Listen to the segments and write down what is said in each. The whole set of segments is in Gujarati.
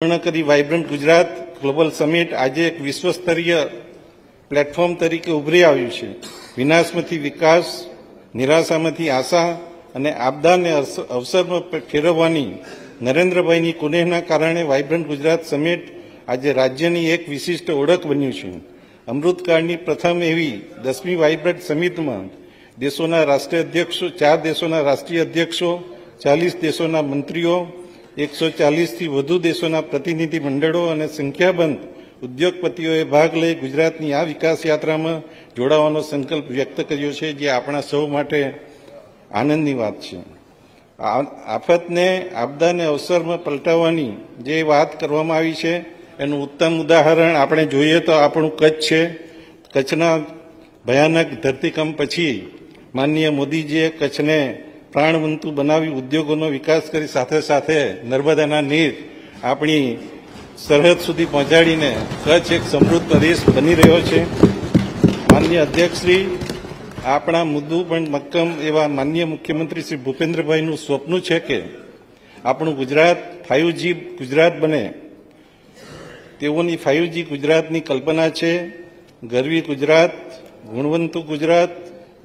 પૂર્ણ કરી વાઇબ્રન્ટ ગુજરાત ગ્લોબલ સમિટ આજે એક વિશ્વસ્તરીય પ્લેટફોર્મ તરીકે ઉભરી આવ્યું છે. વિનાશમાંથી વિકાસ, નિરાશામાંથી આશા અને આપદાને અવસરમાં ફેરવવાની નરેન્દ્રભાઈની કુનેહના કારણે વાઇબ્રન્ટ ગુજરાત સમિટ આજે રાજ્યની એક વિશિષ્ટ ઓળખ બન્યું છે. અમૃતકાળની પ્રથમ એવી દસમી વાઇબ્રન્ટ સમિટમાં દેશોના રાષ્ટ્રીય અધ્યક્ષો, ચાર દેશોના રાષ્ટ્રીય અધ્યક્ષો, ચાલીસ દેશોના મંત્રીઓ એકસો ચાલીસથી વધુ દેશોના પ્રતિનિધિ મંડળો અને સંખ્યાબંધ ઉદ્યોગપતિઓએ ભાગ લઈ ગુજરાતની આ વિકાસ યાત્રામાં જોડાવાનો સંકલ્પ વ્યક્ત કર્યો છે, જે આપણા સૌ માટે આનંદની વાત છે. આફતને, આપદાને અવસરમાં પલટાવવાની જે વાત કરવામાં આવી છે, એનું ઉત્તમ ઉદાહરણ આપણે જોઈએ તો આપણું કચ્છ છે. કચ્છના ભયાનક ધરતીકંપ પછી માનનીય મોદીજીએ કચ્છને પ્રાણવંતુ બનાવી ઉદ્યોગોનો વિકાસ કરી સાથે સાથે નર્મદાના નીર આપણી સરહદ સુધી પહોંચાડીને કચ્છ એક સમૃદ્ધ પ્રદેશ બની રહ્યો છે. માન્ય અધ્યક્ષશ્રી, આપણા મુદ્દુ પણ મક્કમ એવા માન્ય મુખ્યમંત્રી શ્રી ભૂપેન્દ્રભાઈનું સ્વપ્ન છે કે આપણું ગુજરાત ફાઇવ જી ગુજરાત બને. તેઓની ફાઇવ જી ગુજરાતની કલ્પના છે. ગરવી ગુજરાત, ગુણવંતુ ગુજરાત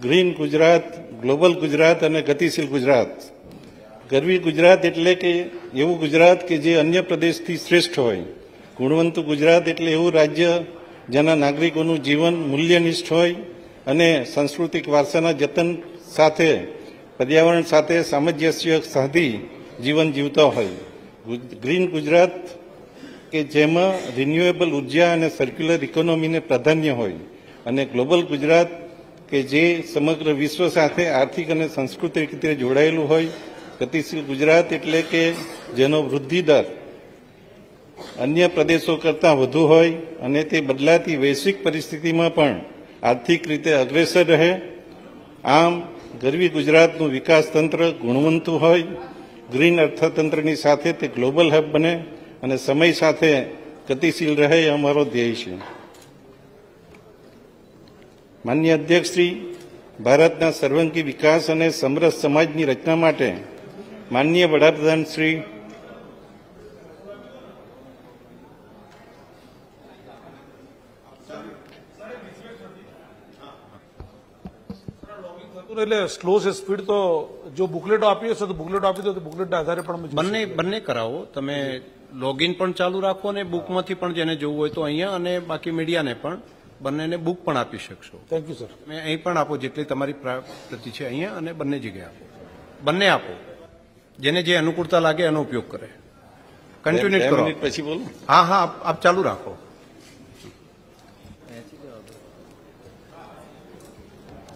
ગ્રીન ગુજરાત, ગ્લોબલ ગુજરાત અને ગતિશીલ ગુજરાત. ગરવી ગુજરાત એટલે કે એવું ગુજરાત કે જે અન્ય પ્રદેશથી શ્રેષ્ઠ હોય. ગુણવંતુ ગુજરાત એટલે એવું રાજ્ય જેના નાગરિકોનું જીવન મૂલ્યનિષ્ઠ હોય અને સાંસ્કૃતિક વારસાના જતન સાથે, પર્યાવરણ સાથે સામંજસ્ય સાધી જીવન જીવતા હોય. ગ્રીન ગુજરાત કે જેમાં રિન્યુએબલ ઊર્જા અને સર્ક્યુલર ઇકોનોમીને પ્રાધાન્ય હોય અને ગ્લોબલ ગુજરાત કે જે સમગ્ર વિશ્વ સાથે આર્થિક અને સાંસ્કૃતિક રીતે જોડાયેલું હોય, ગતિશીલ ગુજરાત એટલે કે જેનો વૃદ્ધિ અન્ય પ્રદેશો કરતાં વધુ હોય અને તે બદલાતી વૈશ્વિક પરિસ્થિતિમાં પણ આર્થિક રીતે અગ્રેસર રહે, આમ ગરવી ગુજરાતનું વિકાસ તંત્ર ગુણવંતું હોય, ગ્રીન અર્થતંત્રની સાથે તે ગ્લોબલ હબ બને અને સમય સાથે ગતિશીલ રહે એ અમારો ધ્યેય છે. માન્ય અધ્યક્ષશ્રી ભારતના સર્વાંગી વિકાસ અને સમરસ સમાજની રચના માટે માનનીય વડાપ્રધાન શ્રી એટલે સ્લો છે સ્પીડ તો જો બુકલેટો આપી હશે તો બુકલેટો આપી દો તો બુકલેટના આધારે પણ બંને બંને કરાવો. તમે લોગિન પણ ચાલુ રાખો અને બુકમાંથી પણ જેને જોવું હોય તો અહીંયા અને બાકી મીડિયાને પણ. બંનેને બુક પણ આપી શકશો. થેન્ક યુ સર તમે અહીં પણ આપો જેટલી તમારી પ્રતિ છે અહીંયા અને બંને જગ્યાએ આપો. બંને આપો. જેને જે અનુકૂળતા લાગે એનો ઉપયોગ કરે. કન્ટિન્યુ કરો. પછી બોલો. હા હા આપ- આપ ચાલુ રાખો.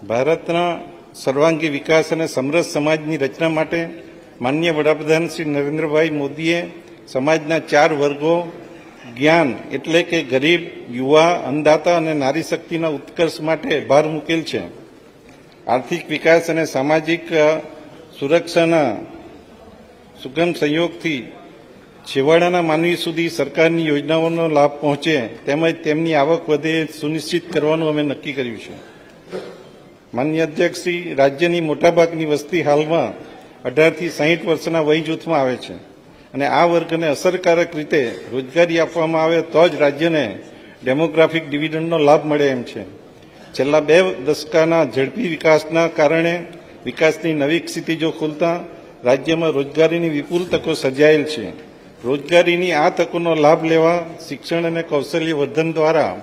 ભારતના સર્વાંગી વિકાસ અને સમરસ સમાજની રચના માટે માન્ય વડાપ્રધાન શ્રી નરેન્દ્રભાઈ મોદીએ સમાજના ચાર વર્ગો જ્ઞાન એટલે કે ગરીબ, યુવા અન્નદાતા અને નારી શક્તિના ઉત્કર્ષ માટે ભાર મૂકેલ છે. આર્થિક વિકાસ અને સામાજિક સુરક્ષાના સુગમ સંયોગથી છેવાડાના માનવી સુધી સરકારની યોજનાઓનો લાભ પહોંચે તેમજ તેમની આવક વધે સુનિશ્ચિત કરવાનું અમે નક્કી કર્યું છે. માન્ય અધ્યક્ષશ્રી રાજ્યની મોટાભાગની વસ્તી હાલમાં અઢારથી સાહીઠ વર્ષના વય જૂથમાં આવે છે. અને આ વર્ગને અસરકારક રીતે રોજગારી આપવામાં આવે તો જ રાજ્યને ડેમોગ્રાફિક ડિવિડન્ડનો લાભ મળે એમ છે. છેલ્લા બે દશકાના ઝડપી વિકાસના કારણે વિકાસની નવી ક્ષિતિજો ખુલતા રાજ્યમાં રોજગારીની વિપુલ તકો સર્જાયેલ છે. રોજગારીની આ તકોનો લાભ લેવા શિક્ષણ અને કૌશલ્ય વર્ધન દ્વારા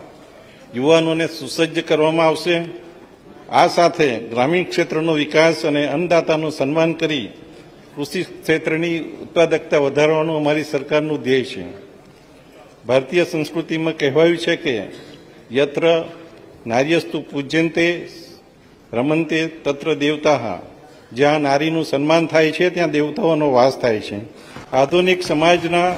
યુવાનોને સુસજ્જ કરવામાં આવશે. આ સાથે ગ્રામીણ ક્ષેત્રનો વિકાસ અને અન્નદાતાનું સન્માન કરી કૃષિ ક્ષેત્રની ઉત્પાદકતા વધારવાનું અમારી સરકારનું ધ્યેય છે. ભારતીય સંસ્કૃતિમાં કહેવાયું છે કે યત્ર નાર્યસ્તુ પૂજ્યંતે રમંતે તત્ર દેવતા. જ્યાં નારીનું સન્માન થાય છે, ત્યાં દેવતાઓનો વાસ થાય છે. આધુનિક સમાજના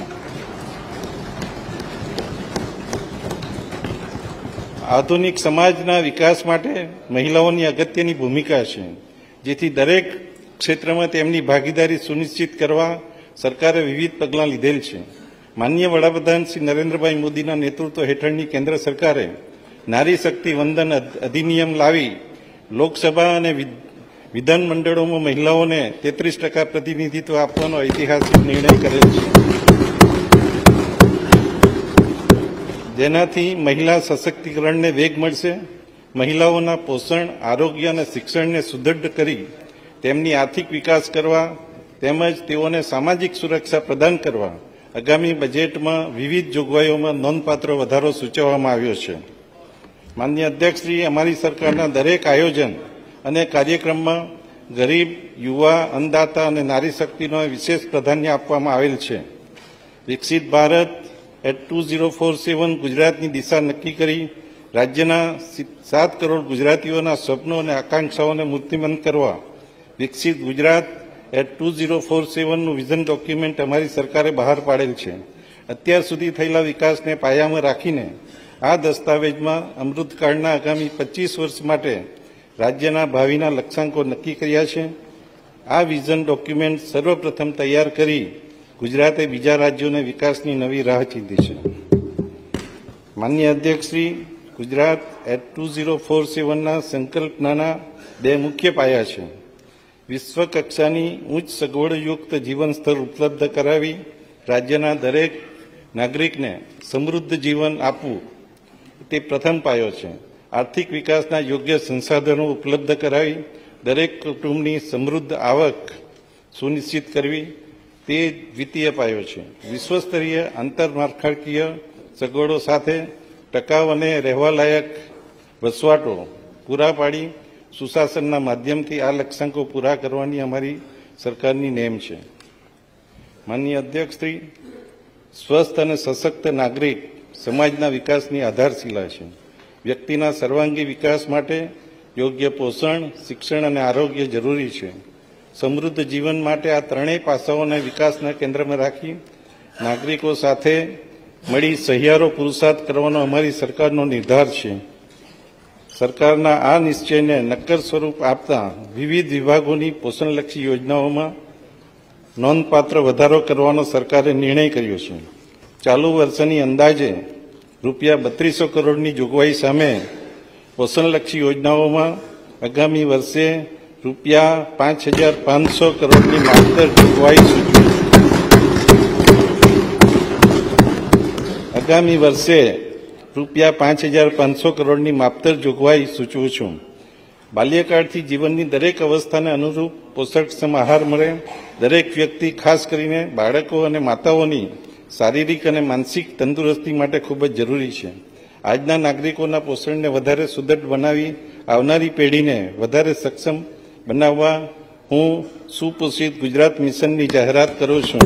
આધુનિક સમાજના વિકાસ માટે મહિલાઓની અગત્યની ભૂમિકા છે. જેથી દરેક ક્ષેત્રમાં તેમની ભાગીદારી સુનિશ્ચિત કરવા સરકારે વિવિધ પગલાં લીધેલ છે. માન્ય વડાપ્રધાન શ્રી નરેન્દ્રભાઈ મોદીના નેતૃત્વ હેઠળની કેન્દ્ર સરકારે નારી શક્તિ વંદન અધિનિયમ લાવી લોકસભા અને વિધાનમંડળોમાં વિધાન મહિલાઓને તેત્રીસ ટકા પ્રતિનિધિત્વ આપવાનો ઐતિહાસિક નિર્ણય કરેલ છે. જેનાથી મહિલા સશક્તિકરણને વેગ મળશે, મહિલાઓના પોષણ, આરોગ્ય અને શિક્ષણને સુદૃઢ કરી તેમની આર્થિક વિકાસ કરવા, તેમજ તેઓને સામાજિક સુરક્ષા પ્રદાન કરવા, આગામી બજેટમાં વિવિધ જોગવાઈઓમાં નોંધપાત્ર વધારો સૂચવવામાં આવ્યો છે. માન્ય અધ્યક્ષશ્રી અમારી સરકારના દરેક આયોજન અને કાર્યક્રમમાં ગરીબ, યુવા, અન્નદાતા અને નારી શક્તિનો વિશેષ પ્રાધાન્ય આપવામાં આવેલ છે. વિકસિત Bharat at two zero four seven ગુજરાતની દિશા નક્કી કરી રાજ્યના સાત કરોડ ગુજરાતીઓના સ્વપ્નો અને આકાંક્ષાઓને મૂર્તિમંત કરવા વિકસિત Gujarat at two zero four સેવનનું vision document અમારી સરકારે બહાર પાડેલ છે. અત્યાર સુધી થયેલા વિકાસને પાયામાં રાખીને આ દસ્તાવેજમાં અમૃતકાળના આગામી પચીસ વર્ષ માટે રાજ્યના ભાવિના લક્ષ્યાંકો નક્કી કર્યા છે. આ વિઝન ડોક્યુમેન્ટ સર્વપ્રથમ તૈયાર કરી ગુજરાતે બીજા રાજ્યોને વિકાસની નવી રાહ ચીંધી છે. માન્ય અધ્યક્ષશ્રી, Gujarat at two zero four સેવનના સંકલ્પનાના બે મુખ્ય પાયા છે. વિશ્વ કક્ષાની ઉચ્ચ સગવડયુક્ત જીવન સ્તર ઉપલબ્ધ કરાવી રાજ્યના દરેક નાગરિકને સમૃદ્ધ જીવન આપવું તે પ્રથમ પાયો છે. આર્થિક વિકાસના યોગ્ય સંસાધનો ઉપલબ્ધ કરાવી દરેક કુટુંબની સમૃદ્ધ આવક સુનિશ્ચિત કરવી તે દ્વિતીય પાયો છે. વિશ્વસ્તરીય આંતરમાળખાકીય સગવડો સાથે ટકાઉ અને રહેવાલાયક વસવાટો પૂરા પાડી સુશાસનના માધ્યમથી આ લક્ષ્યાંકો પૂરા કરવાની અમારી સરકારની નેમ છે. માનનીય અધ્યક્ષશ્રી સ્વસ્થ અને સશક્ત નાગરિક સમાજના વિકાસની આધારશિલા છે. વ્યક્તિના સર્વાંગી વિકાસ માટે યોગ્ય પોષણ, શિક્ષણ અને આરોગ્ય જરૂરી છે. સમૃદ્ધ જીવન માટે આ ત્રણેય પાસાઓને વિકાસના કેન્દ્રમાં રાખી નાગરિકો સાથે મળી સહિયારો પુરુષાર્થ કરવાનો અમારી સરકારનો નિર્ધાર છે. સરકારના આ નિશ્ચયને નક્કર સ્વરૂપ આપતા વિવિધ વિભાગોની પોષણલક્ષી યોજનાઓમાં નોંધપાત્ર વધારો કરવાનો સરકારે નિર્ણય કર્યો છે. ચાલુ વર્ષની અંદાજે રૂપિયા બત્રીસો કરોડની જોગવાઈ સામે પોષણલક્ષી યોજનાઓમાં આગામી વર્ષે રૂપિયા પાંચ હજાર પાંચસો કરોડની માત્ર જોગવાઈ સૂચવી આગામી વર્ષે રૂપિયા પાંચ હજાર પાંચસો કરોડની માપતર જોગવાઈ સૂચવું છું. બાલ્યકાળથી જીવનની દરેક અવસ્થાને અનુરૂપ પોષકક્ષમ આહાર મળે. દરેક વ્યક્તિ, ખાસ કરીને બાળકો અને માતાઓની શારીરિક અને માનસિક તંદુરસ્તી માટે ખૂબ જ જરૂરી છે. આજના નાગરિકોના પોષણને વધારે સુદૃઢ બનાવી આવનારી પેઢીને વધારે સક્ષમ બનાવવા હું સુપોષિત ગુજરાત મિશનની જાહેરાત કરું છું.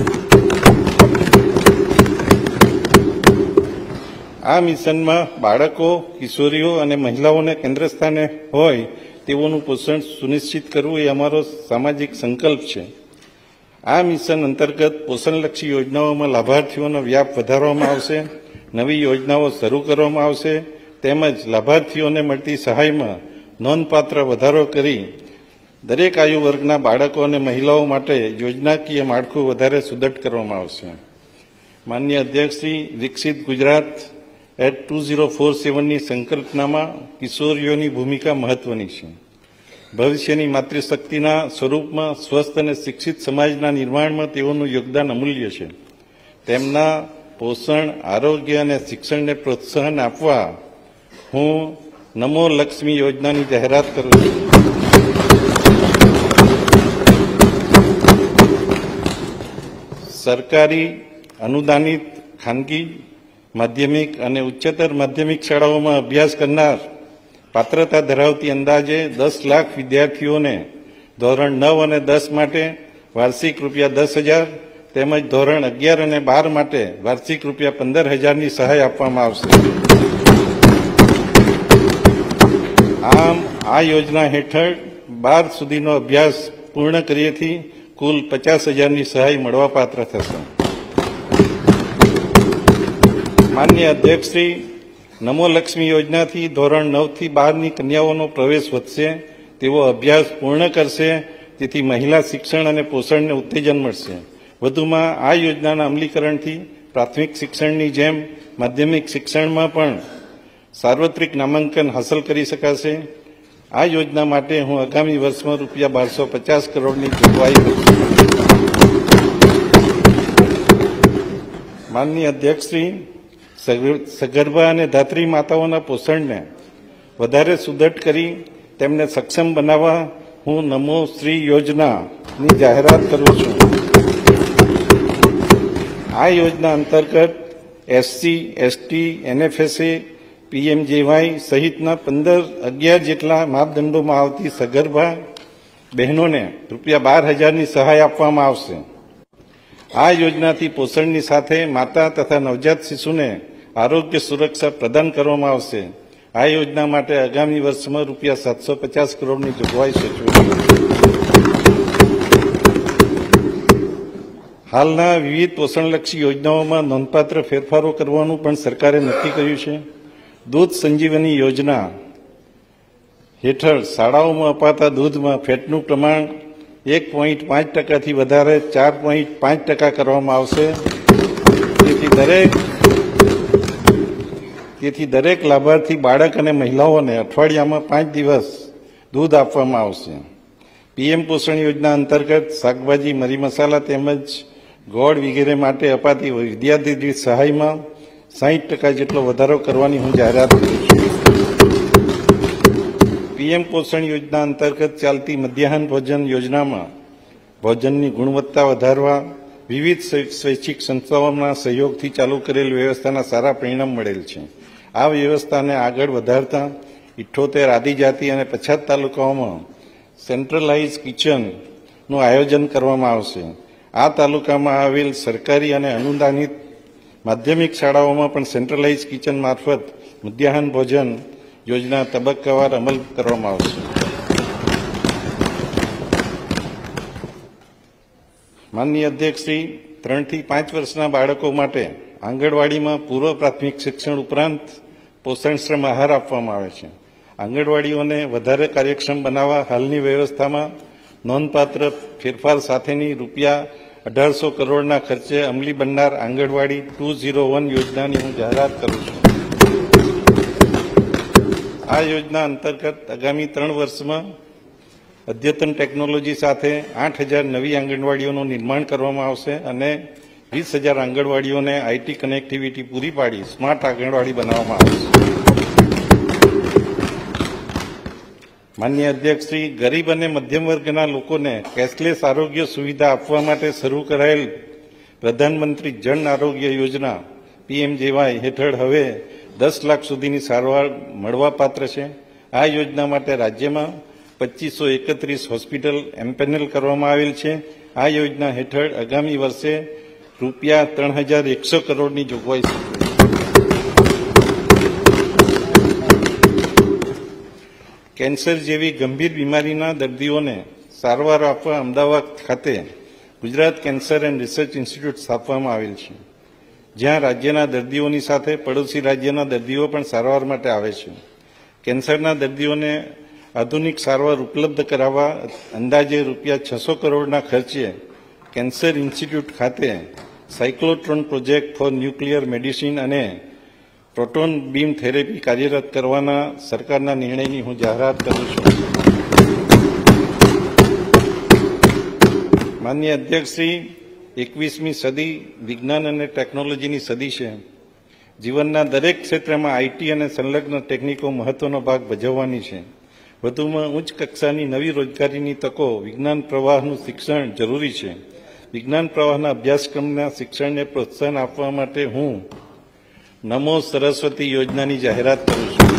આ મિશનમાં બાળકો, કિશોરીઓ અને મહિલાઓને કેન્દ્ર સ્થાને હોય તેઓનું પોષણ સુનિશ્ચિત કરવું એ અમારો સામાજિક સંકલ્પ છે. આ મિશન અંતર્ગત પોષણલક્ષી યોજનાઓમાં લાભાર્થીઓનો વ્યાપ વધારવામાં આવશે, નવી યોજનાઓ શરૂ કરવામાં આવશે, તેમજ લાભાર્થીઓને મળતી સહાયમાં નોંધપાત્ર વધારો કરી દરેક આયુ વર્ગના બાળકો અને મહિલાઓ માટે યોજનાકીય માળખું વધારે સુદૃઢ કરવામાં આવશે. માન્ય અધ્યક્ષશ્રી વિકસિત Gujarat at two zero four સેવનની સંકલ્પનામાં કિશોરીઓની ભૂમિકા મહત્વની છે. ભવિષ્યની માતૃશક્તિના સ્વરૂપમાં સ્વસ્થ અને શિક્ષિત સમાજના નિર્માણમાં તેઓનું યોગદાન અમૂલ્ય છે. તેમના પોષણ, આરોગ્ય અને શિક્ષણને પ્રોત્સાહન આપવા હું નમો લક્ષ્મી યોજનાની જાહેરાત કરું છું. સરકારી અનુદાનિત ખાનગી માધ્યમિક અને ઉચ્ચતર માધ્યમિક શાળાઓમાં અભ્યાસ કરનાર પાત્રતા ધરાવતી અંદાજે દસ લાખ વિદ્યાર્થીઓને ધોરણ નવ અને દસ માટે વાર્ષિક રૂપિયા દસ હજાર તેમજ ધોરણ અગિયાર અને બાર માટે વાર્ષિક રૂપિયા પંદર હજારની સહાય આપવામાં આવશે. આમ, આ યોજના હેઠળ બાર સુધીનો અભ્યાસ પૂર્ણ કરીએથી કુલ પચાસ હજારની સહાય મળવાપાત્ર થશે. માન્ય અધ્યક્ષશ્રી, નમો લક્ષ્મી યોજનાથી ધોરણ નવથી બારની કન્યાઓનો પ્રવેશ વધશે તેવો અભ્યાસ પૂર્ણ કરશે, તેથી મહિલા શિક્ષણ અને પોષણને ઉત્તેજન મળશે. વધુમાં આ યોજનાના અમલીકરણથી પ્રાથમિક શિક્ષણની જેમ માધ્યમિક શિક્ષણમાં પણ સાર્વત્રિક નામાંકન હાંસલ કરી શકાશે. આ યોજના માટે હું આગામી વર્ષમાં રૂપિયા બારસો પચાસ કરોડની જોગવાઈ કરું માનનીય અધ્યક્ષશ્રી સગર્ભા અને ધાત્રી માતાઓના પોષણને વધારે સુદૃઢ કરી તેમને સક્ષમ બનાવવા હું નમો શ્રી યોજનાની જાહેરાત કરું છું. આ યોજના અંતર્ગત એસસી, એસટી, એનએફએસએ, પીએમજેવાય સહિતના પંદર, અગિયાર જેટલા માપદંડોમાં આવતી સગર્ભા બહેનોને રૂપિયા બાર હજારની સહાય આપવામાં આવશે. આ યોજનાથી પોષણની સાથે માતા તથા નવજાત શિશુને આરોગ્ય સુરક્ષા પ્રદાન કરવામાં આવશે. આ યોજના માટે આગામી વર્ષમાં રૂપિયા સાતસો પચાસ કરોડની જોગવાઈ સૂચવી હાલના વિવિધ પોષણલક્ષી યોજનાઓમાં નોંધપાત્ર ફેરફારો કરવાનું પણ સરકારે નક્કી કર્યું છે. દૂધ સંજીવની યોજના હેઠળ શાળાઓમાં અપાતા દૂધમાં ફેટનું પ્રમાણ એક પોઈન્ટ પાંચ ટકાથી વધારે, ચાર પોઈન્ટ પાંચ ટકા કરવામાં આવશે. તેથી દરેક તેથી દરેક લાભાર્થી બાળક અને મહિલાઓને અઠવાડિયામાં પાંચ દિવસ દૂધ આપવામાં આવશે. પીએમ પોષણ યોજના અંતર્ગત શાકભાજી, મરી મસાલા તેમજ ગોળ વગેરે માટે અપાતી વિદ્યાર્થી દીઠ સહાયમાં સાહીઠ ટકા જેટલો વધારો કરવાની હું જાહેરાત કરું પીએમ પોષણ યોજના અંતર્ગત ચાલતી મધ્યાહન ભોજન યોજનામાં ભોજનની ગુણવત્તા વધારવા, વિવિધ સ્વૈચ્છિક સંસ્થાઓના સહયોગથી ચાલુ કરેલ વ્યવસ્થાના સારા પરિણામ મળેલ છે. આ વ્યવસ્થાને આગળ વધારતા ઇઠ્ઠોતેર આદિજાતિ અને પછાત તાલુકાઓમાં સેન્ટ્રલાઇઝ કિચનનું આયોજન કરવામાં આવશે. આ તાલુકામાં આવેલ સરકારી અને અનુદાનિત માધ્યમિક શાળાઓમાં પણ સેન્ટ્રલાઇઝ કિચન મારફત મધ્યાહન ભોજન યોજના તબક્કાવાર અમલ કરવામાં આવશે. માનનીય અધ્યક્ષશ્રી, ત્રણથી પાંચ વર્ષના બાળકો માટે આંગણવાડીમાં પૂર્વ પ્રાથમિક શિક્ષણ ઉપરાંત પોષણશ્રમ આહાર આપવામાં આવે છે. આંગણવાડીઓને વધારે કાર્યક્ષમ બનાવવા હાલની વ્યવસ્થામાં નોંધપાત્ર ફેરફાર સાથેની રૂપિયા અઢારસો કરોડના ખર્ચે અમલી બનનાર આંગણવાડી ટુ ઝીરો વન યોજનાની હું જાહેરાત કરું છું. આ યોજના અંતર્ગત આગામી ત્રણ વર્ષમાં અદ્યતન ટેકનોલોજી સાથે આઠ હજાર નવી આંગણવાડીઓનું નિર્માણ કરવામાં આવશે અને વીસ હજાર આંગણવાડીઓને આઈટી કનેક્ટિવિટી પૂરી પાડી સ્માર્ટ આંગણવાડી બનાવવામાં આવશે માન્ય અધ્યક્ષશ્રી ગરીબ અને મધ્યમ વર્ગના લોકોને કેશલેસ આરોગ્ય સુવિધા આપવા માટે શરૂ કરાયેલ પ્રધાનમંત્રી જન આરોગ્ય યોજના પીએમજેવાય હેઠળ હવે દસ લાખ સુધીની સારવાર મળવાપાત્ર છે. આ યોજના માટે રાજ્યમાં પચીસો એકત્રીસ હોસ્પિટલ એમ્પેનલ કરવામાં આવેલ છે. આ યોજના હેઠળ આગામી વર્ષે રૂપિયા ત્રણ હજાર એકસો કરોડની જોગવાઈ કેન્સર જેવી ગંભીર બીમારીના દર્દીઓને સારવાર આપવા અમદાવાદ ખાતે Gujarat cancer and research institute સ્થાપવામાં આવેલ છે. જ્યાં રાજ્યના દર્દીઓની સાથે પડોશી રાજ્યના દર્દીઓ પણ સારવાર માટે આવે છે. કેન્સરના દર્દીઓને આધુનિક સારવાર ઉપલબ્ધ કરાવવા અંદાજે રૂપિયા છસો કરોડના ખર્ચે કેન્સર ઇન્સ્ટિટ્યૂટ ખાતે cyclotron project for nuclear medicine અને પ્રોટોન બીમ થેરેપી કાર્યરત કરવાના સરકારના નિર્ણયની હું જાહેરાત કરું છું. માન્ય અધ્યક્ષશ્રી, એકવીસમી સદી વિજ્ઞાન અને ટેકનોલોજીની સદી છે. જીવનના દરેક ક્ષેત્રમાં આઈટી અને સંલગ્ન ટેકનિકો મહત્વનો ભાગ ભજવવાની છે. વધુમાં ઉચ્ચ કક્ષાની નવી રોજગારીની તકો વિજ્ઞાન પ્રવાહનું શિક્ષણ જરૂરી છે. વિજ્ઞાન પ્રવાહના અભ્યાસક્રમના શિક્ષણને પ્રોત્સાહન આપવા માટે હું નમો સરસ્વતી યોજનાની જાહેરાત કરું છું.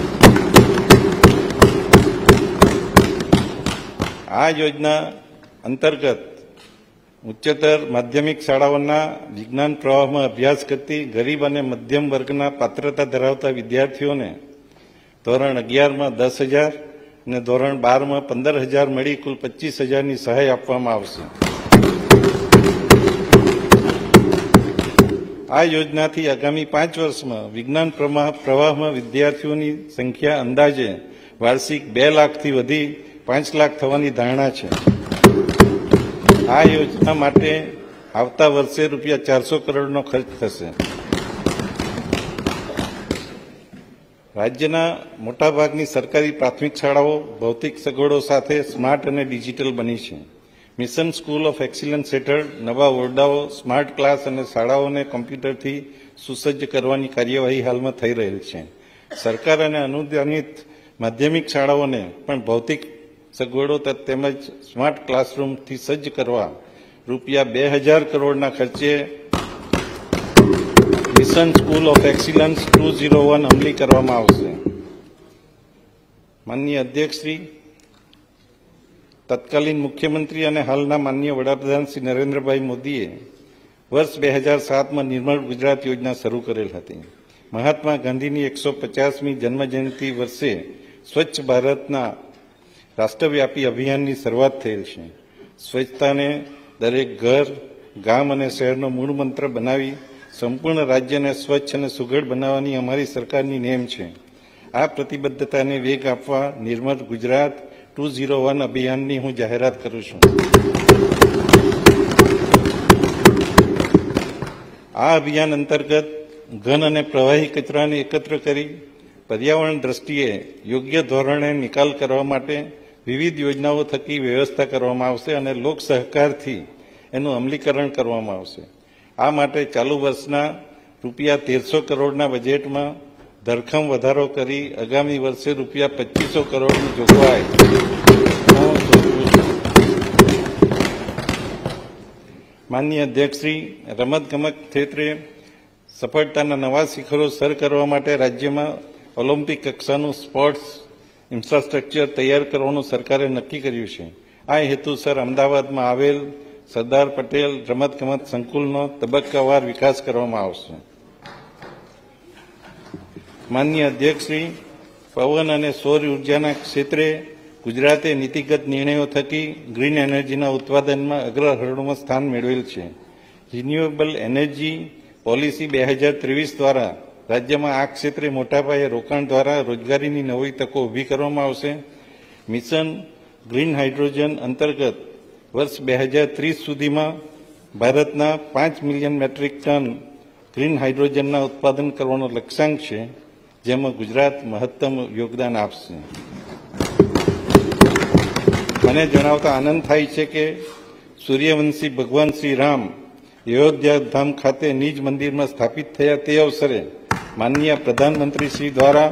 આ યોજના અંતર્ગત ઉચ્ચતર માધ્યમિક શાળાઓના વિજ્ઞાન પ્રવાહમાં અભ્યાસ કરતી ગરીબ અને મધ્યમ વર્ગના પાત્રતા ધરાવતા વિદ્યાર્થીઓને ધોરણ અગિયારમાં દસ હજાર અને ધોરણ બારમાં પંદર હજાર મળી કુલ પચીસ હજારની સહાય આપવામાં આવશે. આ યોજનાથી આગામી પાંચ વર્ષમાં વિજ્ઞાન પ્રવાહમાં વિદ્યાર્થીઓની સંખ્યા અંદાજે વાર્ષિક બે લાખથી વધી પાંચ લાખ થવાની ધારણા છે. આ યોજના માટે આવતા વર્ષે રૂપિયા ચારસો કરોડનો ખર્ચ થશે. રાજ્યના મોટાભાગની સરકારી પ્રાથમિક શાળાઓ ભૌતિક સગવડો સાથે સ્માર્ટ અને ડિજિટલ બની છે. મિશન સ્કૂલ ઓફ એક્સિલન્સ હેઠળ નવા ઓરડાઓ, સ્માર્ટ ક્લાસ અને શાળાઓને કોમ્પ્યુટરથી સુસજ્જ કરવાની કાર્યવાહી હાલમાં થઈ રહેલ છે. સરકાર અને અનુદાનિત માધ્યમિક શાળાઓને પણ ભૌતિક સગવડો તેમજ સ્માર્ટ ક્લાસરૂમથી સજ્જ કરવા રૂપિયા બે હજાર કરોડના ખર્ચે mission school of excellence two zero one અમલી કરવામાં આવશે. માનનીય અધ્યક્ષશ્રી તત્કાલીન મુખ્યમંત્રી અને હાલના માન્ય વડાપ્રધાન શ્રી નરેન્દ્રભાઈ મોદીએ વર્ષ બે હજાર સાતમાં નિર્મળ ગુજરાત યોજના શરૂ કરેલ હતી. મહાત્મા ગાંધીની એકસો પચાસમી જન્મજયંતિ વર્ષે સ્વચ્છ ભારતના રાષ્ટ્રવ્યાપી અભિયાનની શરૂઆત થયેલ છે. સ્વચ્છતાને દરેક ઘર, ગામ અને શહેરનો મૂળ મંત્ર બનાવી સંપૂર્ણ રાજ્યને સ્વચ્છ અને સુઘડ બનાવવાની અમારી સરકારની નેમ છે. આ પ્રતિબદ્ધતાને વેગ આપવા Nirmal Gujarat two zero one અભિયાનની હું જાહેરાત કરું છું. આ અભિયાન અંતર્ગત ઘન અને પ્રવાહી કચરાને એકત્ર કરી પર્યાવરણ દ્રષ્ટિએ યોગ્ય ધોરણે નિકાલ કરવા માટે વિવિધ યોજનાઓ થકી વ્યવસ્થા કરવામાં આવશે અને લોક સહકારથી એનું અમલીકરણ કરવામાં આવશે. આ માટે ચાલુ વર્ષના રૂપિયા તેરસો કરોડના બજેટમાં ધરખમ વધારો કરી આગામી વર્ષે રૂપિયા પચીસો કરોડની જોગવાઈ. હું માનનીય અધ્યક્ષશ્રી, રમતગમત ક્ષેત્રે સફળતાના નવા શિખરો સર કરવા માટે રાજ્યમાં ઓલિમ્પિક કક્ષાનું સ્પોર્ટ્સ ઇન્ફ્રાસ્ટ્રક્ચર તૈયાર કરવાનું સરકારે નક્કી કર્યું છે. આ હેતુસર અમદાવાદમાં આવેલ સરદાર પટેલ રમતગમત સંકુલનો તબક્કાવાર વિકાસ કરવામાં આવશે. માનનીય અધ્યક્ષશ્રી, પવન અને સૌર ઉર્જાના ક્ષેત્રે ગુજરાતે નીતિગત નિર્ણયો થકી ગ્રીન એનર્જીના ઉત્પાદનમાં અગ્રહરોળમાં સ્થાન મેળવેલ છે. રિન્યુએબલ એનર્જી પોલિસી બે હજાર ત્રેવીસ દ્વારા રાજ્યમાં આ ક્ષેત્રે મોટાપાયે રોકાણ દ્વારા રોજગારીની નવી તકો ઊભી કરવામાં આવશે. મિશન ગ્રીન હાઇડ્રોજન અંતર્ગત વર્ષ બે હજાર ત્રીસ સુધીમાં ભારતના પાંચ મિલિયન મેટ્રિક ટન ગ્રીન હાઇડ્રોજનના ઉત્પાદન કરવાનો લક્ષ્યાંક છે. જેમાં ગુજરાત મહત્તમ યોગદાન આપશે. મને જણાવતા આનંદ થાય છે કે સૂર્યવંશી ભગવાન શ્રી રામ અયોધ્યા ધામ ખાતે નિજ મંદિરમાં સ્થાપિત થયા તે અવસરે માનનીય પ્રધાનમંત્રી શ્રી દ્વારા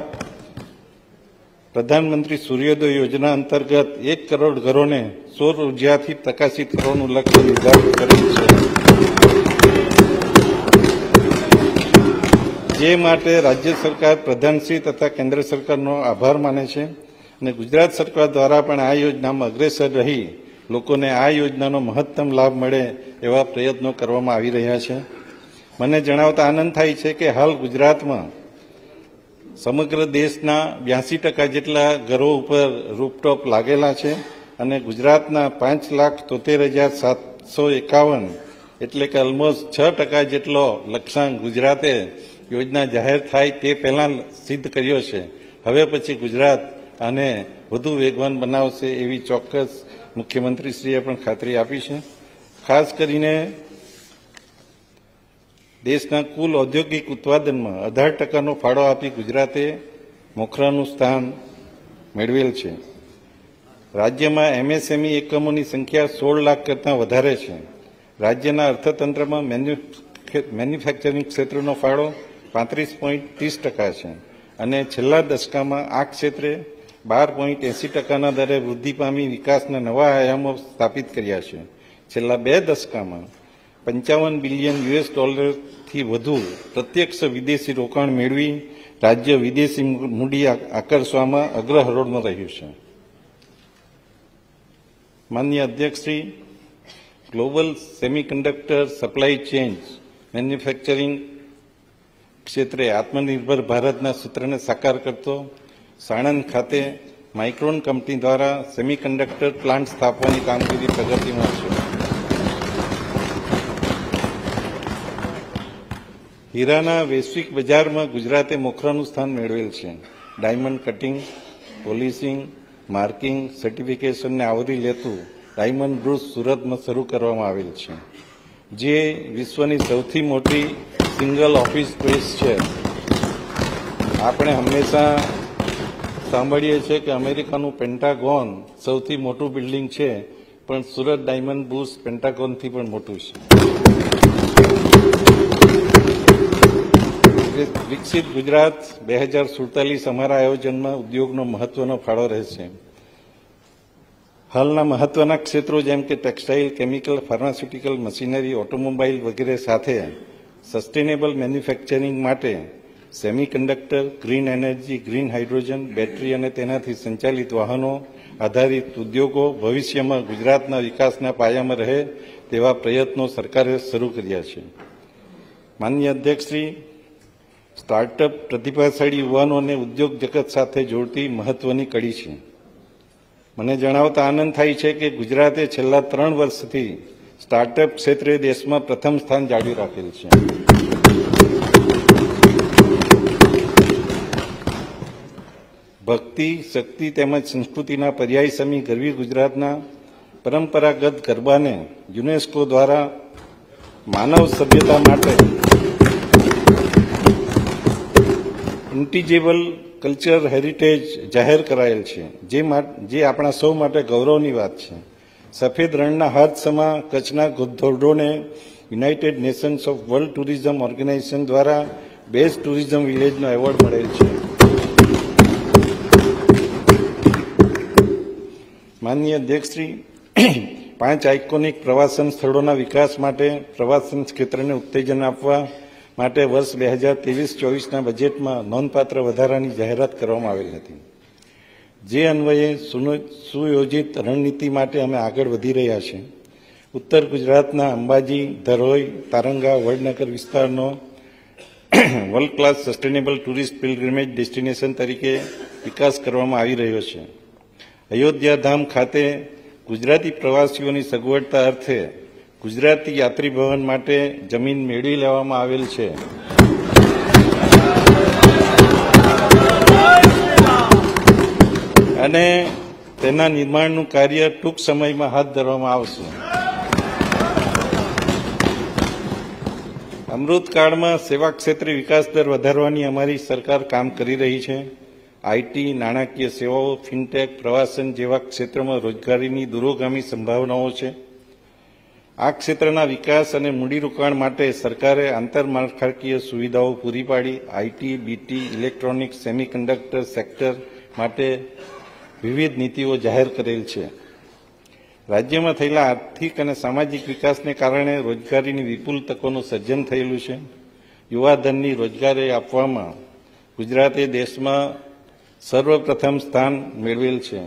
પ્રધાનમંત્રી સૂર્યોદય યોજના અંતર્ગત એક કરોડ ઘરોને સૌર ઉર્જાથી પ્રકાશિત કરવાનું લક્ષ્ય નિર્ધારિત કર્યું છે. જે માટે રાજ્ય સરકાર પ્રધાનશ્રી તથા કેન્દ્ર સરકારનો આભાર માને છે અને ગુજરાત સરકાર દ્વારા પણ આ યોજનામાં અગ્રેસર રહી લોકોને આ યોજનાનો મહત્તમ લાભ મળે એવા પ્રયત્નો કરવામાં આવી રહ્યા છે. મને જણાવતા આનંદ થાય છે કે હાલ ગુજરાતમાં સમગ્ર દેશના બ્યાસી ટકા જેટલા ઘરો ઉપર રૂપટોપ લાગેલા છે અને ગુજરાતના પાંચ લાખ તોતેર હજાર સાતસો એકાવન એટલે કે ઓલમોસ્ટ છ ટકા જેટલો લક્ષ્યાંક ગુજરાતે યોજના જાહેર થાય તે પહેલાં સિદ્ધ કર્યો છે. હવે પછી ગુજરાત આને વધુ વેગવાન બનાવશે એવી ચોક્કસ મુખ્યમંત્રીશ્રીએ પણ ખાતરી આપી છે. ખાસ કરીને દેશના કુલ ઔદ્યોગિક ઉત્પાદનમાં અઢાર ટકાનો ફાળો આપી ગુજરાતે મોખરાનું સ્થાન મેળવેલ છે. રાજ્યમાં એમએસએમઈ એકમોની સંખ્યા સોળ લાખ કરતાં વધારે છે. રાજ્યના અર્થતંત્રમાં મેન્યુફેક્ચરિંગ ક્ષેત્રનો ફાળો પાંત્રીસ પોઈન્ટ ત્રીસ ટકા છે. અને છેલ્લા દશકામાં આ ક્ષેત્રે બાર પોઈન્ટ એંસી ટકાના દરે વૃદ્ધિ પામી વિકાસના નવા આયામો સ્થાપિત કર્યા છે. છેલ્લા બે દશકામાં પંચાવન બિલિયન યુએસ ડોલરથી વધુ પ્રત્યક્ષ વિદેશી રોકાણ મેળવી રાજ્ય વિદેશી મૂડી આકર્ષવામાં અગ્રહરોળમાં રહ્યું છે. માન્ય અધ્યક્ષશ્રી, global semiconductor supply change manufacturing ક્ષેત્રે આત્મનિર્ભર ભારતના સૂત્રને સાકાર કરતો સાણંદ ખાતે માઇક્રોન કંપની દ્વારા સેમિકન્ડક્ટર પ્લાન્ટ સ્થાપવાની કામગીરી પ્રગતિમાં છે. હીરાના વૈશ્વિક બજારમાં ગુજરાતે મોખરાનું સ્થાન મેળવેલ છે. ડાયમંડ કટિંગ, પોલિશિંગ, માર્કિંગ, સર્ટિફિકેશનને આવરી લેતું ડાયમંડ બ્રુસ સુરતમાં શરૂ કરવામાં આવેલ છે. જે વિશ્વની સૌથી મોટી સિંગલ ઓફિસ સ્પેસ છે. આપણે હંમેશા સાંભળીએ છીએ કે અમેરિકાનું પેન્ટાગોન સૌથી મોટું બિલ્ડિંગ છે, પણ સુરત ડાયમંડ બુશ પેન્ટાગોનથી પણ મોટું છે. વિકસિત ગુજરાત બે હજાર સુડતાલીસ અમારા આયોજનમાં ઉદ્યોગનો મહત્વનો ફાળો રહેશે. હાલના મહત્વના ક્ષેત્રો જેમ કે textile, chemical, pharmaceutical, machinery automobile વગેરે સાથે સસ્ટેનેબલ મેન્યુફેક્ચરિંગ માટે semiconductor green energy green hydrogen battery અને તેનાથી સંચાલિત વાહનો આધારિત ઉદ્યોગો ભવિષ્યમાં ગુજરાતના વિકાસના પાયામાં રહે તેવા પ્રયત્નો સરકારે શરૂ કર્યા છે. માનનીય અધ્યક્ષશ્રી સ્ટાર્ટઅપ પ્રતિભાશાળી યુવાનોને ઉદ્યોગ જગત સાથે જોડતી મહત્વની કડી છે. મને જણાવતા આનંદ થાય છે કે ગુજરાતે છેલ્લા ત્રણ વર્ષથી સ્ટાર્ટઅપ ક્ષેત્રે દેશમાં પ્રથમ સ્થાન જાળવી રાખેલ છે. ભક્તિ, શક્તિ તેમજ સંસ્કૃતિના પર્યાય સમી ગરવી ગુજરાતના પરંપરાગત ગરબાને યુનેસ્કો દ્વારા માનવ સભ્યતા માટે ઇન્ટિજેબલ કલ્ચર હેરિટેજ જાહેર કરાયેલ છે. જે આપણા સૌ માટે ગૌરવની વાત છે. સફેદ રણના હાદસામાં કચ્છના ધોરડોને United Nations of World Tourism Organization દ્વારા બેસ્ટ ટુરિઝમ વિલેજનો એવોર્ડ મળેલ છે. માનનીય અધ્યક્ષશ્રી, પાંચ આઇકોનિક પ્રવાસન સ્થળોના વિકાસ માટે પ્રવાસન ક્ષેત્રને ઉત્તેજન આપવા માટે વર્ષ બે હજાર ત્રેવીસ ચોવીસના બજેટમાં નોંધપાત્ર વધારાની જાહેરાત કરવામાં આવેલ હતી. જે અન્વયે સુયોજિત રણનીતિ માટે અમે આગળ વધી રહ્યા છીએ. ઉત્તર ગુજરાતના અંબાજી, ધરોઈ, તારંગા, વડનગર વિસ્તારનો world class sustainable tourist pilgrimage destination તરીકે વિકાસ કરવામાં આવી રહ્યો છે. અયોધ્યા ધામ ખાતે ગુજરાતી પ્રવાસીઓની સગવડતા અર્થે ગુજરાતી યાત્રી ભવન માટે જમીન મેળવી લેવામાં આવેલ છે. અને તેના નિર્માણનું કાર્ય ટૂંક સમયમાં હાથ ધરવામાં આવશે. અમૃતકાળમાં સેવા ક્ષેત્રે વિકાસ દર વધારવાની અમારી સરકાર કામ કરી રહી છે. આઈટી નાણાકીય સેવાઓ, ફિનટેક, પ્રવાસન જેવા ક્ષેત્રમાં રોજગારીની દૂરોગામી સંભાવનાઓ છે. આ ક્ષેત્રના વિકાસ અને મૂડીરોકાણ માટે સરકારે આંતરમાળખાકીય સુવિધાઓ પૂરી પાડી. IT BT electronics, semiconductor sector માટે વિવિધ નીતિઓ જાહેર કરેલ છે. રાજ્યમાં થયેલા આર્થિક અને સામાજિક વિકાસને કારણે રોજગારીની વિપુલ તકોનું સર્જન થયેલું છે. યુવાધનની રોજગારી આપવામાં ગુજરાતે દેશમાં સર્વપ્રથમ સ્થાન મેળવેલ છે.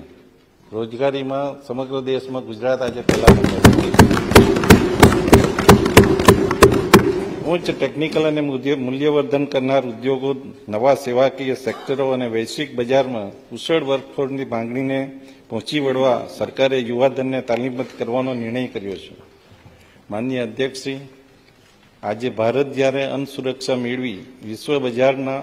રોજગારીમાં સમગ્ર દેશમાં ગુજરાત આજે પહેલા નંબરે ઉચ્ચ ટેકનિકલ અને મૂલ્ય- મૂલ્યવર્ધન કરનાર ઉદ્યોગો, નવા સેવાકીય સેક્ટરો અને વૈશ્વિક બજારમાં કુશળ વર્કફોર્સની માંગણીને પહોંચી વળવા સરકારે યુવાધનને તાલીમબદ્ધ કરવાનો નિર્ણય કર્યો છે. માનનીય અધ્યક્ષશ્રી, આજે ભારત જ્યારે અન્ન સુરક્ષા મેળવી, વિશ્વ બજારના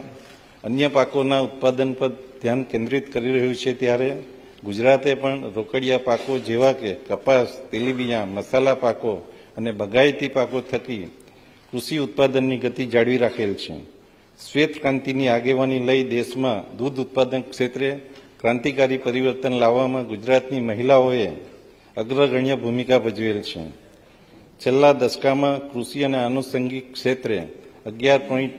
અન્ય પાકોના ઉત્પાદન પર ધ્યાન કેન્દ્રિત કરી રહ્યું છે ત્યારે ગુજરાતે પણ રોકડિયા પાકો જેવા કે કપાસ, તેલીબિયા, મસાલા પાકો અને બગાયતી પાકો થકી કૃષિ ઉત્પાદનની ગતિ જાળવી રાખેલ છે. શ્વેત ક્રાંતિની આગેવાની લઈ દેશમાં દૂધ ઉત્પાદન ક્ષેત્રે ક્રાંતિકારી પરિવર્તન લાવવામાં ગુજરાતની મહિલાઓએ અગ્રગણ્ય ભૂમિકા ભજવેલ છે. છેલ્લા દશકામાં કૃષિ અને આનુષંગિક ક્ષેત્રે અગિયાર પોઈન્ટ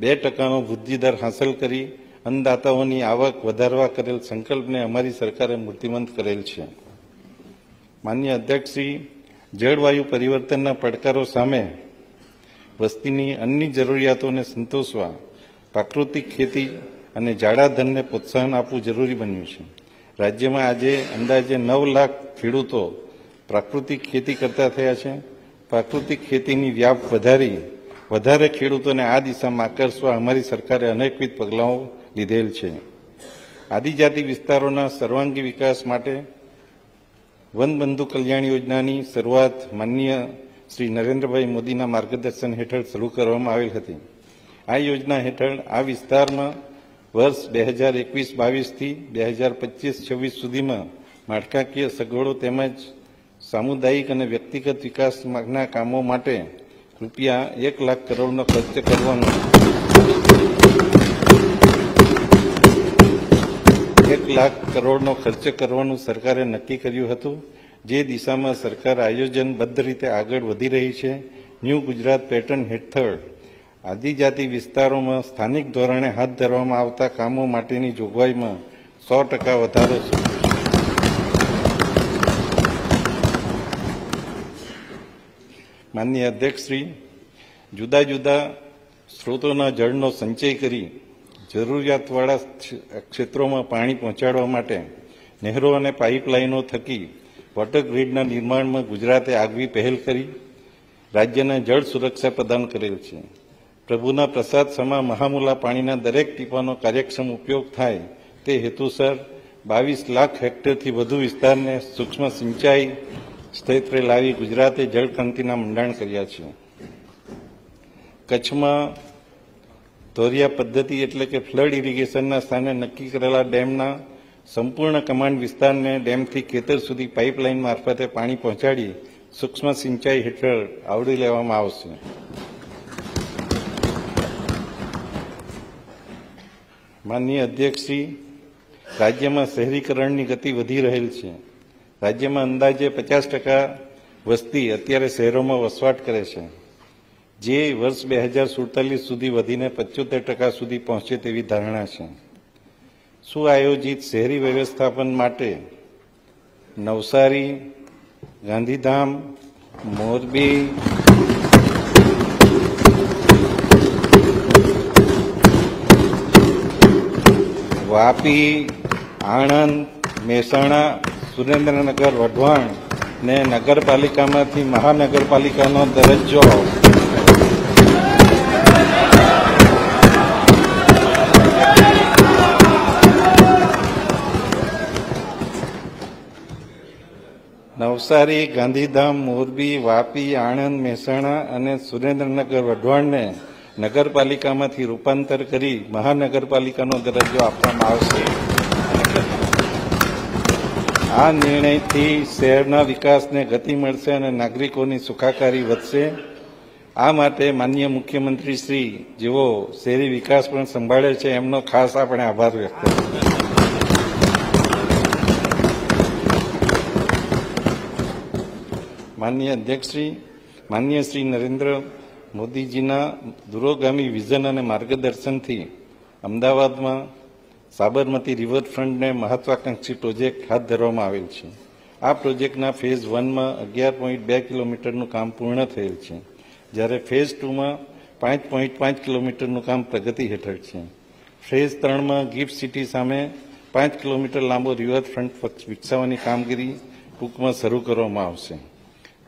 બે ટકાનો વૃદ્ધિદર હાંસલ કરી અન્નદાતાઓની આવક વધારવા કરેલ સંકલ્પને અમારી સરકારે મૂર્તિમંત કરેલ છે. માન્ય અધ્યક્ષશ્રી, જળવાયુ પરિવર્તનના પડકારો સામે વસ્તીની અન્ય જરૂરિયાતોને સંતોષવા, પ્રાકૃતિક ખેતી અને જાડાધનને પ્રોત્સાહન આપવું જરૂરી બન્યું છે. રાજ્યમાં આજે અંદાજે નવ લાખ ખેડૂતો પ્રાકૃતિક ખેતી કરતા થયા છે. પ્રાકૃતિક ખેતીની વ્યાપ વધારી વધારે ખેડૂતોને આ દિશામાં આકર્ષવા અમારી સરકારે અનેકવિધ પગલાઓ લીધેલ છે. આદિજાતિ વિસ્તારોના સર્વાંગી વિકાસ માટે વનબંધુ કલ્યાણ યોજનાની શરૂઆત માનનીય શ્રી નરેન્દ્રભાઈ મોદીના માર્ગદર્શન હેઠળ શરૂ કરવામાં આવેલ હતી. આ યોજના હેઠળ આ વિસ્તારમાં વર્ષ બે હજાર એકવીસ બાવીસથી બે હજાર પચીસ છવ્વીસ સુધીમાં માળખાકીય સગવડો તેમજ સામુદાયિક અને વ્યક્તિગત વિકાસના કામો માટે રૂપિયા એક લાખ કરોડનો ખર્ચ કરવાનો એક લાખ કરોડનો ખર્ચ કરવાનું સરકારે નક્કી કર્યું હતું. જે દિશામાં સરકાર આયોજનબદ્ધ રીતે આગળ વધી રહી છે, ન્યૂ ગુજરાત પેટર્ન હેઠળ. આદિજાતિ વિસ્તારોમાં સ્થાનિક ધોરણે હાથ ધરવામાં આવતા કામો માટેની જોગવાઈમાં સો ટકા વધારો માનનીય અધ્યક્ષશ્રી, જુદા જુદા સ્ત્રોતોના જળનો સંચય કરી જરૂરિયાતવાળા ક્ષેત્રોમાં પાણી પહોંચાડવા માટે નહેરો અને પાઇપલાઇનો થકી વોટર ગ્રીડના નિર્માણમાં ગુજરાતે આગવી પહેલ કરી, રાજ્યને જળ સુરક્ષા પ્રદાન કરેલ છે. પ્રભુના પ્રસાદ સમા મહામુલા પાણીના દરેક ટીપાનો કાર્યક્ષમ ઉપયોગ થાય તે હેતુસર બાવીસ લાખ હેક્ટરથી વધુ વિસ્તારને સૂક્ષ્મ સિંચાઈ ક્ષેત્રે લાવી ગુજરાતે જળક્રાંતિના મંડાણ કર્યા છે. કચ્છમાં ધોરિયા પદ્ધતિ એટલે કે ફ્લડ ઇરિગેશનના સ્થાને નક્કી કરેલા ડેમના સંપૂર્ણ કમાન્ડ વિસ્તારને ડેમથી ખેતર સુધી પાઇપલાઇન મારફતે પાણી પહોંચાડી સૂક્ષ્મ સિંચાઈ હેઠળ આવરી લેવામાં આવશે. માનનીય અધ્યક્ષશ્રી, રાજ્યમાં શહેરીકરણની ગતિ વધી રહેલ છે. રાજ્યમાં અંદાજે પચાસ ટકા વસ્તી અત્યારે શહેરોમાં વસવાટ કરે છે. જે વર્ષ બે હજાર સુડતાલીસ સુધી વધીને પંચોતેર ટકા સુધી પહોંચે તેવી ધારણા છે. સુઆયોજિત શહેરી વ્યવસ્થાપન માટે નવસારી, ગાંધીધામ, મોરબી, વાપી, આણંદ, મહેસાણા, સુરેન્દ્રનગર, વઢવાણ ને નગરપાલિકામાંથી મહાનગરપાલિકાનો દરજ્જો નવસારી, ગાંધીધામ, મોરબી, વાપી, આણંદ, મહેસાણા અને સુરેન્દ્રનગર વઢવાણને નગરપાલિકામાંથી રૂપાંતર કરી મહાનગરપાલિકાનો દરજ્જો આપવામાં આવશે. આ નિર્ણયથી શહેરના વિકાસને ગતિ મળશે અને નાગરિકોની સુખાકારી વધશે. આ માટે માન્ય મુખ્યમંત્રી શ્રી જેઓ શહેરી વિકાસ પણ સંભાળે છે, એમનો ખાસ આપણે આભાર વ્યક્ત કરીએ. માનનીય અધ્યક્ષશ્રી, માનનીય શ્રી નરેન્દ્ર મોદીજીના દૂરોગામી વિઝન અને માર્ગદર્શનથી અમદાવાદમાં સાબરમતી રિવરફ્રન્ટને મહત્વાકાંક્ષી પ્રોજેક્ટ હાથ ધરવામાં આવેલ છે. આ પ્રોજેક્ટના ફેઝ વનમાં અગિયાર પોઈન્ટ બે કિલોમીટરનું કામ પૂર્ણ થયેલ છે, જ્યારે ફેઝ ટુમાં પાંચ પોઈન્ટ પાંચ કિલોમીટરનું કામ પ્રગતિ હેઠળ છે. ફેઝ ત્રણમાં ગિફ્ટ સિટી સામે પાંચ કિલોમીટર લાંબો રિવરફ્રન્ટ વિકસાવવાની કામગીરી ટૂંકમાં શરૂ કરવામાં આવશે.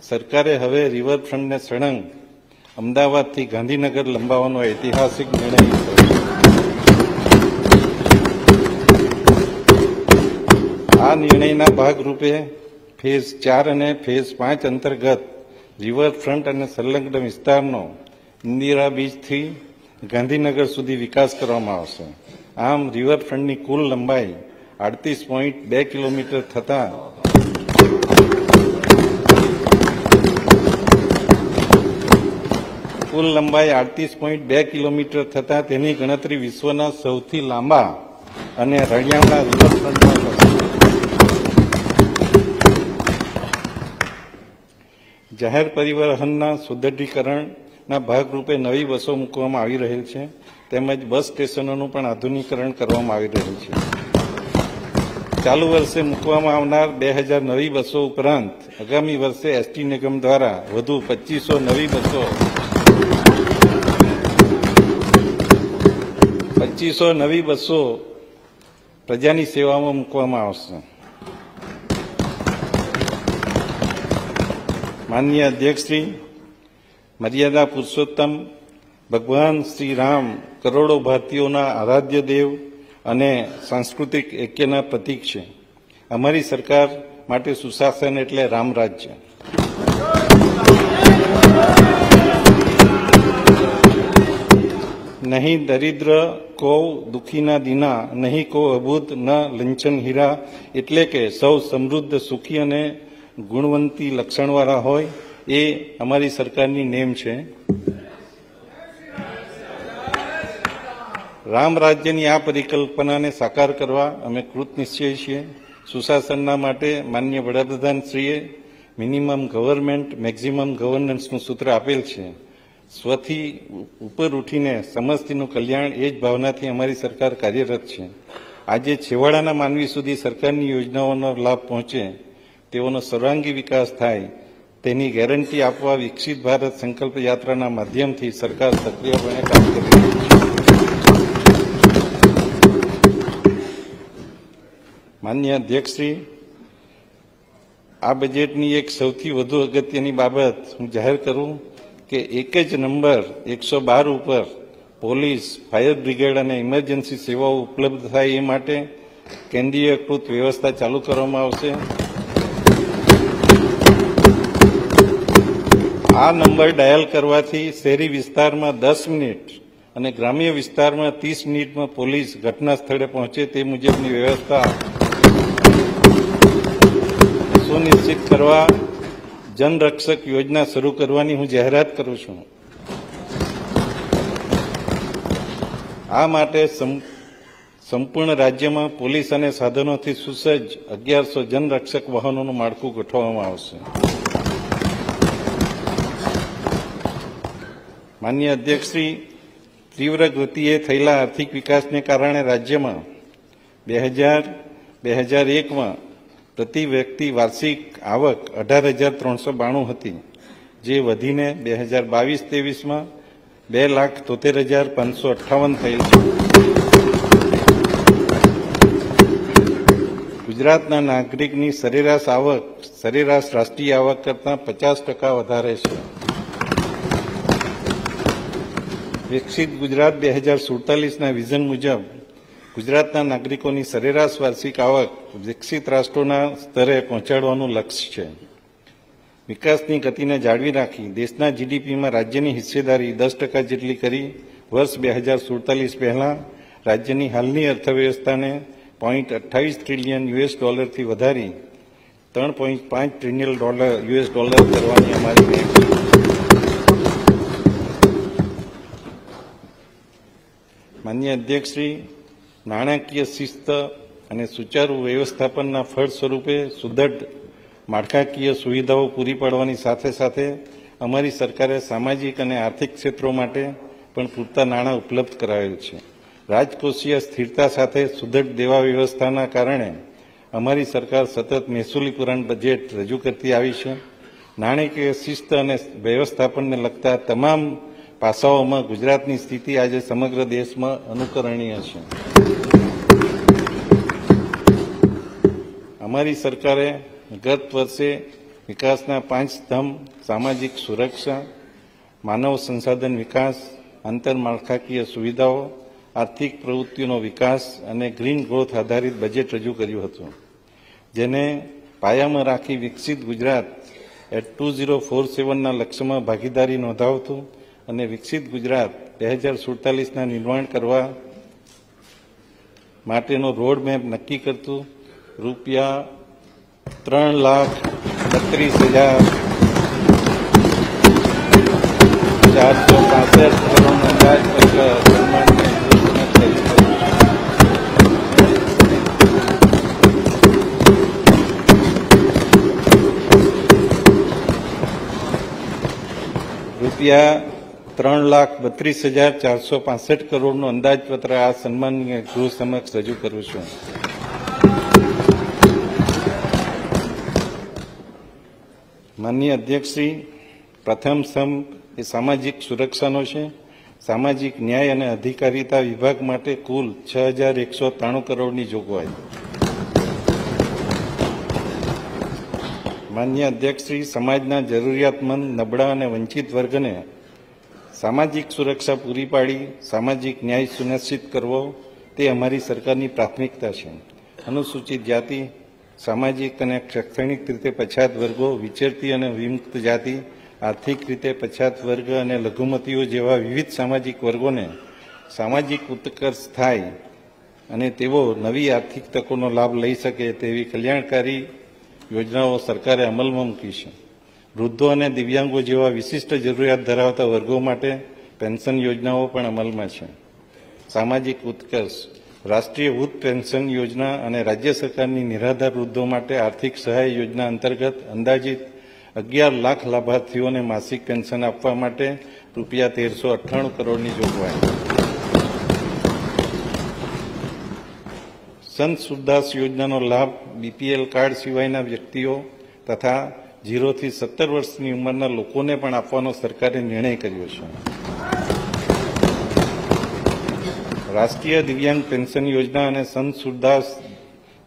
સરકારે હવે રિવરફ્રન્ટને સળંગ અમદાવાદથી ગાંધીનગર લંબાવવાનો ઐતિહાસિક નિર્ણય લીધો. આ નિર્ણયના ભાગરૂપે ફેઝ ચાર અને ફેઝ પાંચ અંતર્ગત રિવરફ્રન્ટ અને સંલગ્ન વિસ્તારનો ઇન્દિરા બીચથી ગાંધીનગર સુધી વિકાસ કરવામાં આવશે. આમ રિવરફ્રન્ટની કુલ લંબાઈ આડત્રીસ પોઈન્ટ બે કિલોમીટર થતાં કુલ લંબાઈ આડત્રીસ પોઈન્ટ બે કિલોમીટર થતાં તેની ગણતરી વિશ્વના સૌથી લાંબા અને રળિયામણા રિવરફ્રન્ટમાં જાહેર પરિવહનના સુદ્રઢીકરણના ભાગરૂપે નવી બસો મૂકવામાં આવી રહેલ છે. તેમજ બસ સ્ટેશનોનું પણ આધુનિકરણ કરવામાં આવી રહ્યું છે. ચાલુ વર્ષે મૂકવામાં આવનાર બે હજાર નવી બસો ઉપરાંત આગામી વર્ષે એસટી નિગમ દ્વારા વધુ પચીસો નવી બસો પચીસો, નવી બસો પ્રજાની સેવામાં મૂકવામાં આવશે. માનનીય અધ્યક્ષશ્રી, મર્યાદા પુરુષોત્તમ, ભગવાન શ્રી રામ, કરોડો ભારતીયોના આરાધ્ય દેવ અને સાંસ્કૃતિક ઐક્યના પ્રતીક છે. અમારી સરકાર માટે સુશાસન એટલે રામ રાજ્ય. નહીં દરિદ્ર કૌ દુઃખીના દીના, નહીં કો અભૂત ન લંચન હીરા, એટલે કે સૌ સમૃદ્ધ, સુખી અને ગુણવંતી લક્ષણવાળા હોય, એ અમારી સરકારની નેમ છે. રામ રાજ્યની આ પરિકલ્પનાને સાકાર કરવા અમે કૃત નિશ્ચય છીએ. સુશાસનના માટે માન્ય વડાપ્રધાનશ્રીએ મિનિમમ ગવર્મેન્ટ, મેક્ઝિમમ ગવર્નન્સનું સૂત્ર આપેલ છે. સ્વથી ઉપર ઉઠીને સમસ્તીનું કલ્યાણ એ જ ભાવનાથી અમારી સરકાર કાર્યરત છે. આજે છેવાડાના માનવી સુધી સરકારની યોજનાઓનો લાભ પહોંચે, તેઓનો સર્વાંગી વિકાસ થાય, તેની ગેરંટી આપવા વિકસિત ભારત સંકલ્પ યાત્રાના માધ્યમથી સરકાર સક્રિયપણે કામ કરી રહી છે. માન્ય અધ્યક્ષશ્રી, આ બજેટની એક સૌથી વધુ અગત્યની બાબત હું જાહેર કરું કે એક જ નંબર એકસો બાર ઉપર પોલીસ, ફાયર બ્રિગેડ અને ઇમરજન્સી સેવાઓ ઉપલબ્ધ થાય એ માટે કેન્દ્રીયકૃત વ્યવસ્થા ચાલુ કરવામાં આવશે. આ નંબર ડાયલ કરવાથી શહેરી વિસ્તારમાં દસ મિનિટ અને ગ્રામ્ય વિસ્તારમાં ત્રીસ મિનિટમાં પોલીસ ઘટના સ્થળે પહોંચે તે મુજબની વ્યવસ્થા સુનિશ્ચિત કરવા જનરક્ષક યોજના શરૂ કરવાની હું જાહેરાત કરું છું. આ માટે સંપૂર્ણ રાજ્યમાં પોલીસ અને સાધનોથી સુસજ્જ અગિયારસો જનરક્ષક વાહનોનું માળખું ગોઠવવામાં આવશે. માન્ય અધ્યક્ષશ્રી, તીવ્ર ગતિએ થયેલા આર્થિક વિકાસને કારણે રાજ્યમાં બે હજાર બે હજાર એકમાં પ્રતિ વ્યક્તિ વાર્ષિક આવક અઢાર હજાર ત્રણસો બાણું હતી, જે વધીને બે હજાર બાવીસ ત્રેવીસમાં બે લાખ તોતેર હજાર પાંચસો અઠ્ઠાવન થયેલ છે. ગુજરાતના નાગરિકની સરેરાશ આવક, સરેરાશ રાષ્ટ્રીય આવક કરતાં પચાસ ટકા વધારે છે. વિકસિત ગુજરાત બે હજાર સુડતાલીસના વિઝન મુજબ ગુજરાતના નાગરિકોની સરેરાશ વાર્ષિક આવક વિકસિત રાષ્ટ્રોના સ્તરે પહોંચાડવાનું લક્ષ્ય છે. વિકાસની ગતિને જાળવી રાખી દેશના જીડીપીમાં રાજ્યની હિસ્સેદારી દસ ટકા જેટલી કરી વર્ષ બે હજાર સુડતાલીસ પહેલાં રાજ્યની હાલની અર્થવ્યવસ્થાને પોઈન્ટ અઠ્ઠાવીસ ટ્રિલિયન યુએસ ડોલરથી વધારી ત્રણ પોઈન્ટ પાંચ ટ્રિલિયન ડોલર યુએસ ડોલર કરવાની અમારી માન્ય અધ્યક્ષશ્રી નાણાકીય શિસ્ત અને સુચારુ વ્યવસ્થાપનના ફળ સ્વરૂપે સુદૃઢ માળખાકીય સુવિધાઓ પૂરી પાડવાની સાથે સાથે અમારી સરકારે સામાજિક અને આર્થિક ક્ષેત્રો માટે પણ પૂરતા નાણાં ઉપલબ્ધ કરાવેલ છે. રાજકોષીય સ્થિરતા સાથે સુદૃઢ દેવા વ્યવસ્થાના કારણે અમારી સરકાર સતત મહેસૂલી પુરાણ બજેટ રજૂ કરતી આવી છે. નાણાકીય શિસ્ત અને વ્યવસ્થાપનને લગતા તમામ પાસાઓમાં ગુજરાતની સ્થિતિ આજે સમગ્ર દેશમાં અનુકરણીય છે. અમારી સરકારે ગત વર્ષે વિકાસના પાંચ સ્તંભ, સામાજિક સુરક્ષા, માનવ સંસાધન વિકાસ, આંતરમાળખાકીય સુવિધાઓ, આર્થિક પ્રવૃત્તિઓનો વિકાસ અને ગ્રીન ગ્રોથ આધારિત બજેટ રજૂ કર્યું હતું, જેને પાયામાં રાખી વિકસિત Gujarat at two zero four સેવનના લક્ષ્યમાં ભાગીદારી નોંધાવતું અને વિકસિત ગુજરાત બે હજાર સુડતાલીસના નિર્માણ કરવા માટેનો રોડ મેપ નક્કી કરતું રૂપિયા ત્રણ લાખ બત્રીસ હજાર ચારસો પાસઠ કરોડ અંદાજપત્ર. રૂપિયા ત્રણ લાખ બત્રીસ હજાર ચારસો પાસઠ કરોડનું અંદાજપત્ર આ સન્માનીય ગૃહ સમક્ષ રજૂ કરું છું માનનીય અધ્યક્ષશ્રી, પ્રથમ સ્તંભ એ સામાજિક સુરક્ષાનો છે. સામાજિક ન્યાય અને અધિકારીતા વિભાગ માટે કુલ છ હજાર એકસો ત્રાણું કરોડની જોગવાઈ. માન્ય અધ્યક્ષશ્રી, સમાજના જરૂરિયાતમંદ, નબળા અને વંચિત વર્ગને સામાજિક સુરક્ષા પૂરી પાડી, સામાજિક ન્યાય સુનિશ્ચિત કરવો તે અમારી સરકારની પ્રાથમિકતા છે. અનુસૂચિત જાતિ સામાજિક અને શૈક્ષણિક રીતે પછાત વર્ગો, વિચરતી અને વિમુક્ત જાતિ, આર્થિક રીતે પછાત વર્ગ અને લઘુમતીઓ જેવા વિવિધ સામાજિક વર્ગોને સામાજિક ઉત્કર્ષ થાય અને તેઓ નવી આર્થિક તકોનો લાભ લઈ શકે તેવી કલ્યાણકારી યોજનાઓ સરકારે અમલમાં મૂકી છે. વૃદ્ધો અને દિવ્યાંગો જેવા વિશિષ્ટ જરૂરિયાત ધરાવતા વર્ગો માટે પેન્શન યોજનાઓ પણ અમલમાં છે. સામાજિક ઉત્કર્ષ રાષ્ટ્રીય વૃદ્ધ પેન્શન યોજના અને રાજ્ય સરકારની નિરાધાર વૃદ્ધો માટે આર્થિક સહાય યોજના અંતર્ગત અંદાજિત અગિયાર લાખ લાભાર્થીઓને માસિક પેન્શન આપવા માટે રૂપિયા તેરસો અઠ્ઠાણું કરોડની જોગવાઈ. સંત સુરદાસ યોજનાનો લાભ બીપીએલ કાર્ડ સિવાયના વ્યક્તિઓ તથા જીરોથી સત્તર વર્ષની ઉંમરના લોકોને પણ આપવાનો સરકારે નિર્ણય કર્યો છે. રાષ્ટ્રીય દિવ્યાંગ પેન્શન યોજના અને સંત સુરદાસ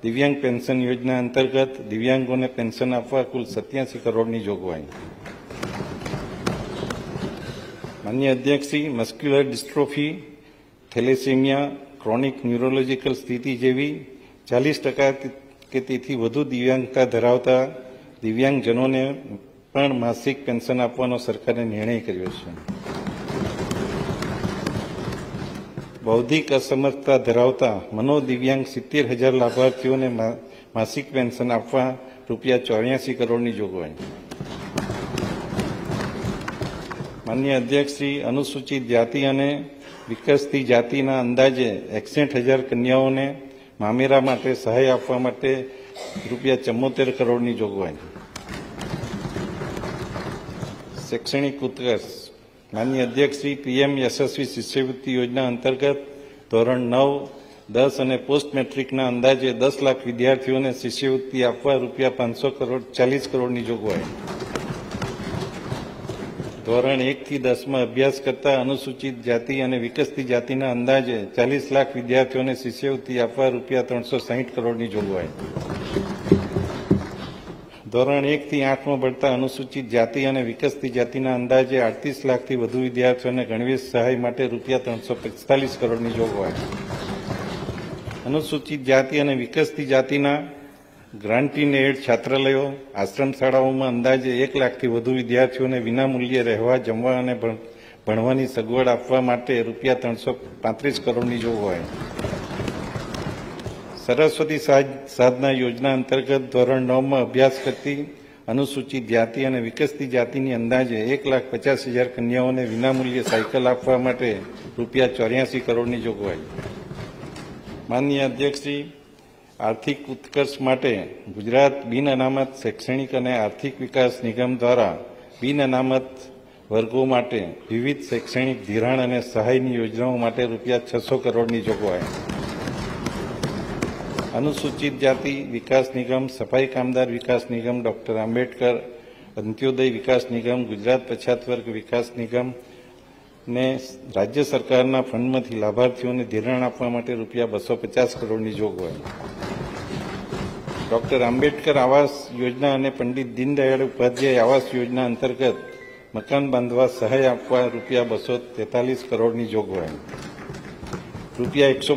દિવ્યાંગ પેન્શન યોજના અંતર્ગત દિવ્યાંગોને પેન્શન આપવા કુલ સત્યાસી કરોડની જોગવાઈ માન્ય અધ્યક્ષશ્રી muscular dystrophy thalassemia chronic neurological સ્થિતિ જેવી ચાલીસ ટકા કે તેથી વધુ દિવ્યાંગતા ધરાવતા દિવ્યાંગજનોને પણ માસિક પેન્શન આપવાનો સરકારે નિર્ણય કર્યો છે બૌદ્ધિક અસમર્થતા ધરાવતા મનોદિવ્યાંગ સિત્તેર હજાર લાભાર્થીઓને માસિક પેન્શન આપવા રૂપિયા ચોર્યાસી કરોડની જોગવાઈ. માન્ય અધ્યક્ષશ્રી અનુસૂચિત જાતિ અને વિકસતી જાતિના અંદાજે એકસઠ હજાર કન્યાઓને મામેરા માટે સહાય આપવા માટે રૂપિયા ચુમ્મોતેર કરોડની જોગવાઈ. શૈક્ષણિક ઉત્કર્ષ માન્ય અધ્યક્ષશ્રી પીએમ યશસ્વી શિષ્યવૃત્તિ યોજના અંતર્ગત ધોરણ નવ, દસ અને પોસ્ટ મેટ્રિકના અંદાજે દસ લાખ વિદ્યાર્થીઓને શિષ્યવૃત્તિ આપવા રૂપિયા પાંચસો કરોડ, ચાલીસ કરોડની જોગવાઈ. ધોરણ એકથી દસમાં અભ્યાસ કરતા અનુસૂચિત જાતિ અને વિકસતી જાતિના અંદાજે ચાલીસ લાખ વિદ્યાર્થીઓને શિષ્યવૃત્તિ આપવા રૂપિયા ત્રણસો સાહીઠ કરોડની જોગવાઈ. ધોરણ એક થી આઠમાં ભણતા અનુસૂચિત જાતિ અને વિકસતી જાતિના અંદાજે આડત્રીસ લાખથી વધુ વિદ્યાર્થીઓને ગણવેશ સહાય માટે રૂપિયા ત્રણસો પિસ્તાલીસ કરોડની જોગવાઈ. અનુસૂચિત જાતિ અને વિકસતી જાતિના ગ્રાન્ટીન એડ છાત્રાલયો આશ્રમ શાળાઓમાં અંદાજે એક લાખથી વધુ વિદ્યાર્થીઓને વિનામૂલ્યે રહેવા, જમવા અને ભણ- ભણવાની સગવડ આપવા માટે રૂપિયા ત્રણસો પાંત્રીસ કરોડની જોગવાઈ. સરસ્વતી સાધના યોજના અંતર્ગત ધોરણ નવમાં અભ્યાસ કરતી, અનુસૂચિત જાતિ અને વિકસતી જાતિની અંદાજે એક લાખ પચાસ હજાર કન્યાઓને વિનામૂલ્યે સાયકલ આપવા માટે રૂપિયા ચોર્યાસી કરોડની જોગવાઈ. માનનીય અધ્યક્ષશ્રી, આર્થિક ઉત્કર્ષ માટે ગુજરાત બિન અનામત શૈક્ષણિક અને આર્થિક વિકાસ નિગમ દ્વારા બિન અનામત વર્ગો માટે વિવિધ શૈક્ષણિક ધિરાણ અને સહાયની યોજનાઓ માટે રૂપિયા છસો કરોડની જોગવાઈ. અનુસૂચિત જાતિ વિકાસ નિગમ, સફાઈ કામદાર વિકાસ નિગમ, ડોક્ટર આંબેડકર, અંત્યોદય વિકાસ નિગમ, ગુજરાત પછાત વર્ગ વિકાસ નિગમ ને રાજ્ય સરકારના ફંડમાંથી લાભાર્થીઓને ધિરાણ આપવા માટે રૂપિયા બસો પચાસ કરોડની જોગવાઈ ડોક્ટર આંબેડકર આવાસ યોજના અને પંડિત દીનદયાળ ઉપાધ્યાય આવાસ યોજના અંતર્ગત મકાન બાંધવા સહાય આપવા રૂપિયા બસો તેતાલીસ કરોડની જોગવાઈ રૂપિયા એકસો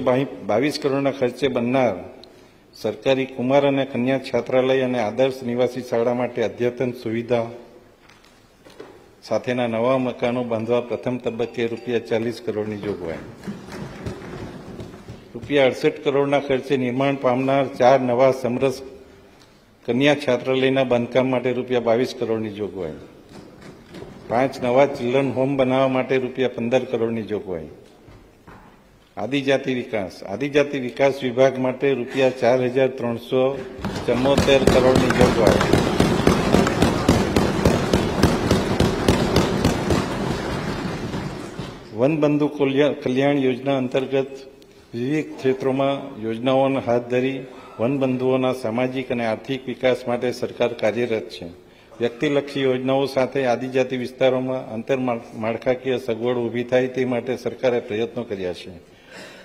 બાવીસ કરોડના ખર્ચે બનનાર સરકારી કુમાર અને કન્યા છાત્રાલય અને આદર્શ નિવાસી શાળા માટે અદ્યતન સુવિધા સાથેના નવા મકાનો બાંધવા પ્રથમ તબક્કે રૂપિયા ચાલીસ કરોડની જોગવાઈ. રૂપિયા અડસઠ કરોડના ખર્ચે નિર્માણ પામનાર ચાર નવા સમરસ કન્યા છાત્રાલયના બાંધકામ માટે રૂપિયા બાવીસ કરોડની જોગવાઈ. પાંચ નવા ચિલ્ડ્રન હોમ બનાવવા માટે રૂપિયા પંદર કરોડની જોગવાઈ. આદિજાતિ વિકાસ. આદિજાતિ વિકાસ વિભાગ માટે રૂપિયા ચાર હજાર ત્રણસો ચુમ્મોતેર કરોડની જોગવાઈ વનબંધુ કલ્યા- કલ્યાણ યોજના અંતર્ગત વિવિધ ક્ષેત્રોમાં યોજનાઓને હાથ ધરી વનબંધુઓના સામાજિક અને આર્થિક વિકાસ માટે સરકાર કાર્યરત છે. વ્યક્તિલક્ષી યોજનાઓ સાથે આદિજાતિ વિસ્તારોમાં આંતરમાળખાકીય સગવડ ઊભી થાય તે માટે સરકારે પ્રયત્નો કર્યા છે.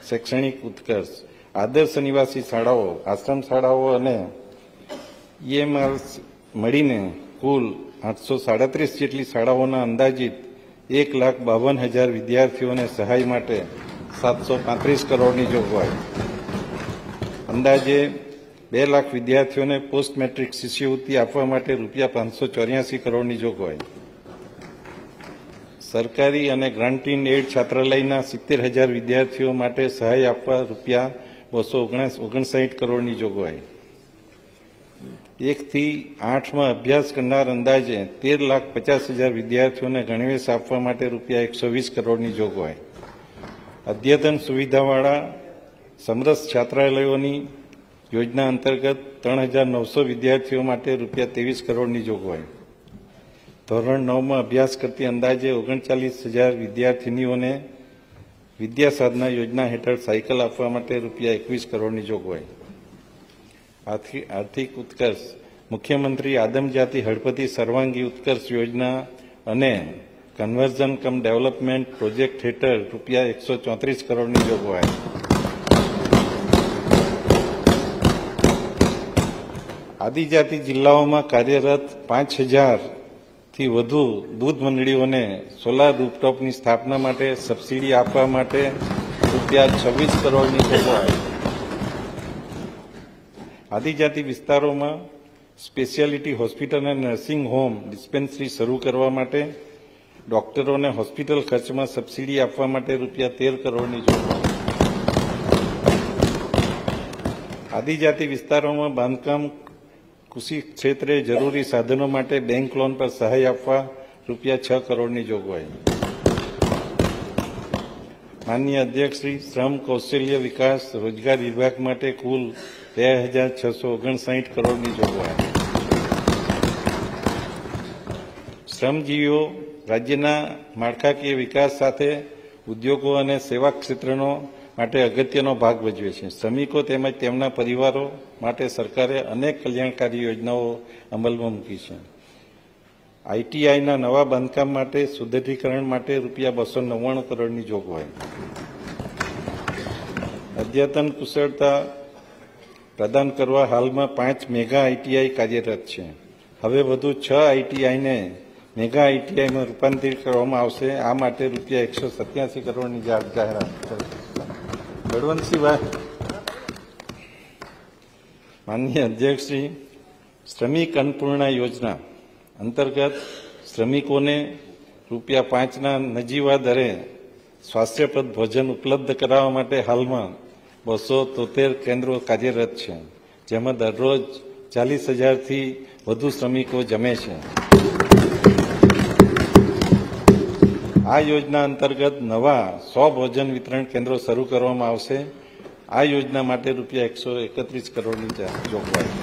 શૈક્ષણિક ઉત્કર્ષ. આદર્શ નિવાસી શાળાઓ, આશ્રમ શાળાઓ અને ઈએમઆર મળીને કુલ આઠસો સાડત્રીસ જેટલી શાળાઓના અંદાજિત એક લાખ બાવન હજાર વિદ્યાર્થીઓને સહાય માટે સાતસો પાંત્રીસ કરોડની જોગવાઈ. અંદાજે બે લાખ વિદ્યાર્થીઓને પોસ્ટ મેટ્રિક શિષ્યવૃત્તિ આપવા માટે રૂપિયા પાંચસો ચોર્યાસી કરોડની જોગવાઈ. સરકારી અને ગ્રાન્ટીન એડ છાત્રાલયના સિત્તેર હજાર વિદ્યાર્થીઓ માટે સહાય આપવા રૂપિયા બસો ઓગણસાઠ કરોડની જોગવાઈ. એકથી આઠમાં અભ્યાસ કરનાર અંદાજે તેર લાખ પચાસ હજાર વિદ્યાર્થીઓને ગણવેશ આપવા માટે રૂપિયા એકસો વીસ કરોડની જોગવાઈ. અદ્યતન સુવિધાવાળા સમરસ છાત્રાલયોની યોજના અંતર્ગત ત્રણ હજાર નવસો વિદ્યાર્થીઓ માટે રૂપિયા ત્રેવીસ કરોડની જોગવાઈ. ધોરણ નવમાં અભ્યાસ કરતી અંદાજે ઓગણચાલીસ હજાર વિદ્યાર્થીનીઓને વિદ્યા સાધના યોજના હેઠળ સાયકલ આપવા માટે રૂપિયા એકવીસ કરોડની જોગવાઈ આર્થિક આર્થિક ઉત્કર્ષ. મુખ્યમંત્રી આદમજાતિ હળપતિ સર્વાંગી ઉત્કર્ષ યોજના અને કન્વર્ઝન કમ ડેવલપમેન્ટ પ્રોજેક્ટ હેઠળ રૂપિયા એકસો ચોત્રીસ કરોડની જોગવાઈ આદિજાતિ જિલ્લાઓમાં કાર્યરત પાંચ હજારથી વધુ દૂધ મંડળીઓને સોલાર રૂપટોપની સ્થાપના માટે સબસિડી આપવા માટે રૂપિયા છવ્વીસ કરોડની જોગવાઈ આદિજાતિ વિસ્તારોમાં સ્પેશિયાલિટી હોસ્પિટલ અને નર્સિંગ હોમ ડિસ્પેન્સરી શરૂ કરવા માટે ડોક્ટરોને હોસ્પિટલ ખર્ચમાં સબસિડી આપવા માટે રૂપિયા તેર કરોડની જોગવાઈ. આદિજાતિ વિસ્તારોમાં બાંધકામ કૃષિ ક્ષેત્રે જરૂરી સાધનો માટે બેંક લોન પર સહાય આપવા રૂપિયા છ કરોડની જોગવાઈ. માનનીય અધ્યક્ષ શ્રી શ્રમ કૌશલ્ય વિકાસ રોજગાર વિભાગ માટે કુલ બે હજાર છસો ઓગણસાઠ કરોડની જોગવાઈ. શ્રમજીવીઓ રાજ્યના માળખાકીય વિકાસ સાથે ઉદ્યોગો અને સેવા ક્ષેત્રનો માટે અગત્યનો ભાગ ભજવે છે. શ્રમિકો તેમજ તેમના પરિવારો માટે સરકારે અનેક કલ્યાણકારી યોજનાઓ અમલમાં મૂકી છે. આઈટીઆઈના નવા બાંધકામ માટે સુદ્રઢીકરણ માટે રૂપિયા બસો નવ્વાણું કરોડની જોગવાઈ અદ્યતન કુશળતા પ્રદાન કરવા હાલમાં પાંચ મેગા આઈટીઆઈ કાર્યરત છે. હવે વધુ છ આઈટીઆઈને મેગા આઈટીઆઈમાં રૂપાંતરિત કરવામાં આવશે. આ માટે રૂપિયા એકસો સત્યાસી કરોડની જાહેરાત બળવંતસિંહભાઈ માનનીય અધ્યક્ષશ્રી, શ્રમિક અન્નપૂર્ણા યોજના અંતર્ગત શ્રમિકોને રૂપિયા પાંચના નજીવા દરે સ્વાસ્થ્યપ્રદ ભોજન ઉપલબ્ધ કરાવવા માટે હાલમાં બસો તોતેર કેન્દ્રો કાર્યરત છે, જેમાં દરરોજ ચાલીસ હજારથી વધુ શ્રમિકો જમે છે. આ યોજના અંતર્ગત નવા સો ભોજન વિતરણ કેન્દ્રો શરૂ કરવામાં આવશે. આ યોજના માટે રૂપિયા એકસો એકત્રીસ કરોડની જોગવાઈ.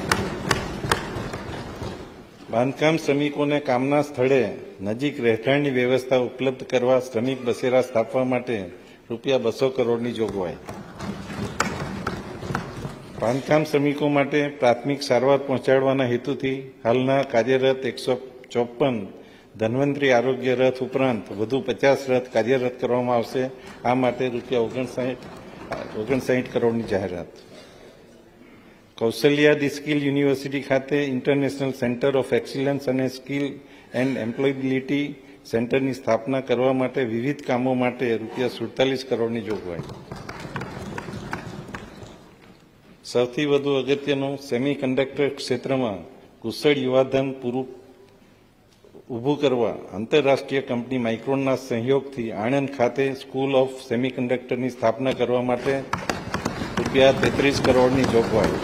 બાંધકામ શ્રમિકોને કામના સ્થળે નજીક રહેઠાણની વ્યવસ્થા ઉપલબ્ધ કરવા શ્રમિક બસેરા સ્થાપવા માટે રૂપિયા બસો કરોડની જોગવાઈ. બાંધકામ શ્રમિકો માટે પ્રાથમિક સારવાર પહોંચાડવાના હેતુથી હાલના કાર્યરત એકસો ચોપન ધન્વંતરી આરોગ્ય રથ ઉપરાંત વધુ પચાસ રથ કાર્યરત કરવામાં આવશે. આ માટે રૂપિયા ઓગણસાઠ ઓગણસાઠ કરોડની જાહેરાત. કૌશલ્યા દી સ્કિલ યુનિવર્સિટી ખાતે ઇન્ટરનેશનલ સેન્ટર ઓફ એક્સિલન્સ અને સ્કિલ એન્ડ એમ્પ્લોયબિલિટી સેન્ટરની સ્થાપના કરવા માટે વિવિધ કામો માટે રૂપિયા સુડતાલીસ કરોડની જોગવાઈ. સૌથી વધુ અગત્યનું સેમી કન્ડક્ટર ક્ષેત્રમાં કુશળ યુવાધન પૂરું ઊભું કરવા આંતરરાષ્ટ્રીય કંપની માઇક્રોનના સહયોગથી આણંદ ખાતે સ્કૂલ ઓફ સેમિકન્ડક્ટરની સ્થાપના કરવા માટે રૂપિયા તેત્રીસ કરોડની જોગવાઈ.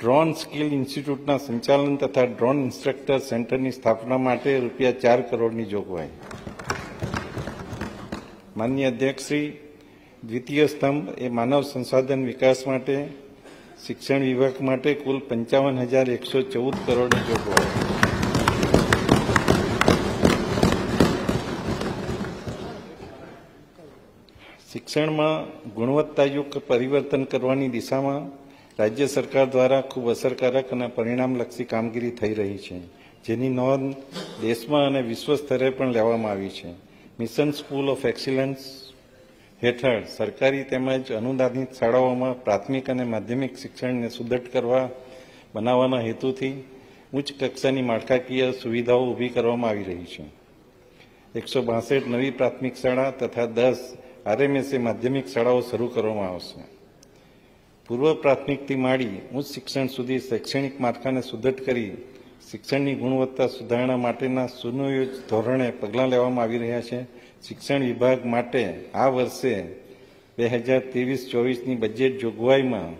ડ્રોન સ્કિલ ઇન્સ્ટિટ્યૂટના સંચાલન તથા ડ્રોન ઇન્સ્ટ્રક્ટર સેન્ટરની સ્થાપના માટે રૂપિયા ચાર કરોડની જોગવાઈ. માન્ય અધ્યક્ષશ્રી, દ્વિતીય સ્તંભ એ માનવ સંસાધન વિકાસ માટે શિક્ષણ વિભાગ માટે કુલ પંચાવન હજાર એકસો ચૌદ કરોડની જોગવાઈ શિક્ષણમાં ગુણવત્તાયુક્ત પરિવર્તન કરવાની દિશામાં રાજ્ય સરકાર દ્વારા ખૂબ અસરકારક અને પરિણામલક્ષી કામગીરી થઈ રહી છે, જેની નોંધ દેશમાં અને વિશ્વ સ્તરે પણ લેવામાં આવી છે. મિશન સ્કૂલ ઓફ એક્સિલન્સ હેઠળ સરકારી તેમજ અનુદાનિત શાળાઓમાં પ્રાથમિક અને માધ્યમિક શિક્ષણને સુદ્રઢ કરવા બનાવવાના હેતુથી ઉચ્ચ કક્ષાની માળખાકીય સુવિધાઓ ઊભી કરવામાં આવી રહી છે. એકસો બાસઠ નવી પ્રાથમિક શાળા તથા દસ આરએમએસએ માધ્યમિક શાળાઓ શરૂ કરવામાં આવશે. પૂર્વ પ્રાથમિકથી માંડી ઉચ્ચ શિક્ષણ સુધી શૈક્ષણિક માળખાને સુદ્રઢ કરી શિક્ષણની ગુણવત્તા સુધારણા માટેના સુનિયોજિત ધોરણે પગલાં લેવામાં આવી રહ્યા છે. શિક્ષણ વિભાગ માટે આ વર્ષે બે હજાર ત્રેવીસ ચોવીસની બજેટ જોગવાઈમાં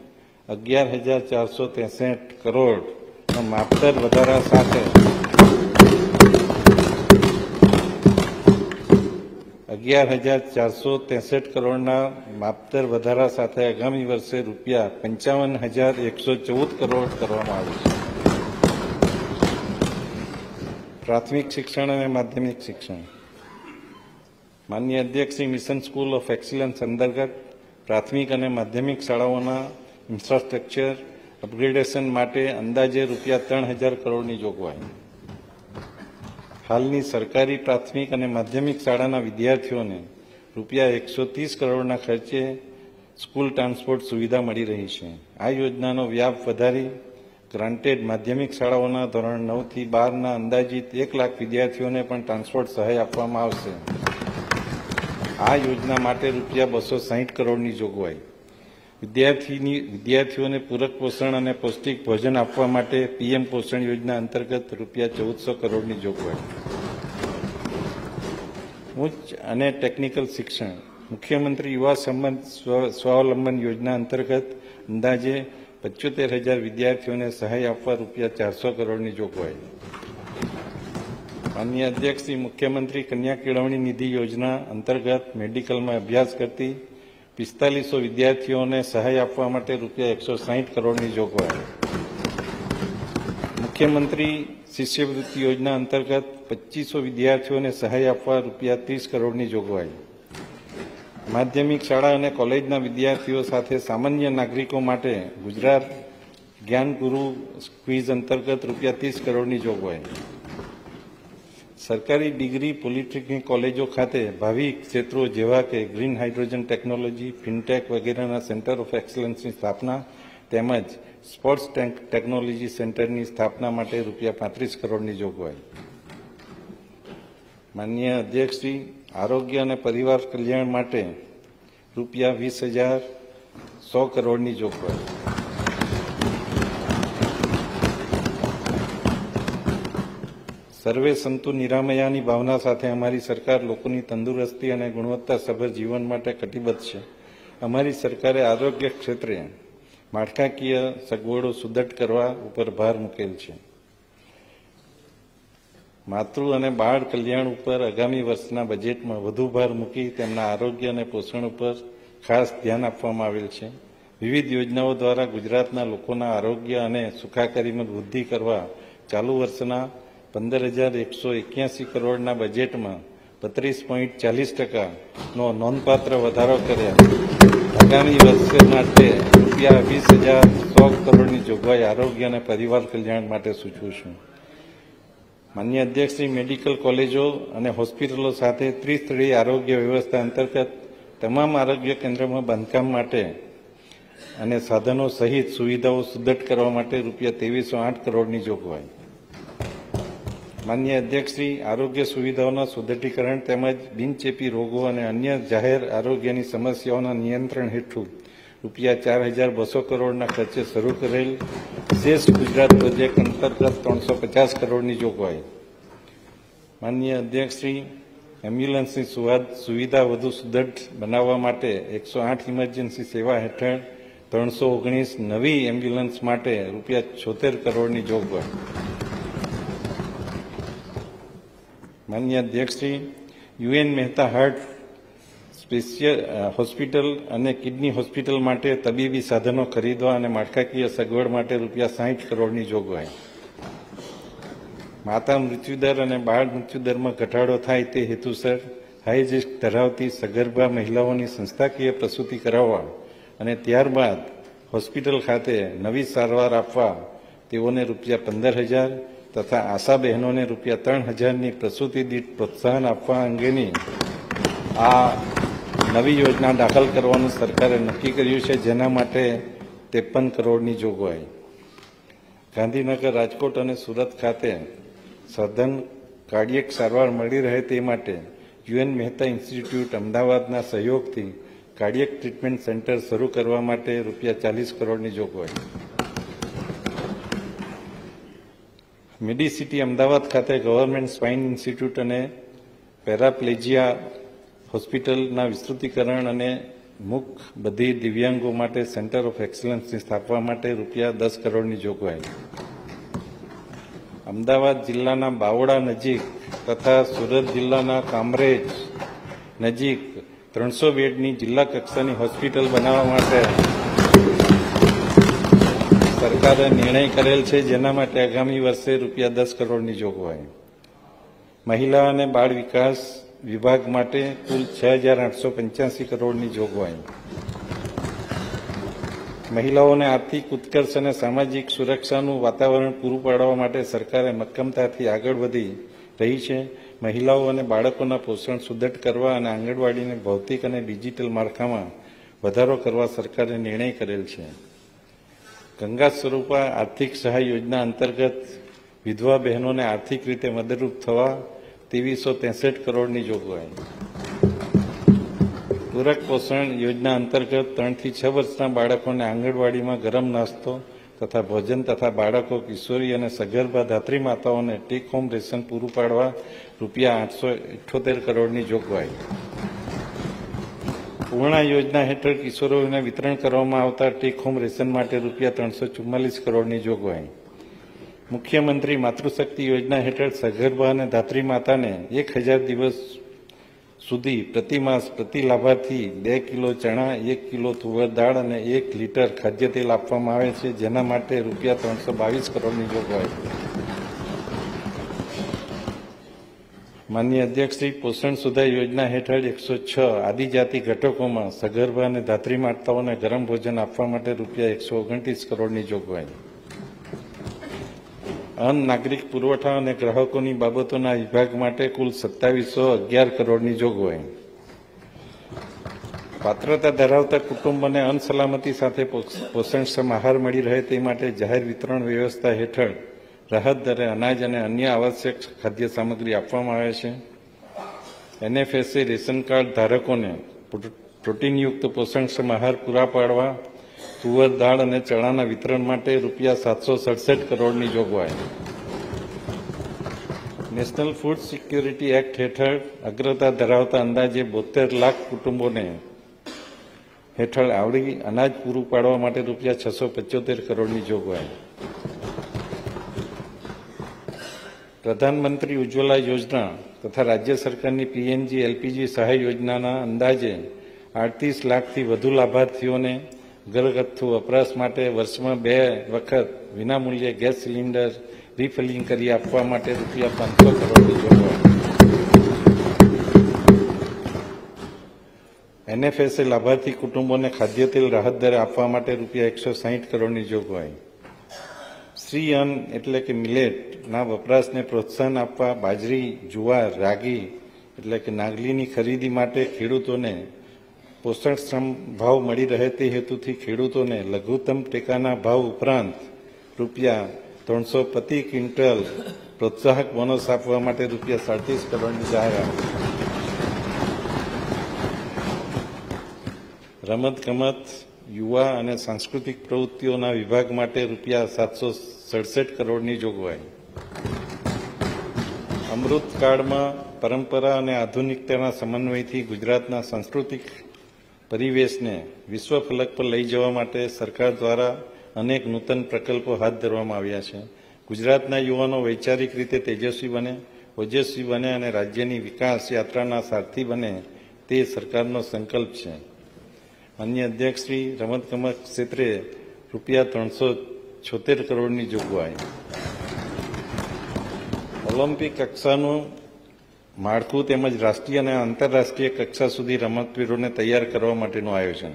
અગિયાર હજાર ચારસો ત્રેસઠ કરોડનો માપદર વધારા સાથે અગિયાર હજાર ચારસો ત્રેસઠ કરોડના માપદર વધારા સાથે આગામી વર્ષે રૂપિયા પંચાવન હજાર એકસો ચૌદ કરોડ કરવામાં આવ્યું છે. પ્રાથમિક શિક્ષણ અને માધ્યમિક શિક્ષણ. માન્ય અધ્યક્ષ Shri mission school of excellence અંતર્ગત પ્રાથમિક અને માધ્યમિક શાળાઓના ઇન્ફ્રાસ્ટ્રક્ચર અપગ્રેડેશન માટે અંદાજે રૂપિયા ત્રણ હજાર કરોડની જોગવાઈ. હાલની સરકારી પ્રાથમિક અને માધ્યમિક શાળાના વિદ્યાર્થીઓને રૂપિયા એકસો ત્રીસ કરોડના ખર્ચે સ્કૂલ ટ્રાન્સપોર્ટ સુવિધા મળી રહી છે. આ યોજનાનો વ્યાપ વધારી ગ્રાન્ટેડ માધ્યમિક શાળાઓના ધોરણ નવથી બારના અંદાજિત એક લાખ વિદ્યાર્થીઓને પણ ટ્રાન્સપોર્ટ સહાય આપવામાં આવશે. આ યોજના માટે રૂપિયા બસો સાહીઠ કરોડની જોગવાઈ. વિદ્યાર્થીની વિદ્યાર્થીઓને પૂરક પોષણ અને પૌષ્ટિક ભોજન આપવા માટે પીએમ પોષણ યોજના અંતર્ગત રૂપિયા ચૌદસો કરોડની જોગવાઈ. ઉચ્ચ અને ટેકનિકલ શિક્ષણ. મુખ્યમંત્રી યુવા સંબંધ સ્વ- સ્વાવલંબન યોજના અંતર્ગત અંદાજે પચોતેર હજાર વિદ્યાર્થીઓને સહાય આપવા રૂપિયા ચારસો કરોડની જોગવાઈ. માન્ય અધ્યક્ષ શ્રી મુખ્યમંત્રી કન્યા કેળવણી નિધિ યોજના અંતર્ગત મેડિકલમાં અભ્યાસ કરતી પિસ્તાલીસો વિદ્યાર્થીઓને સહાય આપવા માટે રૂપિયા એકસો સાહીઠ કરોડની જોગવાઈ. મુખ્યમંત્રી શિષ્યવૃત્તિ યોજના અંતર્ગત પચીસો વિદ્યાર્થીઓને સહાય આપવા રૂપિયા ત્રીસ કરોડની જોગવાઈ. માધ્યમિક શાળા અને કોલેજના વિદ્યાર્થીઓ સાથે સામાન્ય નાગરિકો માટે ગુજરાત જ્ઞાન ગુરુ ક્વિઝ અંતર્ગત રૂપિયા ત્રીસ કરોડની જોગવાઈ. સરકારી ડિગ્રી પોલિટેકનિક કોલેજો ખાતે ભાવિ ક્ષેત્રો જેવા કે ગ્રીન હાઇડ્રોજન ટેકનોલોજી, ફિનટેક વગેરેના સેન્ટર ઓફ એક્સલન્સની સ્થાપના તેમજ સ્પોર્ટ્સ ટેક- ટેકનોલોજી સેન્ટરની સ્થાપના માટે રૂપિયા પાંત્રીસ કરોડની જોગવાઈ. માન્ય અધ્યક્ષશ્રી, આરોગ્ય અને પરિવાર કલ્યાણ માટે રૂપિયા વીસ હજાર સો કરોડની જોગવાઈ. સર્વે સંતુ નિરામયાની ભાવના સાથે અમારી સરકાર લોકોની તંદુરસ્તી અને ગુણવત્તાસભર જીવન માટે કટિબદ્ધ છે. અમારી સરકારે આરોગ્ય ક્ષેત્રે માળખાકીય સગવડો સુદ્રઢ કરવા ઉપર ભાર મૂકેલ છે. માતૃ અને બાળ કલ્યાણ ઉપર આગામી વર્ષના બજેટમાં વધુ ભાર મૂકી તેમના આરોગ્ય અને પોષણ ઉપર ખાસ ધ્યાન આપવામાં આવેલ છે. વિવિધ યોજનાઓ દ્વારા ગુજરાતના લોકોના આરોગ્ય અને સુખાકારીમાં વૃદ્ધિ કરવા ચાલુ વર્ષના પંદર હજાર એકસો એક્યાસી કરોડના બજેટમાં બત્રીસ પોઈન્ટ ચાલીસ ટકાનો નોંધપાત્ર વધારો કર્યા. આગામી વર્ષે માટે રૂપિયા વીસ હજાર સો કરોડની જોગવાઈ આરોગ્ય અને પરિવાર કલ્યાણ માટે સૂચવું છું. માન્ય અધ્યક્ષશ્રી, મેડિકલ કોલેજો અને હોસ્પિટલો સાથે ત્રિસ્તરીય આરોગ્ય વ્યવસ્થા અંતર્ગત તમામ આરોગ્ય કેન્દ્રમાં બાંધકામ માટે અને સાધનો સહિત સુવિધાઓ સુદ્રઢ કરવા માટે રૂપિયા ત્રેવીસો આઠ કરોડની જોગવાઈ. માન્ય અધ્યક્ષશ્રી, આરોગ્ય સુવિધાઓના સુદ્રઢીકરણ તેમજ બિનચેપી રોગો અને અન્ય જાહેર આરોગ્યની સમસ્યાઓના નિયંત્રણ હેઠળ રૂપિયા ચાર હજાર બસો કરોડના ખર્ચે શરૂ કરેલ વિશેષ ગુજરાત પ્રોજેક્ટ અંતર્ગત ત્રણસો પચાસ કરોડની જોગવાઈ. માન્ય અધ્યક્ષશ્રી, એમ્બ્યુલન્સની સુવા- સુવિધા વધુ સુદૃઢ બનાવવા માટે એકસો આઠ ઇમરજન્સી સેવા હેઠળ ત્રણસો ઓગણીસ નવી એમ્બ્યુલન્સ માટે રૂપિયા છોતેર કરોડની જોગવાઈ. માન્ય અધ્યક્ષશ્રી UN Mehta heart special hospital અને કિડની હોસ્પિટલ માટે તબીબી સાધનો ખરીદવા અને માળખાકીય સગવડ માટે રૂપિયા સાહીઠ કરોડની જોગવાઈ. માતા મૃત્યુદર અને બાળ મૃત્યુદરમાં ઘટાડો થાય તે હેતુસર હાઈ રિસ્ક ધરાવતી સગર્ભા મહિલાઓની સંસ્થાકીય પ્રસૂતિ કરાવવા અને ત્યારબાદ હોસ્પિટલ ખાતે નવી સારવાર આપવા તેઓને રૂપિયા પંદર હજાર તથા આશા બહેનોને રૂપિયા ત્રણ હજારની પ્રસૂતિ દીઠ પ્રોત્સાહન આપવા અંગેની આ નવી યોજના દાખલ કરવાનું સરકારે નક્કી કર્યું છે, જેના માટે ત્રેપન કરોડની જોગવાઈ. ગાંધીનગર રાજકોટ અને સુરત ખાતે સઘન કાર્ડિયક સારવાર મળી રહે તે માટે યુએન મહેતા ઇન્સ્ટિટ્યૂટ અમદાવાદના સહયોગથી કાર્ડિયક ટ્રીટમેન્ટ સેન્ટર શરૂ કરવા માટે રૂપિયા ચાલીસ કરોડની જોગવાઈ. મેડિસિટી અમદાવાદ ખાતે ગવર્મેન્ટ સ્વાઇન ઇન્સ્ટિટ્યૂટ અને પેરાપ્લેજિયા હોસ્પિટલના વિસ્તૃતિકરણ અને મુખ બધી દિવ્યાંગો માટે સેન્ટર ઓફ એક્સલન્સની સ્થાપવા માટે રૂપિયા દસ કરોડની જોગવાઈ. અમદાવાદ જિલ્લાના બાવળા નજીક તથા સુરત જિલ્લાના કામરેજ નજીક ત્રણસો બેડની જિલ્લા કક્ષાની હોસ્પિટલ બનાવવા માટે સરકારે નિર્ણય કરેલ છે જેના માટે આગામી વર્ષે રૂપિયા દસ કરોડની જોગવાઈ. મહિલા અને બાળ વિકાસ વિભાગ માટે કુલ છ હજાર આઠસો પંચ્યાસી કરોડની જોગવાઈ. મહિલાઓને આર્થિક ઉત્કર્ષ અને સામાજિક સુરક્ષાનું વાતાવરણ પૂરું પાડવા માટે સરકારે મક્કમતાથી આગળ વધી રહી છે. મહિલાઓ અને બાળકોના પોષણ સુદ્રઢ કરવા અને આંગણવાડીને ભૌતિક અને ડિજિટલ માળખામાં વધારો કરવા સરકારે નિર્ણય કરેલ છે. ગંગા સ્વરૂપા આર્થિક સહાય યોજના અંતર્ગત વિધવા બહેનોને આર્થિક રીતે મદદરૂપ થવા ત્રેવીસો ત્રેસઠ કરોડની જોગવાઈ. પૂરક પોષણ યોજના અંતર્ગત ત્રણથી છ વર્ષના બાળકોને આંગણવાડીમાં ગરમ નાસ્તો તથા ભોજન તથા બાળકો કિશોરી અને સગર્ભા ધાત્રી માતાઓને ટેક હોમ રેશન પૂરું પાડવા રૂપિયા આઠસો કરોડની જોગવાઈ. પૂર્ણા યોજના હેઠળ કિશોરોને વિતરણ કરવામાં આવતા ટેક હોમ રેશન માટે રૂપિયા ત્રણસો ચુમ્માલીસ કરોડની જોગવાઈ. મુખ્યમંત્રી માતૃશક્તિ યોજના હેઠળ સગર્ભા અને ધાત્રી માતાને એક હજાર દિવસ સુધી પ્રતિમાસ પ્રતિ લાભાર્થી બે કિલો ચણા, એક કિલો તુવર દાળ અને એક લીટર ખાદ્ય તેલ આપવામાં આવે છે, જેના માટે રૂપિયા ત્રણસો બાવીસ કરોડની જોગવાઈ. માન્ય અધ્યક્ષશ્રી પોષણ સુધા યોજના હેઠળ એકસો છ આદિજાતિ ઘટકોમાં સગર્ભા અને ધાત્રી માતાઓને ગરમ ભોજન આપવા માટે રૂપિયા એકસો ઓગણત્રીસ કરોડની જોગવાઈ. અન્ન, નાગરિક પુરવઠા અને ગ્રાહકોની બાબતોના વિભાગ માટે કુલ સત્તાવીસો અગિયાર કરોડની જોગવાઈ. પાત્રતા ધરાવતા કુટુંબોને અન્ન સલામતી સાથે પોષણક્ષમ આહાર મળી રહે તે માટે જાહેર વિતરણ વ્યવસ્થા હેઠળ રાહત દરે અનાજ અને અન્ય આવશ્યક ખાદ્ય સામગ્રી આપવામાં આવે છે. એનએફએસએ રેશન કાર્ડ ધારકોને પ્રોટીનયુક્ત પોષણક્ષમ આહાર પૂરા પાડવા, તુવર દાળ અને ચણાના વિતરણ માટે રૂપિયા સાતસો સડસઠ કરોડની જોગવાઈ. નેશનલ ફૂડ સિક્યુરિટી એક્ટ હેઠળ અગ્રતા ધરાવતા અંદાજે બોતેર લાખ કુટુંબોને હેઠળ આવડી અનાજ પૂરું પાડવા માટે રૂપિયા છસો પંચોતેર કરોડની જોગવાઈ. પ્રધાનમંત્રી ઉજ્જવલા યોજના તથા રાજ્ય સરકારની પીએનજી, એલપીજી સહાય યોજનાના અંદાજે આડત્રીસ લાખથી વધુ લાભાર્થીઓને ઘરગથ્થુ વપરાશ માટે વર્ષમાં બે વખત વિનામૂલ્યે ગેસ સિલિન્ડર રિફિલિંગ કરી આપવા માટે રૂપિયા પાંચસો કરોડની જોગવાઈ એનએફએસએ લાભાર્થી કુટુંબોને ખાદ્ય તેલ રાહત દરે આપવા માટે રૂપિયા એકસો સાહીઠ કરોડની જોગવાઈ. શ્રી અન્ન એટલે કે મિલેટના વપરાશને પ્રોત્સાહન આપવા, બાજરી, જુવાર, રાગી એટલે કે નાગલીની ખરીદી માટે ખેડૂતોને પોષણક્ષમ ભાવ મળી રહે તે હેતુથી ખેડૂતોને લઘુત્તમ ટેકાના ભાવ ઉપરાંત રૂપિયા ત્રણસો પ્રતિ ક્વિન્ટલ પ્રોત્સાહક બોનસ આપવા માટે રૂપિયા સાડત્રીસ કરોડની જાહેરાત. રમતગમત યુવા અને સાંસ્કૃતિક પ્રવૃત્તિઓના વિભાગ માટે રૂપિયા સાતસો સડસઠ કરોડની જોગવાઈ. અમૃત કાળમાં પરંપરા અને આધુનિકતાના સમન્વયથી ગુજરાતના સાંસ્કૃતિક પરિવેશને વિશ્વ ફલક પર લઈ જવા માટે સરકાર દ્વારા અનેક નૂતન પ્રકલ્પો હાથ ધરવામાં આવ્યા છે. ગુજરાતના યુવાનો વૈચારિક રીતે તેજસ્વી બને, ઓજસ્વી બને અને રાજ્યની વિકાસ યાત્રાના સારથી બને તે સરકારનો સંકલ્પ છે. અન્ય અધ્યક્ષશ્રી રમતગમત ક્ષેત્રે રૂપિયા ત્રણસો છોતેર કરોડની જોગવાઈ. ઓલિમ્પિક કક્ષાનું માળખું તેમજ રાષ્ટ્રીય અને આંતરરાષ્ટ્રીય કક્ષા સુધી રમતવીરોને તૈયાર કરવા માટેનું આયોજન.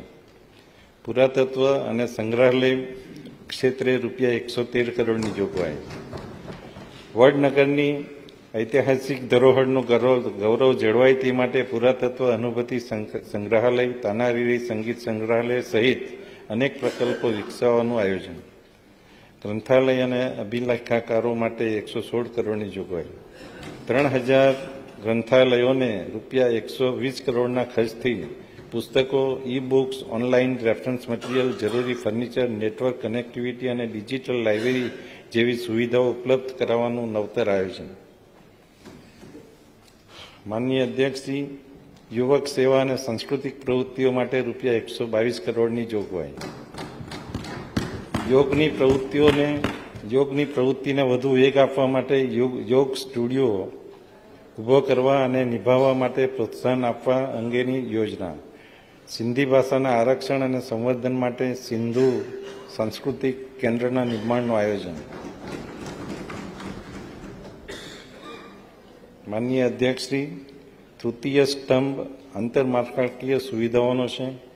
પુરાતત્વ અને સંગ્રહાલય ક્ષેત્રે રૂપિયા એકસો તેર કરોડની જોગવાઈ. વડનગરની ઐતિહાસિક ધરોહરનું ગૌરવ જળવાય તે માટે પુરાતત્વ અનુભૂતિ સંગ્રહાલય, તાનારીરી સંગીત સંગ્રહાલય સહિત અનેક પ્રકલ્પો વિકસાવવાનું આયોજન. ગ્રંથાલય અને અભિલેખાકારો માટે એકસો સોળ કરોડની જોગવાઈ. ત્રણ હજાર ગ્રંથાલયોને રૂપિયા એકસો વીસ કરોડના ખર્ચથી પુસ્તકો e books online reference material જરૂરી ફર્નિચર નેટવર્ક કનેક્ટિવિટી અને ડિજિટલ લાઇબ્રેરી જેવી સુવિધાઓ ઉપલબ્ધ કરાવવાનું નવતર આયોજન. માનનીય અધ્યક્ષશ્રી યુવક સેવા અને સાંસ્કૃતિક પ્રવૃત્તિઓ માટે રૂપિયા એકસો બાવીસ કરોડની જોગવાઈ. યોગની પ્રવૃત્તિઓને, યોગની પ્રવૃત્તિને વધુ વેગ આપવા માટે યોગ યોગ સ્ટુડિયો ઊભો કરવા અને નિભાવવા માટે પ્રોત્સાહન આપવા અંગેની યોજના. સિંધી ભાષાના આરક્ષણ અને સંવર્ધન માટે સિંધુ સાંસ્કૃતિક કેન્દ્રના નિર્માણનું આયોજન. માનનીય અધ્યક્ષશ્રી, તૃતીય સ્તંભ આંતરમાળખાકીય સુવિધાઓનો છે.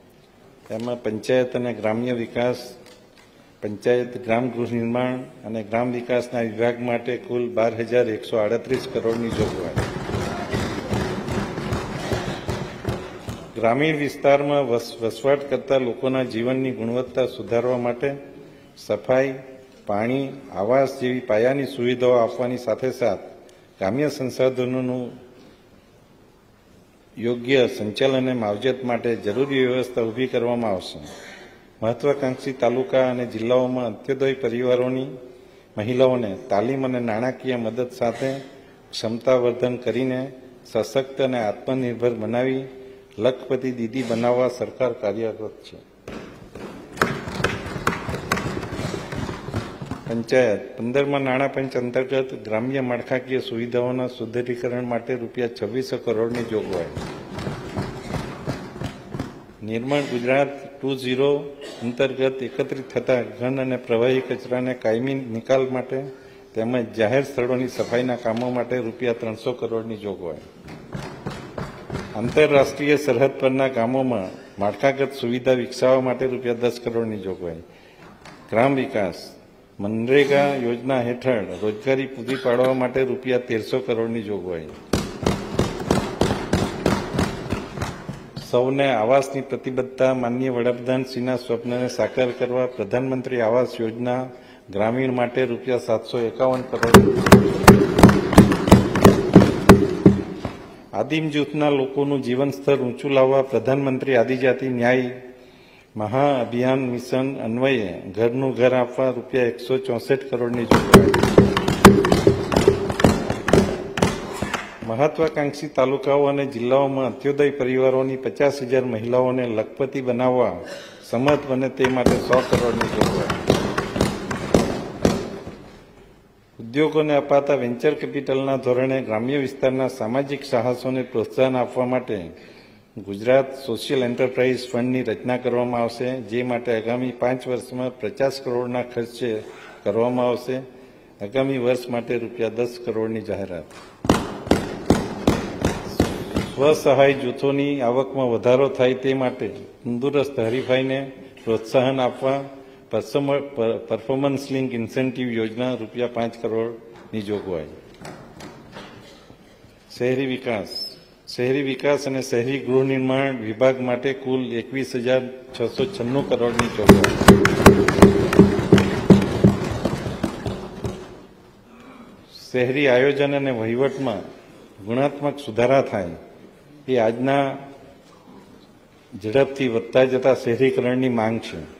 એમાં પંચાયત અને ગ્રામ્ય વિકાસ પંચાયત ગ્રામ ગૃહ નિર્માણ અને ગ્રામ વિકાસના વિભાગ માટે કુલ બાર હજાર એકસો આડત્રીસ કરોડની જોગવાઈ. ગ્રામીણ વિસ્તારમાં વસ- વસવાટ કરતા લોકોના જીવનની ગુણવત્તા સુધારવા માટે સફાઈ, પાણી, આવાસ જેવી પાયાની સુવિધાઓ આપવાની સાથે સાથ ગ્રામ્ય સંસાધનોનું યોગ્ય સંચાલન અને માવજત માટે જરૂરી વ્યવસ્થા ઊભી કરવામાં આવશે. મહત્વાકાંક્ષી તાલુકા અને જિલ્લાઓમાં અંત્યોદય પરિવારોની મહિલાઓને તાલીમ અને નાણાકીય મદદ સાથે ક્ષમતાવર્ધન કરીને સશક્ત અને આત્મનિર્ભર બનાવી લખપતિ દીદી બનાવવા સરકાર કાર્યરત છે. પંચાયત, પંદરમાં નાણાં પંચ અંતર્ગત ગ્રામ્ય માળખાકીય સુવિધાઓના સુદ્ધરીકરણ માટે રૂપિયા છવ્વીસો કરોડની જોગવાઈ. નિર્માણ ગુજરાત ટુ ઝીરો અંતર્ગત એકત્રિત થતા ઘન અને પ્રવાહી કચરાને કાયમી નિકાલ માટે તેમજ જાહેર સ્થળોની સફાઈના કામો માટે રૂપિયા ત્રણસો કરોડની જોગવાઈ. આંતરરાષ્ટ્રીય સરહદ પરના ગામોમાં માળખાગત સુવિધા વિકસાવવા માટે રૂપિયા દસ કરોડની જોગવાઈ. ગ્રામ વિકાસ મનરેગા યોજના હેઠળ રોજગારી પૂરી પાડવા માટે રૂપિયા તેરસો કરોડની જોગવાઈ. સૌને આવાસની પ્રતિબદ્ધતા, માનનીય વડાપ્રધાનશ્રીના સ્વપ્નને સાકાર કરવા, પ્રધાનમંત્રી આવાસ યોજના ગ્રામીણ માટે રૂપિયા સાતસો એકાવન કરોડ. આદિમ જૂથના લોકોનું જીવન સ્તર ઊંચું લાવવા પ્રધાનમંત્રી આદિજાતિ ન્યાય મહાઅભિયાન મિશન અન્વયે ઘરનું ઘર આપવા રૂપિયા એકસો ચોસઠ કરોડની જોગવાઈ મહત્વાકાંક્ષી તાલુકાઓ અને જિલ્લાઓમાં અંત્યોદય પરિવારોની પચાસ હજાર મહિલાઓને લખપતિ બનાવવા સમર્થ બને તે માટે સો કરોડની જોગવાઈ ઉદ્યોગોને અપાતા વેન્ચર કેપિટલના ધોરણે ગ્રામ્ય વિસ્તારના સામાજિક સાહસોને પ્રોત્સાહન આપવા માટે ગુજરાત સોશિયલ એન્ટરપ્રાઇઝ ફંડની રચના કરવામાં આવશે, જે માટે આગામી પાંચ વર્ષમાં પચાસ કરોડના ખર્ચે કરવામાં આવશે. આગામી વર્ષ માટે રૂપિયા દસ કરોડની જાહેરાત. સ્વસહાય જૂથોની આવકમાં વધારો થાય તે માટે તંદુરસ્ત હરીફાઈને પ્રોત્સાહન આપવા પરફોર્મન્સ લિંક ઇન્સેન્ટિવ યોજના રૂપિયા પાંચ કરોડની જોગવાઈ. શહેરી વિકાસ. શહેરી વિકાસ અને શહેરી ગૃહ નિર્માણ વિભાગ માટે કુલ એકવીસ હજાર છસો છન્નું કરોડની જોગવાઈ. શહેરી આયોજન અને વહીવટમાં ગુણાત્મક સુધારા થાય. એ આજના ઝડપથી વધતા જતા શહેરીકરણની માંગ છે.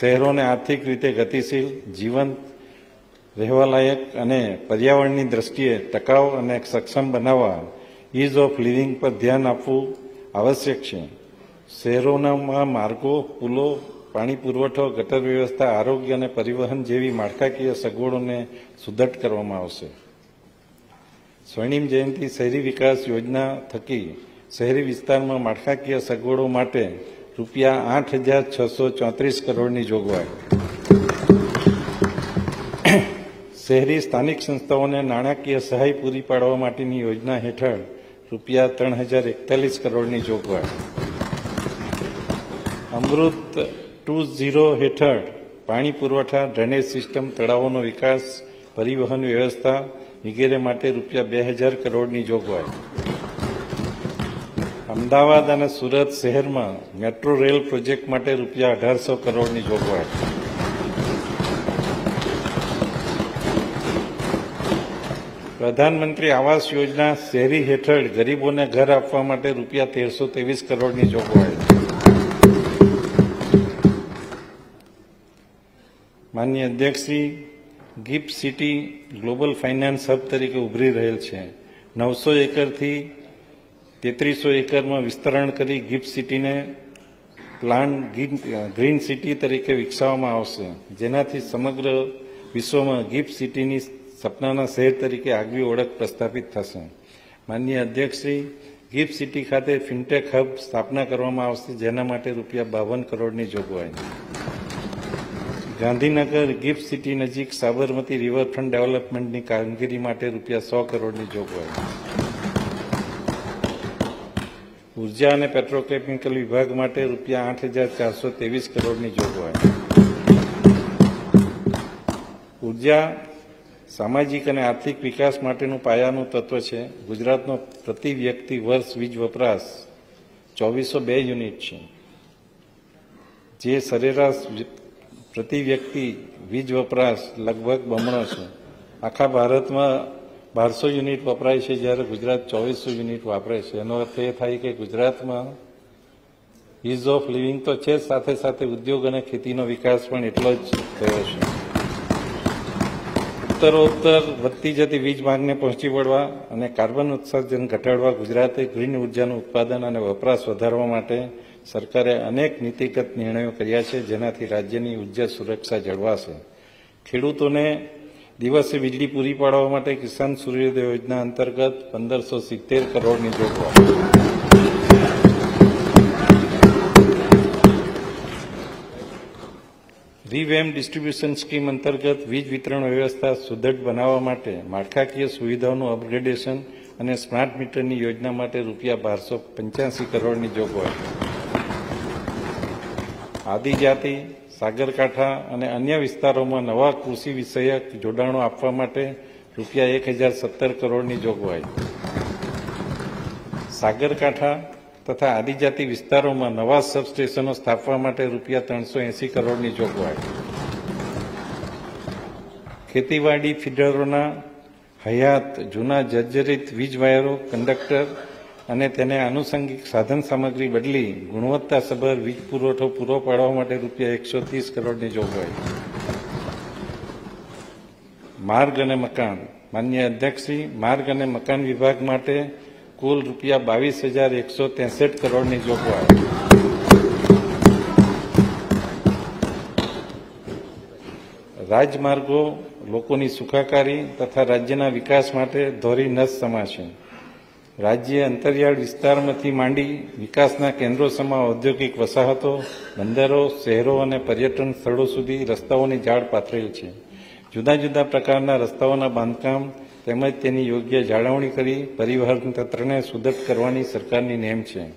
શહેરોને આર્થિક રીતે ગતિશીલ, જીવંત, રહેવાલાયક અને પર્યાવરણની દ્રષ્ટિએ ટકાઉ અને સક્ષમ બનાવવા ઇઝ ઓફ લિવિંગ પર ધ્યાન આપવું આવશ્યક છે. શહેરોનામાં માર્ગો, પુલો, પાણી પુરવઠો, ગટર વ્યવસ્થા, આરોગ્ય અને પરિવહન જેવી માળખાકીય સગવડોને સુદ્રઢ કરવામાં આવશે. સ્વર્ણિમ જયંતિ શહેરી વિકાસ યોજના થકી શહેરી વિસ્તારમાં માળખાકીય સગવડો માટે રૂપિયા આઠ હજાર છસો ચોત્રીસ કરોડની જોગવાઈ. શહેરી સ્થાનિક સંસ્થાઓને નાણાકીય સહાય પૂરી પાડવા માટેની યોજના હેઠળ રૂપિયા ત્રણ હજાર એકતાલીસ કરોડની જોગવાઈ. અમૃત ટુ ઝીરો હેઠળ પાણી પુરવઠા, ડ્રેનેજ સિસ્ટમ, તળાવોનો વિકાસ, પરિવહન વ્યવસ્થા વગેરે માટે રૂપિયા બે હજાર કરોડની જોગવાઈ. અમદાવાદ અને સુરત શહેરમાં મેટ્રો રેલ પ્રોજેક્ટ માટે રૂપિયા અઢારસો કરોડની જોગવાઈ. પ્રધાનમંત્રી આવાસ યોજના શહેરી હેઠળ ગરીબોને ઘર આપવા માટે રૂપિયા તેરસો ત્રેવીસ કરોડની જોગવાઈ. માન્ય અધ્યક્ષશ્રી, GIFT City global finance hub તરીકે ઉભરી રહેલ છે. નવસો એકરથી તેત્રીસો એકરમાં વિસ્તરણ કરી ગિફ્ટ સિટીને પ્લાન ગ્રીન સિટી તરીકે વિકસાવવામાં આવશે. જેનાથી સમગ્ર વિશ્વમાં ગિફ્ટ સિટીની સપનાના શહેર તરીકે આગવી ઓળખ પ્રસ્થાપિત થશે. માનનીય અધ્યક્ષશ્રી, ગિફ્ટ સિટી ખાતે ફિનટેક હબ સ્થાપના કરવામાં આવશે, જેના માટે રૂપિયા બાવન કરોડની જોગવાઈ. ગાંધીનગર ગિફ્ટ સિટી નજીક સાબરમતી રિવરફ્રન્ટ ડેવલપમેન્ટની કામગીરી માટે રૂપિયા સો કરોડની જોગવાઈ. ઊર્જા અને પેટ્રોકેમિકલ વિભાગ માટે રૂપિયા આઠ હજાર ચારસો ત્રેવીસ કરોડની જોગવાઈ. ઊર્જા સામાજિક અને આર્થિક વિકાસ માટેનું પાયાનું તત્વ છે. ગુજરાતનો પ્રતિ વ્યક્તિ વર્ષ વીજ વપરાશ ચોવીસો બે યુનિટ છે. જે સરેરાશ પ્રતિ વ્યક્તિ વીજ વપરાશ લગભગ બમણો છે. આખા ભારતમાં બારસો યુનિટ વપરાય છે જ્યારે ગુજરાત ચોવીસો યુનિટ વાપરે છે. એનો અર્થ એ થાય કે ગુજરાતમાં ઇઝ ઓફ લિવિંગ તો છે, સાથે સાથે ઉદ્યોગ અને ખેતીનો વિકાસ પણ એટલો જ થયો છે. ઉત્તરોત્તર વધતી જતી વીજ માંગને પહોંચી વળવા અને કાર્બન ઉત્સર્જન ઘટાડવા ગુજરાતે ગ્રીન ઉર્જાનું ઉત્પાદન અને વપરાશ વધારવા માટે સરકારે અનેક નીતિગત નિર્ણયો કર્યા છે જેનાથી રાજ્યની ઊર્જા સુરક્ષા જળવાશે. ખેડૂતોને દિવસે વીજળી પૂરી પાડવા માટે કિસાન સૂર્યોદય યોજના અંતર્ગત પંદરસો સિત્તેર કરોડની જોગવાઈ. રીવેમ ડિસ્ટ્રીબ્યુશન સ્કીમ અંતર્ગત વીજ વિતરણ વ્યવસ્થા સુદૃઢ બનાવવા માટે માળખાકીય સુવિધાઓનું અપગ્રેડેશન અને સ્માર્ટ મીટરની યોજના માટે રૂપિયા બારસો પંચ્યાસી કરોડની જોગવાઈ. આદિજાતિ સાગરકાંઠા અને અન્ય વિસ્તારોમાં નવા કૃષિ વિષયક જોડાણો આપવા માટે રૂપિયા એક હજાર સત્તર કરોડની જોગવાઈ સાગરકાંઠા તથા આદિજાતિ વિસ્તારોમાં નવા સબસ્ટેશનો સ્થાપવા માટે રૂપિયા ત્રણસો એંસી કરોડની જોગવાઈ ખેતીવાડી ફીડરોના હયાત જૂના જર્જરિત વીજ વાયરો કંડક્ટર અને તેને આનુષંગિક સાધન સામગ્રી બદલી ગુણવત્તાસભર વીજ પુરવઠો પૂરો પાડવા માટે રૂપિયા એકસો ત્રીસ કરોડની જોગવાઈ. માર્ગ અને મકાન. માન્ય અધ્યક્ષશ્રી, માર્ગ અને મકાન વિભાગ માટે કુલ રૂપિયા બાવીસ હજાર એકસો ત્રેસઠ કરોડની જોગવાઈ. રાજમાર્ગો લોકોની સુખાકારી તથા રાજ્યના વિકાસ માટે ધોરી નસ સમા છે રાજ્ય અંતરિયાળ વિસ્તારમાંથી માંડી વિકાસના કેન્દ્રો સમા ઔદ્યોગિક વસાહતો, બંદરો, શહેરો અને પર્યટન સ્થળો સુધી રસ્તાઓની જાળ પાથરેલ છે. જુદા જુદા પ્રકારના રસ્તાઓના બાંધકામ તેમજ તેની યોગ્ય જાળવણી કરી પરિવહન તંત્રને સુદૃઢ કરવાની સરકારની નેમ છે.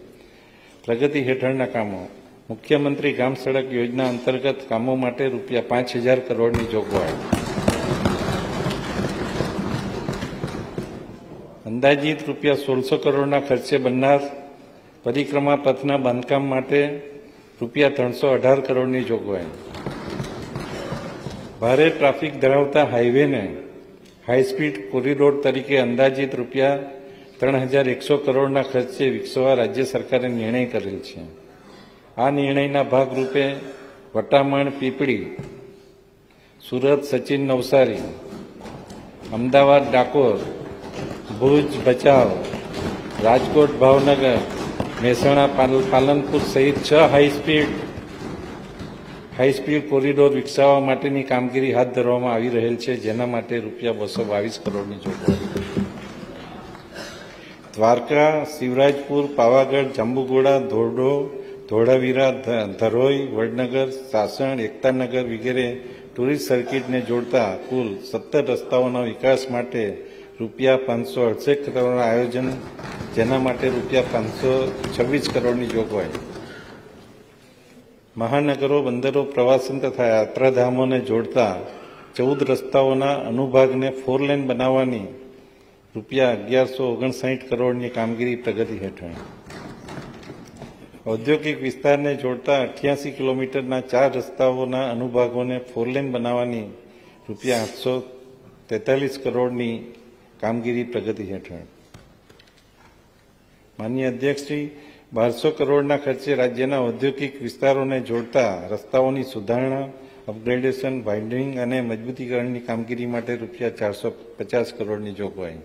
પ્રગતિ હેઠળના કામો. મુખ્યમંત્રી ગામ સડક યોજના અંતર્ગત કામો માટે રૂપિયા પાંચ હજાર કરોડની જોગવાઈ. અંદાજિત રૂપિયા સોળસો કરોડના ખર્ચે બનનાર પરિક્રમા પથના બાંધકામ માટે રૂપિયા ત્રણસો અઢાર કરોડની જોગવાઈ. ભારે ટ્રાફિક ધરાવતા હાઈવેને હાઈસ્પીડ કોરિડોર તરીકે અંદાજિત રૂપિયા ત્રણ હજાર એકસો કરોડના ખર્ચે વિકસાવવા રાજ્ય સરકારે નિર્ણય કરેલ છે. આ નિર્ણયના ભાગરૂપે વટામણ પીપળી, સુરત સચિન નવસારી, અમદાવાદ ડાકોર ભુજ ભચાઉ રાજકોટ ભાવનગર. મહેસાણા પાલનપુર સહિત છ હાઈસ્પીડ હાઈસ્પીડ કોરિડોર વિકસાવવા માટેની કામગીરી હાથ ધરવામાં આવી રહેલ છે, જેના માટે રૂપિયા બસો બાવીસ કરોડની જોગવાઈ. દ્વારકા, શિવરાજપુર, પાવાગઢ, જંબુગોડા, ધોરડો, ધોળાવીરા ધરોઈ, વડનગર, સાસણ, એકતાનગર વગેરે ટુરિસ્ટ સર્કિટને જોડતા કુલ સત્તર રસ્તાઓના વિકાસ માટે રૂપિયા પાંચસો અડસઠ કરોડના આયોજન, જેના માટે રૂપિયા પાંચસો છવ્વીસ કરોડની જોગવાઈ મહાનગરો, બંદરો, પ્રવાસન તથા યાત્રાધામોને જોડતા ચૌદ રસ્તાઓના અનુભાગને ફોર લેન બનાવવાની રૂપિયા અગિયારસો ઓગણસાઠ કરોડની કામગીરી પ્રગતિ હેઠળ. ઔદ્યોગિક વિસ્તારને જોડતા અઠ્યાસી કિલોમીટરના ચાર રસ્તાઓના અનુભાગોને ફોરલેન બનાવવાની રૂપિયા આઠસો તેતાલીસ કરોડની કામગીરી પ્રગતિ હેઠળ. માનનીય અધ્યક્ષશ્રી, બારસો કરોડના ખર્ચે રાજ્યના ઔદ્યોગિક વિસ્તારોને જોડતા રસ્તાઓની સુધારણા, અપગ્રેડેશન, વાઇન્ડિંગ અને મજબૂતીકરણની કામગીરી માટે રૂપિયા ચારસો પચાસ કરોડની જોગવાઈ.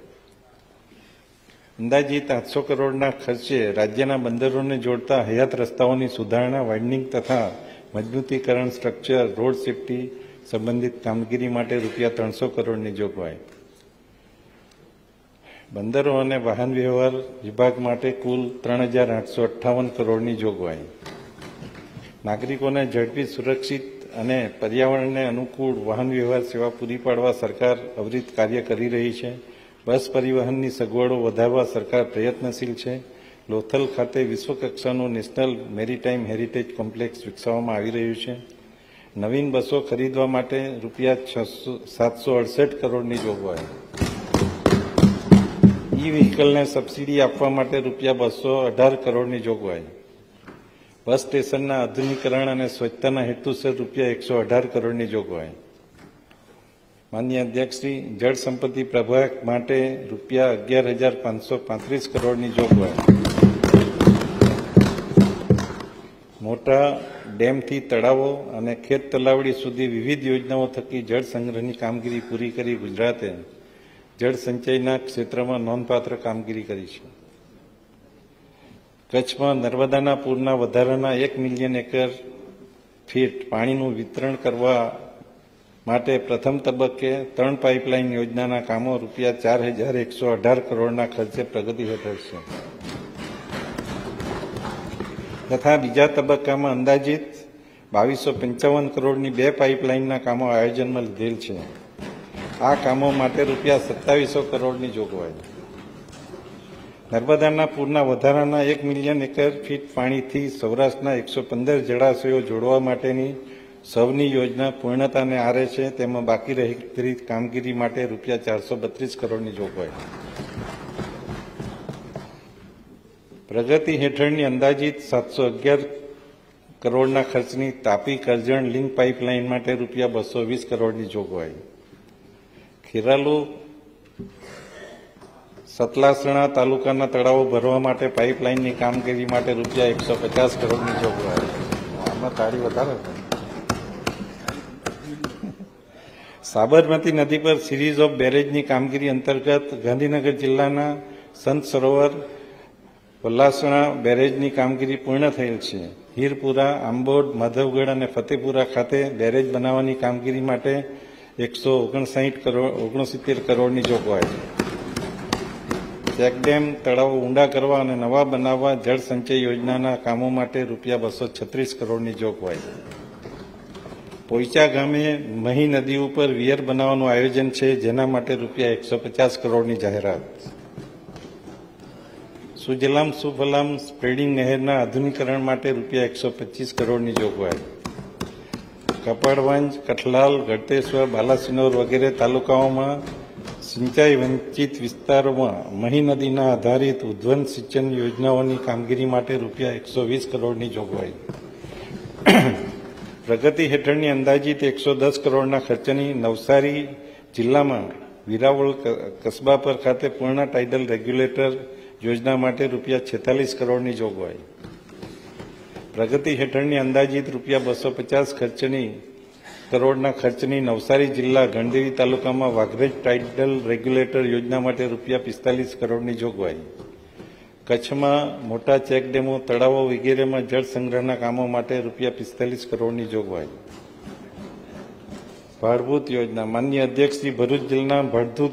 અંદાજિત આઠસો કરોડના ખર્ચે રાજ્યના બંદરોને જોડતા હયાત રસ્તાઓની સુધારણા, વાઇન્ડિંગ તથા મજબૂતીકરણ સ્ટ્રક્ચર, રોડ સેફટી સંબંધિત કામગીરી માટે રૂપિયા ત્રણસો કરોડની જોગવાઈ. બંદરો અને વાહન વ્યવહાર વિભાગ માટે કુલ ત્રણ હજાર આઠસો અઠ્ઠાવન કરોડની જોગવાઈ. નાગરિકોને ઝડપી, સુરક્ષિત અને પર્યાવરણને અનુકૂળ વાહન વ્યવહાર સેવા પૂરી પાડવા સરકાર અવિરત કાર્ય કરી રહી છે. બસ પરિવહનની સગવડો વધારવા સરકાર પ્રયત્નશીલ છે. લોથલ ખાતે વિશ્વકક્ષાનું નેશનલ મેરીટાઈમ હેરિટેજ કોમ્પ્લેક્સ વિકસાવવામાં આવી રહ્યું છે. નવીન બસો ખરીદવા માટે રૂપિયા છસો, સાતસો અડસઠ કરોડની જોગવાઈ. ઈ વ્હીકલને સબસિડી આપવા માટે રૂપિયા બસો અઢાર કરોડની જોગવાઈ. બસ સ્ટેશનના આધુનિકરણ અને સ્વચ્છતાના હેતુસર રૂપિયા એકસો અઢાર કરોડની જોગવાઈ. માન્ય અધ્યક્ષશ્રી, જળ સંપત્તિ પ્રભાગ માટે રૂપિયા અગિયાર હજાર પાંચસો પાંત્રીસ કરોડની જોગવાઈ. મોટા ડેમથી તળાવો અને ખેત તલાવડી સુધી વિવિધ યોજનાઓ થકી જળ સંગ્રહની કામગીરી પૂરી કરી ગુજરાતે. જળ સંચયના ક્ષેત્રમાં નોંધપાત્ર કામગીરી કરી છે. કચ્છમાં નર્મદાના પૂરના વધારાના એક મિલિયન એકર ફીટ પાણીનું વિતરણ કરવા માટે પ્રથમ તબક્કે ત્રણ પાઇપલાઇન યોજનાના કામો રૂપિયા ચાર હજાર એકસો અઢાર કરોડના ખર્ચે પ્રગતિ હેઠળ છે. તથા બીજા તબક્કામાં અંદાજિત બાવીસો પંચાવન કરોડની બે પાઇપલાઇનના કામો આયોજનમાં લીધેલ છે. આ કામો માટે રૂપિયા સત્તાવીસો કરોડની જોગવાઈ. નર્મદાના પૂરના વધારાના એક મિલિયન એકર ફીટ પાણીથી સૌરાષ્ટ્રના એકસો પંદર જળાશયો જોડવા માટેની સૌની યોજના પૂર્ણતાને આરે છે, તેમાં બાકી રહેલી કામગીરી માટે રૂપિયા ચારસો બત્રીસ કરોડની જોગવાઈ. પ્રગતિ હેઠળની અંદાજિત સાતસો અગિયાર કરોડના ખર્ચની તાપી કરજણ લિંક પાઇપલાઇન માટે રૂપિયા બસો વીસ કરોડની જોગવાઈ. ખેરાલુ સતલાસણા તાલુકાના તળાવો ભરવા માટે પાઇપલાઇનની કામગીરી માટે રૂપિયા એકસો પચાસ કરોડની જોગવાઈ આમાં તાળી વધારે. સાબરમતી નદી પર સિરીઝ ઓફ બેરેજની કામગીરી અંતર્ગત ગાંધીનગર જિલ્લાના સંત સરોવર પલ્લાસણા બેરેજની કામગીરી પૂર્ણ થયેલ છે હીરપુરા, આંબોડ, માધવગઢ અને ફતેપુરા ખાતે બેરેજ બનાવવાની કામગીરી માટે એકસો ઓગણસાઠ કરોડ, ઓગણસિત્તેર કરોડની જોગવાઈ ચેકડેમ તળાવો ઊંડા કરવા અને નવા બનાવવા જળ સંચય યોજનાના કામો માટે રૂપિયા બસો છત્રીસ કરોડની જોગવાઈ પોઈચા ગામે મહી નદી ઉપર વિયર બનાવવાનું આયોજન છે, જેના માટે રૂપિયા એકસો પચાસ કરોડની જાહેરાત. સુજલામ સુફલામ સ્પ્રેડિંગ નહેરના આધુનિકરણ માટે રૂપિયા એકસો પચીસ કરોડની જોગવાઈ કપડવંજ, કઠલાલ ગળતેશ્વર બાલાસિનોર વગેરે તાલુકાઓમાં સિંચાઈ વંચિત વિસ્તારોમાં મહી નદીના આધારિત ઉદ્વન સિંચન યોજનાઓની કામગીરી માટે રૂપિયા એકસો વીસ કરોડની જોગવાઈ. પ્રગતિ હેઠળની અંદાજિત એકસો દસ કરોડના ખર્ચની નવસારી જિલ્લામાં વિરાવળ કસ્બા પર ખાતે પૂર્ણ ટાઇડલ રેગ્યુલેટર યોજના માટે રૂપિયા છેતાલીસ કરોડની જોગવાઈ. પ્રગતિ હેઠળની અંદાજિત રૂપિયા બસો પચાસ ખર્ચની, કરોડના ખર્ચની નવસારી જિલ્લા ગણદેવી તાલુકામાં વાઘરેજ ટાઇડલ રેગ્યુલેટર યોજના માટે રૂપિયા પિસ્તાલીસ કરોડની જોગવાઈ. કચ્છમાં મોટા ચેકડેમો તળાવો વગેરેમાં જળ સંગ્રહના કામો માટે રૂપિયા પિસ્તાલીસ કરોડની જોગવાઈ. ભાડભૂત યોજના. માન્ય અધ્યક્ષ ભરૂચ જિલ્લાના ભાડભૂત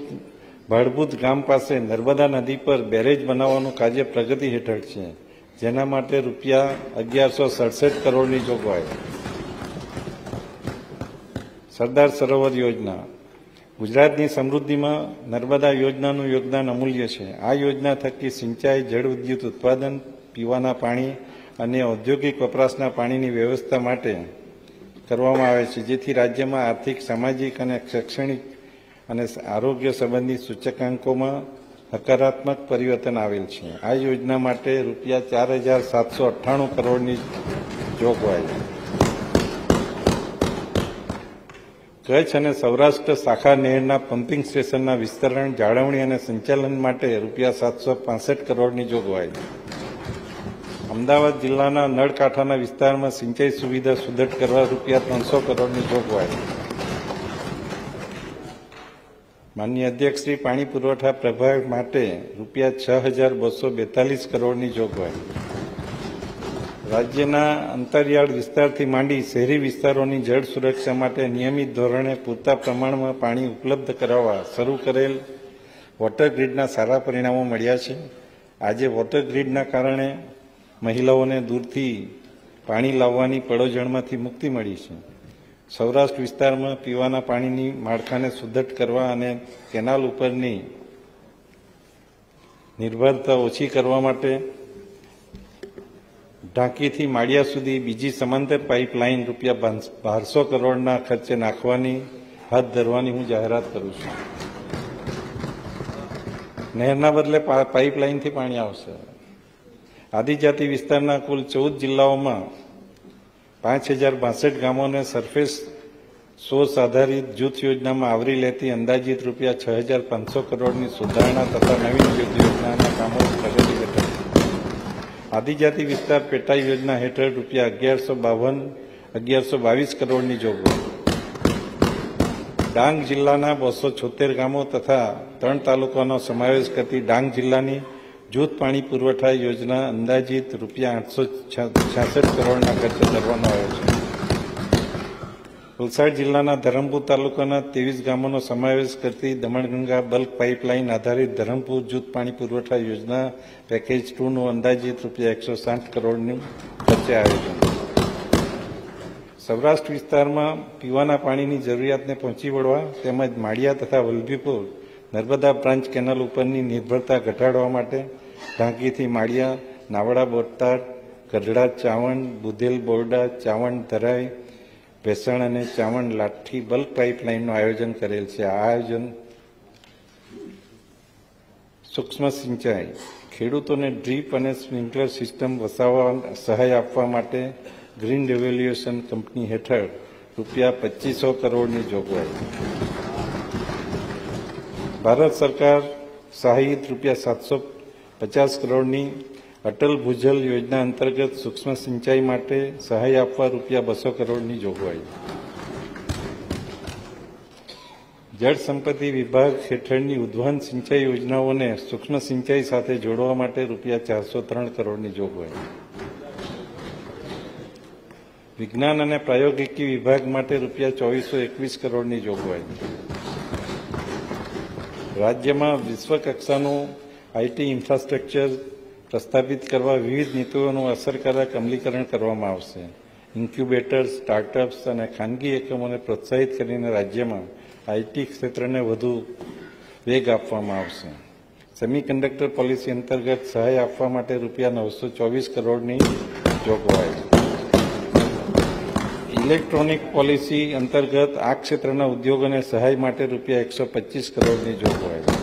ભાડભૂત ગામ પાસે નર્મદા નદી પર બેરેજ બનાવવાનું કાર્ય પ્રગતિ હેઠળ છે. જેના માટે રૂપિયા અગિયારસો સડસઠ કરોડની જોગવાઈ. સરદાર સરોવર યોજના. ગુજરાતની સમૃદ્ધિમાં નર્મદા યોજનાનું યોગદાન અમૂલ્ય છે. આ યોજના થકી સિંચાઈ, જળ વિદ્યુત ઉત્પાદન, પીવાના પાણી અને ઔદ્યોગિક વપરાશના પાણીની વ્યવસ્થા માટે કરવામાં આવે છે, જેથી રાજ્યમાં આર્થિક, સામાજિક અને શૈક્ષણિક અને આરોગ્ય સંબંધી સૂચકાંકોમાં હકારાત્મક પરિવર્તન આવેલ છે. આ યોજના માટે રૂપિયા ચાર હજાર સાતસો અઠ્ઠાણું કરોડની જોગવાઈ કચ્છ અને સૌરાષ્ટ્ર શાખા નહેરના પમ્પિંગ સ્ટેશનના વિસ્તરણ, જાળવણી અને સંચાલન માટે રૂપિયા સાતસો પાસઠ કરોડની જોગવાઈ અમદાવાદ જિલ્લાના નળકાંઠાના વિસ્તારમાં સિંચાઈ સુવિધા સુદ્રઢ કરવા રૂપિયા ત્રણસો કરોડની જોગવાઈ માન્ય અધ્યક્ષ શ્રી, પાણી પુરવઠા પ્રભાગ માટે રૂપિયા છ હજાર બસો બેતાલીસ કરોડની જોગવાઈ રાજ્યના અંતરિયાળ વિસ્તારથી માંડી શહેરી વિસ્તારોની જળ સુરક્ષા માટે નિયમિત ધોરણે પૂરતા પ્રમાણમાં પાણી ઉપલબ્ધ કરાવવા શરૂ કરેલ વોટર ગ્રીડના સારા પરિણામો મળ્યા છે. આજે વોટર ગ્રીડના કારણે મહિલાઓને દૂરથી પાણી લાવવાની પડોજણમાંથી મુક્તિ મળી છે. સૌરાષ્ટ્ર વિસ્તારમાં પીવાના પાણીની માળખાને સુદ્ધટ કરવા અને કેનાલ ઉપરની નિર્ભરતા ઓછી કરવા માટે ઢાંકીથી માળિયા સુધી બીજી સમાંતર પાઇપલાઇન રૂપિયા બારસો કરોડના ખર્ચે નાખવાની હાથ ધરવાની હું જાહેરાત કરું છું. નહેરના બદલે પાઇપલાઇનથી પાણી આવશે. આદિજાતિ વિસ્તારના કુલ ચૌદ જિલ્લાઓમાં પાંચ હજાર બાસઠ ગામોને સરફેસ સોર્સ આધારિત જૂથ યોજનામાં આવરી લેતી અંદાજિત રૂપિયા છ હજાર પાંચસો કરોડની સુધારણા તથા નવીન જૂથ યોજનાના કામો પ્રગતિ હેઠળ આદિજાતિ વિસ્તાર પેટા યોજના હેઠળ રૂપિયા અગિયારસો બાવન, અગિયારસો બાવીસ કરોડની જોગવાઈ. ડાંગ જિલ્લાના બસો છોતેર ગામો તથા ત્રણ તાલુકાનો સમાવેશ કરતી ડાંગ જિલ્લાની જૂથ પાણી પુરવઠા યોજના અંદાજિત રૂપિયા આઠસો છાસઠ કરોડના ખર્ચે ધરવાનો આવ્યો છે. વલસાડ જિલ્લાના ધરમપુર તાલુકાના ત્રેવીસ ગામોનો સમાવેશ કરતી દમણગંગા બલ્ક પાઇપલાઇન આધારિત ધરમપુર જૂથ પાણી પુરવઠા યોજના પેકેજ ટુનું અંદાજિત રૂપિયા એકસો સાઠ કરોડનું ખર્ચે આયોજન સૌરાષ્ટ્ર વિસ્તારમાં પીવાના પાણીની જરૂરિયાતને પહોંચી વળવા તેમજ માળિયા તથા વલભીપુર નર્મદા બ્રાન્ચ કેનાલ ઉપરની નિર્ભરતા ઘટાડવા માટે ઢાંકીથી માળિયા, નાવડા બોટાદ, ગઢડા ચાવણ બુધેલ બોરડા, ચાવણ ધરાઈ, ભેસણ અને ચાવણ લાઠી બલ્ક પાઇપલાઇનનું આયોજન કરેલ છે. આ આયોજન સૂક્ષ્મ સિંચાઈ, ખેડૂતોને ડ્રીપ અને સ્પ્રિન્કલર સિસ્ટમ વસાવવા, સહાય આપવા માટે ગ્રીન રેવોલ્યુશન કંપની હેઠળ રૂપિયા પચીસો કરોડની જોગવાઈ. ભારત સરકાર સહાયિત રૂપિયા સાતસો પચાસ કરોડની અટલ ભૂજલ યોજના અંતર્ગત સૂક્ષ્મ સિંચાઈ માટે સહાય આપવા રૂપિયા બસો કરોડની જોગવાઈ. જળ સંપત્તિ વિભાગ હેઠળની ઉદ્વહન સિંચાઈ યોજનાઓને સૂક્ષ્મ સિંચાઈ સાથે જોડવા માટે રૂપિયા ચારસો ત્રણ કરોડની જોગવાઈ. વિજ્ઞાન અને પ્રાયોગિકી વિભાગ માટે રૂપિયા ચોવીસો એકવીસ કરોડની જોગવાઈ. રાજ્યમાં વિશ્વ કક્ષાનું આઈટી ઇન્ફ્રાસ્ટ્રક્ચર પ્રસ્થાપિત કરવા વિવિધ નીતિઓનું અસરકારક અમલીકરણ કરવામાં આવશે. ઇન્ક્યુબેટર્સ, સ્ટાર્ટઅપ્સ અને ખાનગી એકમોને પ્રોત્સાહિત કરીને રાજ્યમાં આઈટી ક્ષેત્રને વધુ વેગ આપવામાં આવશે. સેમિકન્ડક્ટર પોલિસી અંતર્ગત સહાય આપવા માટે રૂપિયા નવસો ચોવીસ કરોડની જોગવાઈ. ઇલેક્ટ્રોનિક પોલિસી અંતર્ગત આ ક્ષેત્રના ઉદ્યોગોને સહાય માટે રૂપિયા એકસો પચીસ કરોડની જોગવાઈ.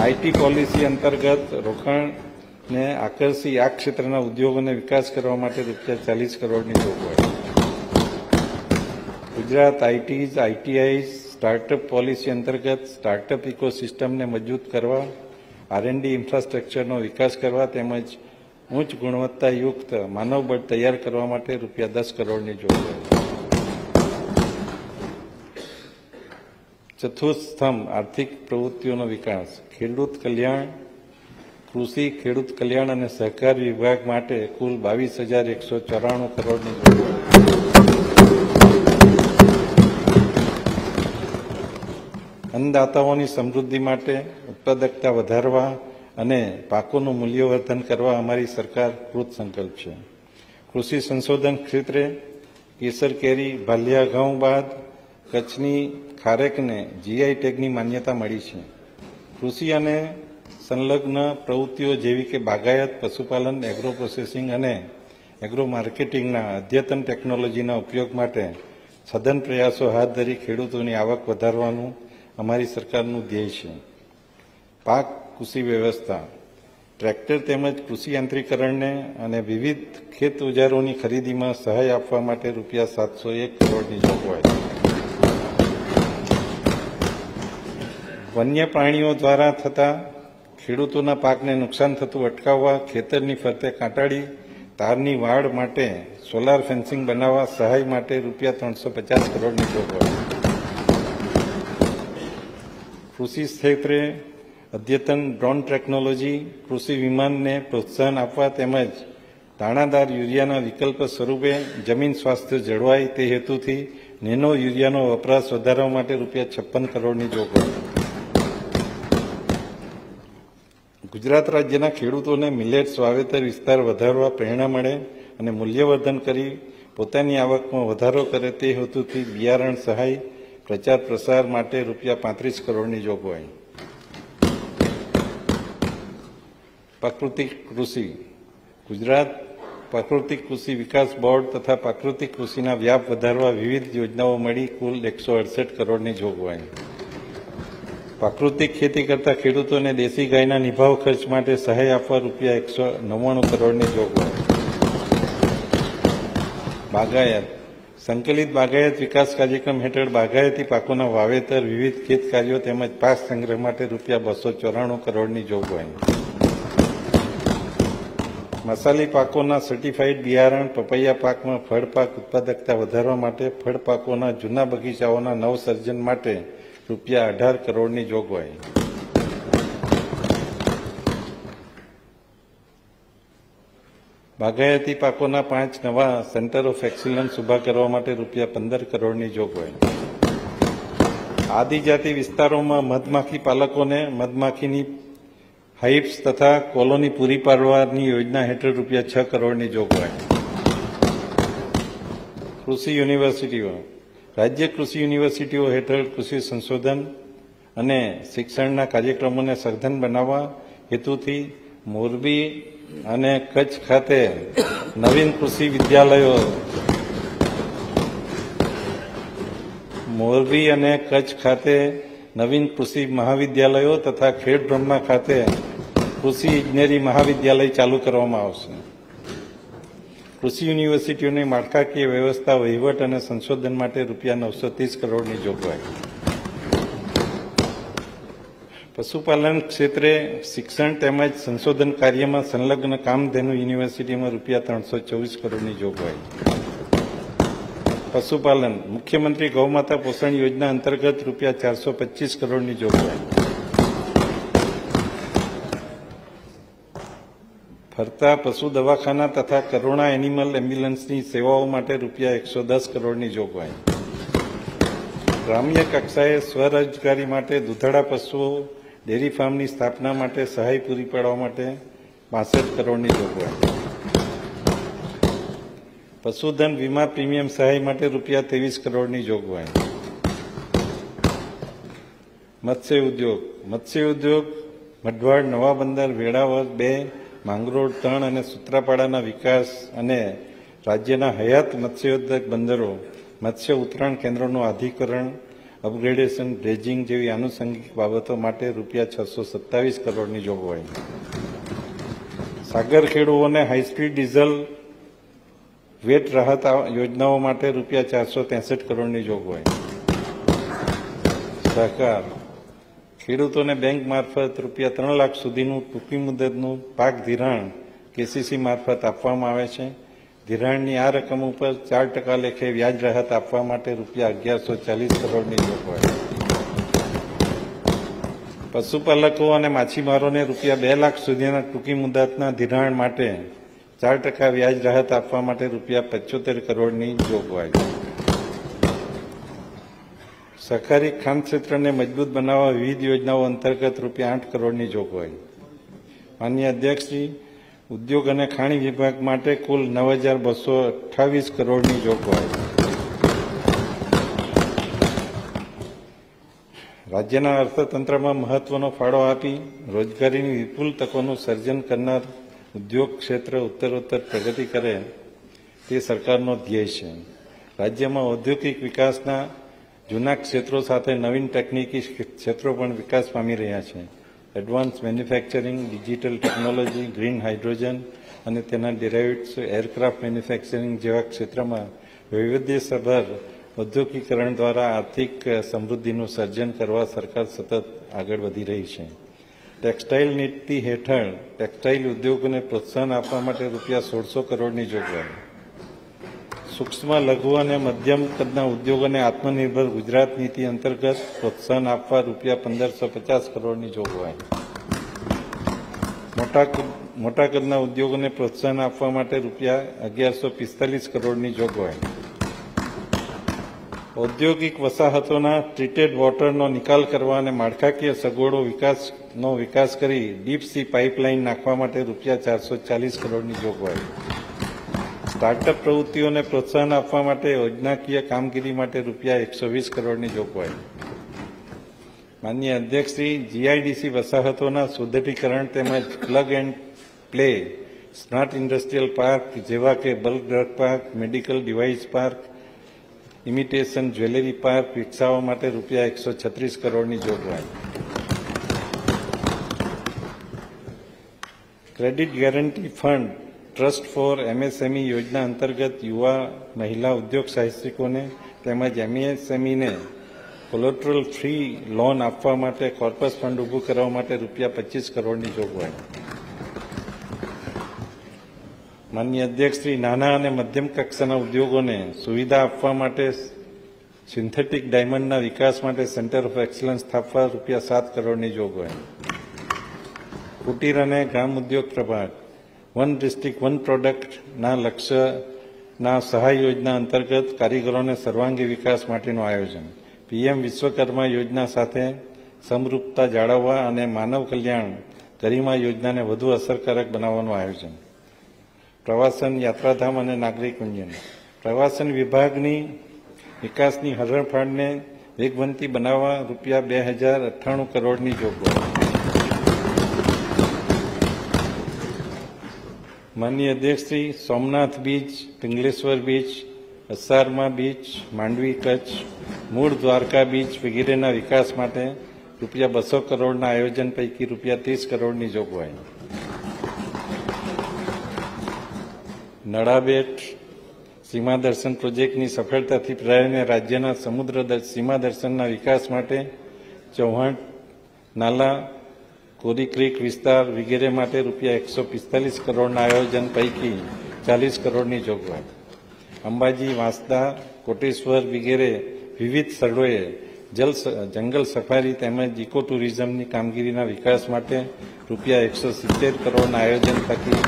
આઈટી પોલિસી અંતર્ગત રોકાણને આકર્ષી આ ક્ષેત્રના ઉદ્યોગોને વિકાસ કરવા માટે રૂપિયા ચાલીસ કરોડની જોગવાઈ Gujarat ITs, ITI, startup policy અંતર્ગત સ્ટાર્ટઅપ ઇકોસિસ્ટમને મજબૂત કરવા, આરએનડી ઇન્ફ્રાસ્ટ્રક્ચરનો વિકાસ કરવા તેમજ ઉચ્ચ ગુણવત્તાયુક્ત માનવબળ તૈયાર કરવા માટે રૂપિયા દસ કરોડની જોગવાઈ. ચતુર્થ સ્તંભ આર્થિક પ્રવૃત્તિઓનો વિકાસ ખેડૂત કલ્યાણ કૃષિ ખેડૂત કલ્યાણ અને સહકાર વિભાગ માટે કુલ બાવીસ હજાર એકસો ચોરાણું કરોડની અન્નદાતાઓની સમૃદ્ધિ માટે ઉત્પાદકતા વધારવા અને પાકોનું મૂલ્યવર્ધન કરવા અમારી સરકાર કૃત સંકલ્પ છે કૃષિ સંશોધન ક્ષેત્રે કેસર કેરી ભાલિયા ઘઉં બાદ કચ્છની ખારેકને જીઆઈ ટેગની માન્યતા મળી છે. કૃષિ અને સંલગ્ન પ્રવૃત્તિઓ જેવી કે બાગાયત, પશુપાલન એગ્રો પ્રોસેસિંગ અને એગ્રો માર્કેટિંગના અદ્યતન ટેકનોલોજીના ઉપયોગ માટે સઘન પ્રયાસો હાથ ધરી ખેડૂતોની આવક વધારવાનું અમારી સરકારનું ધ્યેય છે. પાક કૃષિ વ્યવસ્થા. ટ્રેક્ટર તેમજ કૃષિ યાંત્રીકરણને અને વિવિધ ખેત ઓજારોની ખરીદીમાં સહાય આપવા માટે રૂપિયા સાતસો એક કરોડની જોગવાઈ. વન્ય પ્રાણીઓ દ્વારા થતા ખેડૂતોના પાકને નુકસાન થતું અટકાવવા ખેતરની ફરતે કાંટાળી, તારની વાડ માટે સોલાર ફેન્સિંગ બનાવવા સહાય માટે રૂપિયા ત્રણસો પચાસ કરોડની જોગવાઈ કૃષિ ક્ષેત્રે અદ્યતન ડ્રોન ટેકનોલોજી, કૃષિ વિમાનને પ્રોત્સાહન આપવા તેમજ દાણાદાર યુરિયાના વિકલ્પ સ્વરૂપે જમીન સ્વાસ્થ્ય જળવાય તે હેતુથી નેનો યુરિયાનો વપરાશ વધારવા માટે રૂપિયા છપ્પન કરોડની જોગવાઈ. ગુજરાત રાજ્યના ખેડૂતોને મિલેટ્સ વાવેતર વિસ્તાર વધારવા પ્રેરણા મળે અને મૂલ્યવર્ધન કરી પોતાની આવકમાં વધારો કરે તે હેતુથી બિયારણ સહાય, પ્રચાર પ્રસાર માટે રૂપિયા પાંત્રીસ કરોડની જોગવાઈ પ્રાકૃતિક કૃષિ. ગુજરાત પ્રાકૃતિક કૃષિ વિકાસ બોર્ડ તથા પ્રાકૃતિક કૃષિના વ્યાપ વધારવા વિવિધ યોજનાઓ મળી કુલ એકસો અડસઠ કરોડની જોગવાઈ પ્રાકૃતિક ખેતી કરતા ખેડૂતોને દેશી ગાયના નિભાવ ખર્ચ માટે સહાય આપવા રૂપિયા એકસો નવ્વાણું કરોડની જોગવાઈ બાગાયત. સંકલિત બાગાયત વિકાસ કાર્યક્રમ હેઠળ બાગાયતી પાકોના વાવેતર, વિવિધ ખેત કાર્યો તેમજ પાક સંગ્રહ માટે રૂપિયા બસો ચોરાણું કરોડની જોગવાઈ મસાલી પાકોના સર્ટિફાઈડ બિયારણ, પપૈયા પાકમાં ફળ પાક ઉત્પાદકતા વધારવા માટે ફળ પાકોના જૂના બગીચાઓના નવસર્જન માટે રૂપિયા અઢાર કરોડની જોગવાઈ બાગાયતી પાકોના પાંચ નવા સેન્ટર ઓફ એક્સિલન્સ ઊભા કરવા માટે રૂપિયા પંદર કરોડની જોગવાઈ આદિજાતિ વિસ્તારોમાં મધમાખી પાલકોને મધમાખીની હાઇપ્સ તથા કોલોની પૂરી પાડવાની યોજના હેઠળ રૂપિયા છ કરોડની જોગવાઈ કૃષિ યુનિવર્સિટીઓ રાજ્ય કૃષિ યુનિવર્સિટીઓ હેઠળ કૃષિ સંશોધન અને શિક્ષણના કાર્યક્રમોને સઘન બનાવવા હેતુથી મોરબી અને કચ્છ ખાતે નવીન કૃષિ વિદ્યાલયો મોરબી અને કચ્છ ખાતે નવીન કૃષિ મહાવિદ્યાલયો તથા ખેડ બ્રહ્મા ખાતે કૃષિ ઇજનેરી મહાવિદ્યાલય ચાલુ કરવામાં આવશે. કૃષિ યુનિવર્સિટીઓની માળખાકીય વ્યવસ્થા, વહીવટ અને સંશોધન માટે રૂપિયા નવસો ત્રીસ કરોડની જોગવાઈ. પશુપાલન ક્ષેત્રે શિક્ષણ તેમજ સંશોધન કાર્યમાં સંલગ્ન કામધેનુ યુનિવર્સિટીમાં રૂપિયા ત્રણસો ચોવીસ કરોડની જોગવાઈ. પશુપાલન, મુખ્યમંત્રી ગૌમાતા પોષણ યોજના અંતર્ગત રૂપિયા ચારસો પચીસ કરોડની જોગવાઈ. ફરતા, પશુ દવાખાના તથા કરુણા એનિમલ એમ્બ્યુલન્સની સેવાઓ માટે રૂપિયા એકસો દસ કરોડની જોગવાઈ. ગ્રામ્ય કક્ષાએ સ્વરોજગારી માટે દૂધાળા પશુઓ ડેરી ફાર્મની સ્થાપના માટે સહાય પૂરી પાડવા માટે પાસઠ કરોડની જોગવાઈ. પશુધન વીમા પ્રીમિયમ સહાય માટે રૂપિયા ત્રેવીસ કરોડની જોગવાઈ. મત્સ્ય ઉદ્યોગ. મત્સ્ય ઉદ્યોગ, મઢવાડ, નવા બંદર, વેળાવળ બે માંગરોળ તણ અને સૂત્રાપાડાના વિકાસ અને રાજ્યના હયાત મત્સ્યોદ્યોગ બંદરો, મત્સ્ય ઉતરાણ કેન્દ્રોનું આધિકરણ અપગ્રેડેશન, ડ્રેજિંગ જેવી આનુષંગિક બાબતો માટે રૂપિયા છસો સત્તાવીસ કરોડની જોગવાઈ. સાગર ખેડૂઓને હાઈસ્પીડ ડીઝલ વેટ રાહત યોજનાઓ માટે રૂપિયા ચારસો કરોડની જોગવાઈ. સહકાર ખેડૂતોને બેંક મારફત રૂપિયા ત્રણ લાખ સુધીનું ટૂંકી મુદતનું પાક ધિરાણ કેસીસી મારફત આપવામાં આવે છે. ધિરાણની આ રકમ ઉપર ચાર ટકા લેખે વ્યાજ રાહત આપવા માટે રૂપિયા અગિયારસો ચાલીસ કરોડની જોગવાઈ પશુપાલકો અને માછીમારોને રૂપિયા બે લાખ સુધીના ટૂંકી મુદતના ધિરાણ માટે ચાર ટકા વ્યાજ રાહત આપવા માટે રૂપિયા પચોતેર કરોડની જોગવાઈ. સહકારી ખાંડ ક્ષેત્રને મજબૂત બનાવવા વિવિધ યોજનાઓ અંતર્ગત રૂપિયા આઠ કરોડની જોગવાઈ. માન્ય અધ્યક્ષશ્રી ઉદ્યોગ અને ખાણી વિભાગ માટે કુલ નવ હજાર બસો અઠ્ઠાવીસ કરોડની જોગવાઈ. રાજ્યના અર્થતંત્રમાં મહત્વનો ફાળો આપી રોજગારીની વિપુલ તકોનું સર્જન કરનાર ઉદ્યોગ ક્ષેત્ર ઉત્તરોત્તર પ્રગતિ કરે તે સરકારનો ધ્યેય છે. રાજ્યમાં ઔદ્યોગિક વિકાસના જૂના ક્ષેત્રો સાથે નવીન તકનીકી ક્ષેત્રો પણ વિકાસ પામી રહ્યા છે. Advance manufacturing digital technology green hydrogen અને તેના ડિરાઇવ્ડ્સ એરક્રાફ્ટ મેન્યુફેક્ચરિંગ જેવા ક્ષેત્રમાં વૈવિધ્યસભર ઔદ્યોગિકરણ દ્વારા આર્થિક સમૃદ્ધિનું સર્જન કરવા સરકાર સતત આગળ વધી રહી છે. ટેક્સટાઇલ નીતિ હેઠળ ટેક્સટાઇલ ઉદ્યોગોને પ્રોત્સાહન આપવા માટે રૂપિયા સોળસો કરોડની જોગવાઈ. સૂક્ષ્મ, લઘુ અને મધ્યમ કદના ઉદ્યોગોને આત્મનિર્ભર ગુજરાત નીતિ અંતર્ગત પ્રોત્સાહન આપવા રૂપિયા પંદરસો પચાસ કરોડની જોગવાઈ મોટા મોટા કદના ઉદ્યોગોને પ્રોત્સાહન આપવા માટે રૂપિયા અગિયારસો પિસ્તાલીસ કરોડની જોગવાઈ ઔદ્યોગિક વસાહતોના ટ્રીટેડ વોટરનો નિકાલ કરવા અને માળખાકીય સગવડો વિકાસનો વિકાસ કરી ડીપ સી પાઇપલાઇન નાખવા માટે રૂપિયા ચારસો ચાલીસ કરોડની જોગવાઈ સ્ટાર્ટઅપ પ્રવૃત્તિઓને પ્રોત્સાહન આપવા માટે યોજનાકીય કામગીરી માટે રૂપિયા એકસો વીસ કરોડની જોગવાઈ. માનનીય અધ્યક્ષશ્રી જીઆઈડીસી વસાહતોના સુદૃઢીકરણ તેમજ plug and play smart industrial park જેવા કે bulk drug park medical device park imitation jewellery park વિકસાવવા માટે રૂપિયા એકસો છત્રીસ કરોડની જોગવાઈ. Credit guarantee fund trust for MSME યોજના અંતર્ગત યુવા મહિલા ઉદ્યોગ સાહસિકોને તેમજ એમએસએમઈને કોલેટ્રલ ફ્રી લોન આપવા માટે કોર્પસ ફંડ ઊભું કરવા માટે રૂપિયા પચીસ કરોડની જોગવાઈ. માન્ય અધ્યક્ષ શ્રી નાના અને મધ્યમ કક્ષાના ઉદ્યોગોને સુવિધા આપવા માટે સિન્થેટિક ડાયમંડના વિકાસ માટે સેન્ટર ઓફ એક્સલન્સ સ્થાપવા રૂપિયા સાત કરોડની જોગવાઈ. કુટીર અને ગ્રામ ઉદ્યોગ પ્રભાગ. વન ડિસ્ટ્રિક્ટ વન પ્રોડક્ટના લક્ષ્યના સહાય યોજના અંતર્ગત કારીગરોને સર્વાંગી વિકાસ માટેનું આયોજન. પીએમ વિશ્વકર્મા યોજના સાથે સમરૂપતા જાળવવા અને માનવ કલ્યાણ ગરિમા યોજનાને વધુ અસરકારક બનાવવાનું આયોજન. પ્રવાસન યાત્રાધામ અને નાગરિક ઉન્નયન. પ્રવાસન વિભાગની વિકાસની હરણફાળને વેગવંતી બનાવવા રૂપિયા બે હજાર અઠ્ઠાણું કરોડની જોગવાઈ. માનનીય અધ્યક્ષશ્રી, Somnath beach, Pingleshwar beach, Asarma beach, Mandvi Kutch, Mul Dwarka beach વગેરેના વિકાસ માટે રૂપિયા બસો કરોડના આયોજન પૈકી રૂપિયા ત્રીસ કરોડની જોગવાઈ. નળાબેટ સીમા દર્શન પ્રોજેક્ટની સફળતાથી પ્રેરણે રાજ્યના સમુદ્ર દર- સીમા દર્શનના વિકાસ માટે ચૌહાણ, નાલા કોરી ક્રીક વિસ્તાર વગેરે માટે રૂપિયા એકસો પિસ્તાલીસ કરોડના આયોજન પૈકી ચાલીસ કરોડની જોગવાઈ. અંબાજી, વાંસદા, કોટેશ્વર વગેરે વિવિધ સ્થળોએ જલ જંગલ સફારી તેમજ ઇકો ટુરિઝમની કામગીરીના વિકાસ માટે રૂપિયા એકસો સિત્તેર કરોડના આયોજન થકી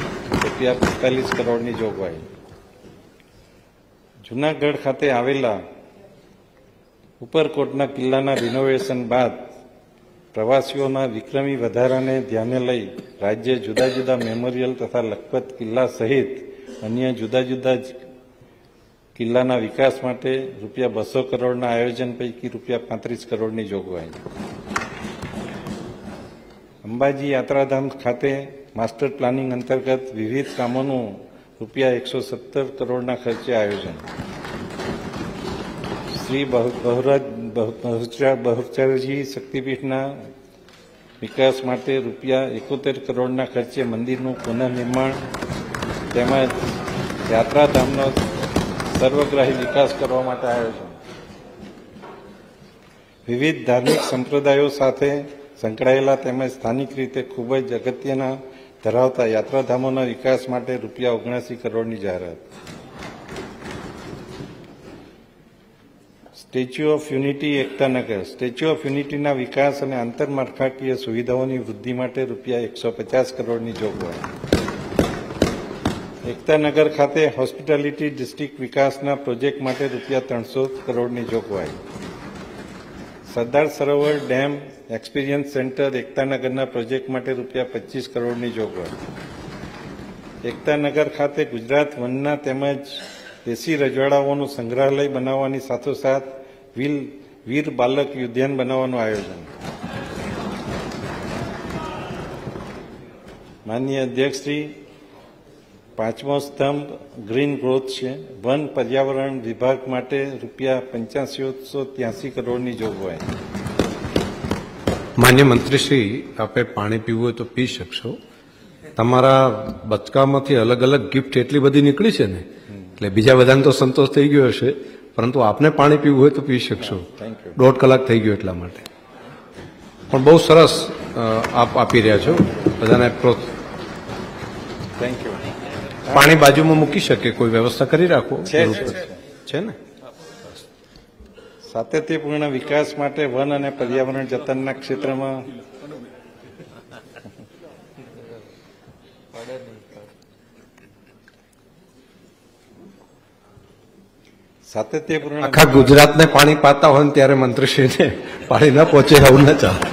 રૂપિયા પિસ્તાલીસ કરોડની જોગવાઈ. જૂનાગઢ ખાતે આવેલા ઉપરકોટના કિલ્લાના રિનોવેશન બાદ પ્રવાસીઓના વિક્રમી વધારાને ધ્યાને લઈ રાજ્ય જુદા જુદા મેમોરિયલ તથા લખપત કિલ્લા સહિત અન્ય જુદા જુદા કિલ્લાના વિકાસ માટે રૂપિયા બસો કરોડના આયોજન પૈકી રૂપિયા પાંત્રીસ કરોડની જોગવાઈ. અંબાજી યાત્રાધામ ખાતે માસ્ટર પ્લાનિંગ અંતર્ગત વિવિધ કામોનું રૂપિયા એકસો સત્તર કરોડના ખર્ચે આયોજન. શ્રી બહુ- બહુરાજ બહુચરાજી શક્તિપીઠના વિકાસ માટે રૂપિયા એકોતેર કરોડના ખર્ચે મંદિરનું પુનઃનિર્માણ, તેમજ યાત્રાધામનો સર્વગ્રાહી વિકાસ કરવા માટે આયોજન. વિવિધ ધાર્મિક સંપ્રદાયો સાથે સંકળાયેલા તેમજ સ્થાનિક રીતે ખૂબ જ અગત્યના ધરાવતા યાત્રાધામોના વિકાસ માટે રૂપિયા ઓગણસી કરોડની જાહેરાત. Statue of unity Ektanagar. Statue of યુનિટીના વિકાસ અને આંતરમાળખાકીય સુવિધાઓની વૃદ્ધિ માટે રૂપિયા એકસો પચાસ કરોડની જોગવાઈ એકતાનગર ખાતે હોસ્પિટાલિટી ડિસ્ટ્રિક્ટ વિકાસના પ્રોજેક્ટ માટે રૂપિયા ત્રણસો કરોડની જોગવાઈ Sardar Sarovar dam experience centre એકતાનગરના project માટે રૂપિયા પચીસ કરોડની જોગવાઈ એકતાનગર ખાતે ગુજરાત વનના તેમજ દેશી રજવાડાઓનું સંગ્રહાલય બનાવવાની સાથોસાથ વીર વીર બાલક ઉદ્યાન બનાવવાનું આયોજન. માનનીય અધ્યક્ષશ્રી પાંચમો સ્તંભ ગ્રીન ગ્રોથ છે. વન પર્યાવરણ વિભાગ માટે રૂપિયા પંચ્યાસીસો ત્યાસી કરોડની જોગવાઈ. માન્ય મંત્રીશ્રી આપે પાણી પીવું હોય તો પી શકશો. તમારા બચકામાંથી અલગ અલગ ગિફ્ટ એટલી બધી નીકળી છે ને? એટલે બીજા બધાને તો સંતોષ થઈ ગયો હશે. પરંતુ આપને પાણી પીવું હોય તો પી શકશો. દોઢ કલાક થઈ ગયો એટલા માટે. પણ બહુ સરસ આપ આપી રહ્યા છો. બધાને થેન્ક યુ પાણી બાજુમાં મૂકી શકે કોઈ વ્યવસ્થા કરી રાખો. છે ને? સાતત્યપૂર્ણ વિકાસ માટે વન અને પર્યાવરણ જતનના ક્ષેત્રમાં સાતત્યપૂર્ણ આખા ગુજરાતને પાણી પાતા હોય ત્યારે મંત્રીશ્રીને પાણી ન પહોંચે આવું ન ચાલે.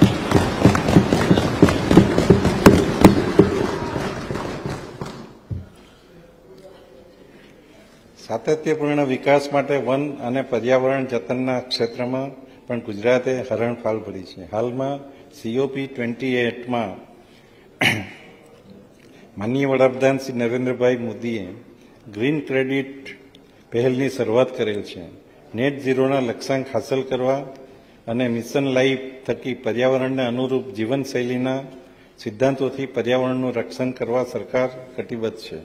સાતત્યપૂર્ણ વિકાસ માટે વન અને પર્યાવરણ જતનના ક્ષેત્રમાં પણ ગુજરાતે હરણફાળ ભરી છે. હાલમાં સીઓપી ટ્વેન્ટી એટમાં માનનીય વડાપ્રધાન શ્રી નરેન્દ્રભાઈ મોદીએ ગ્રીન ક્રેડિટ પહેલની શરૂઆત કરેલ છે. નેટ ઝીરોના લક્ષ્યાંક હાંસલ કરવા અને મિશન લાઈફ થકી પર્યાવરણને અનુરૂપ જીવનશૈલીના સિદ્ધાંતોથી પર્યાવરણનું રક્ષણ કરવા સરકાર કટિબદ્ધ છે.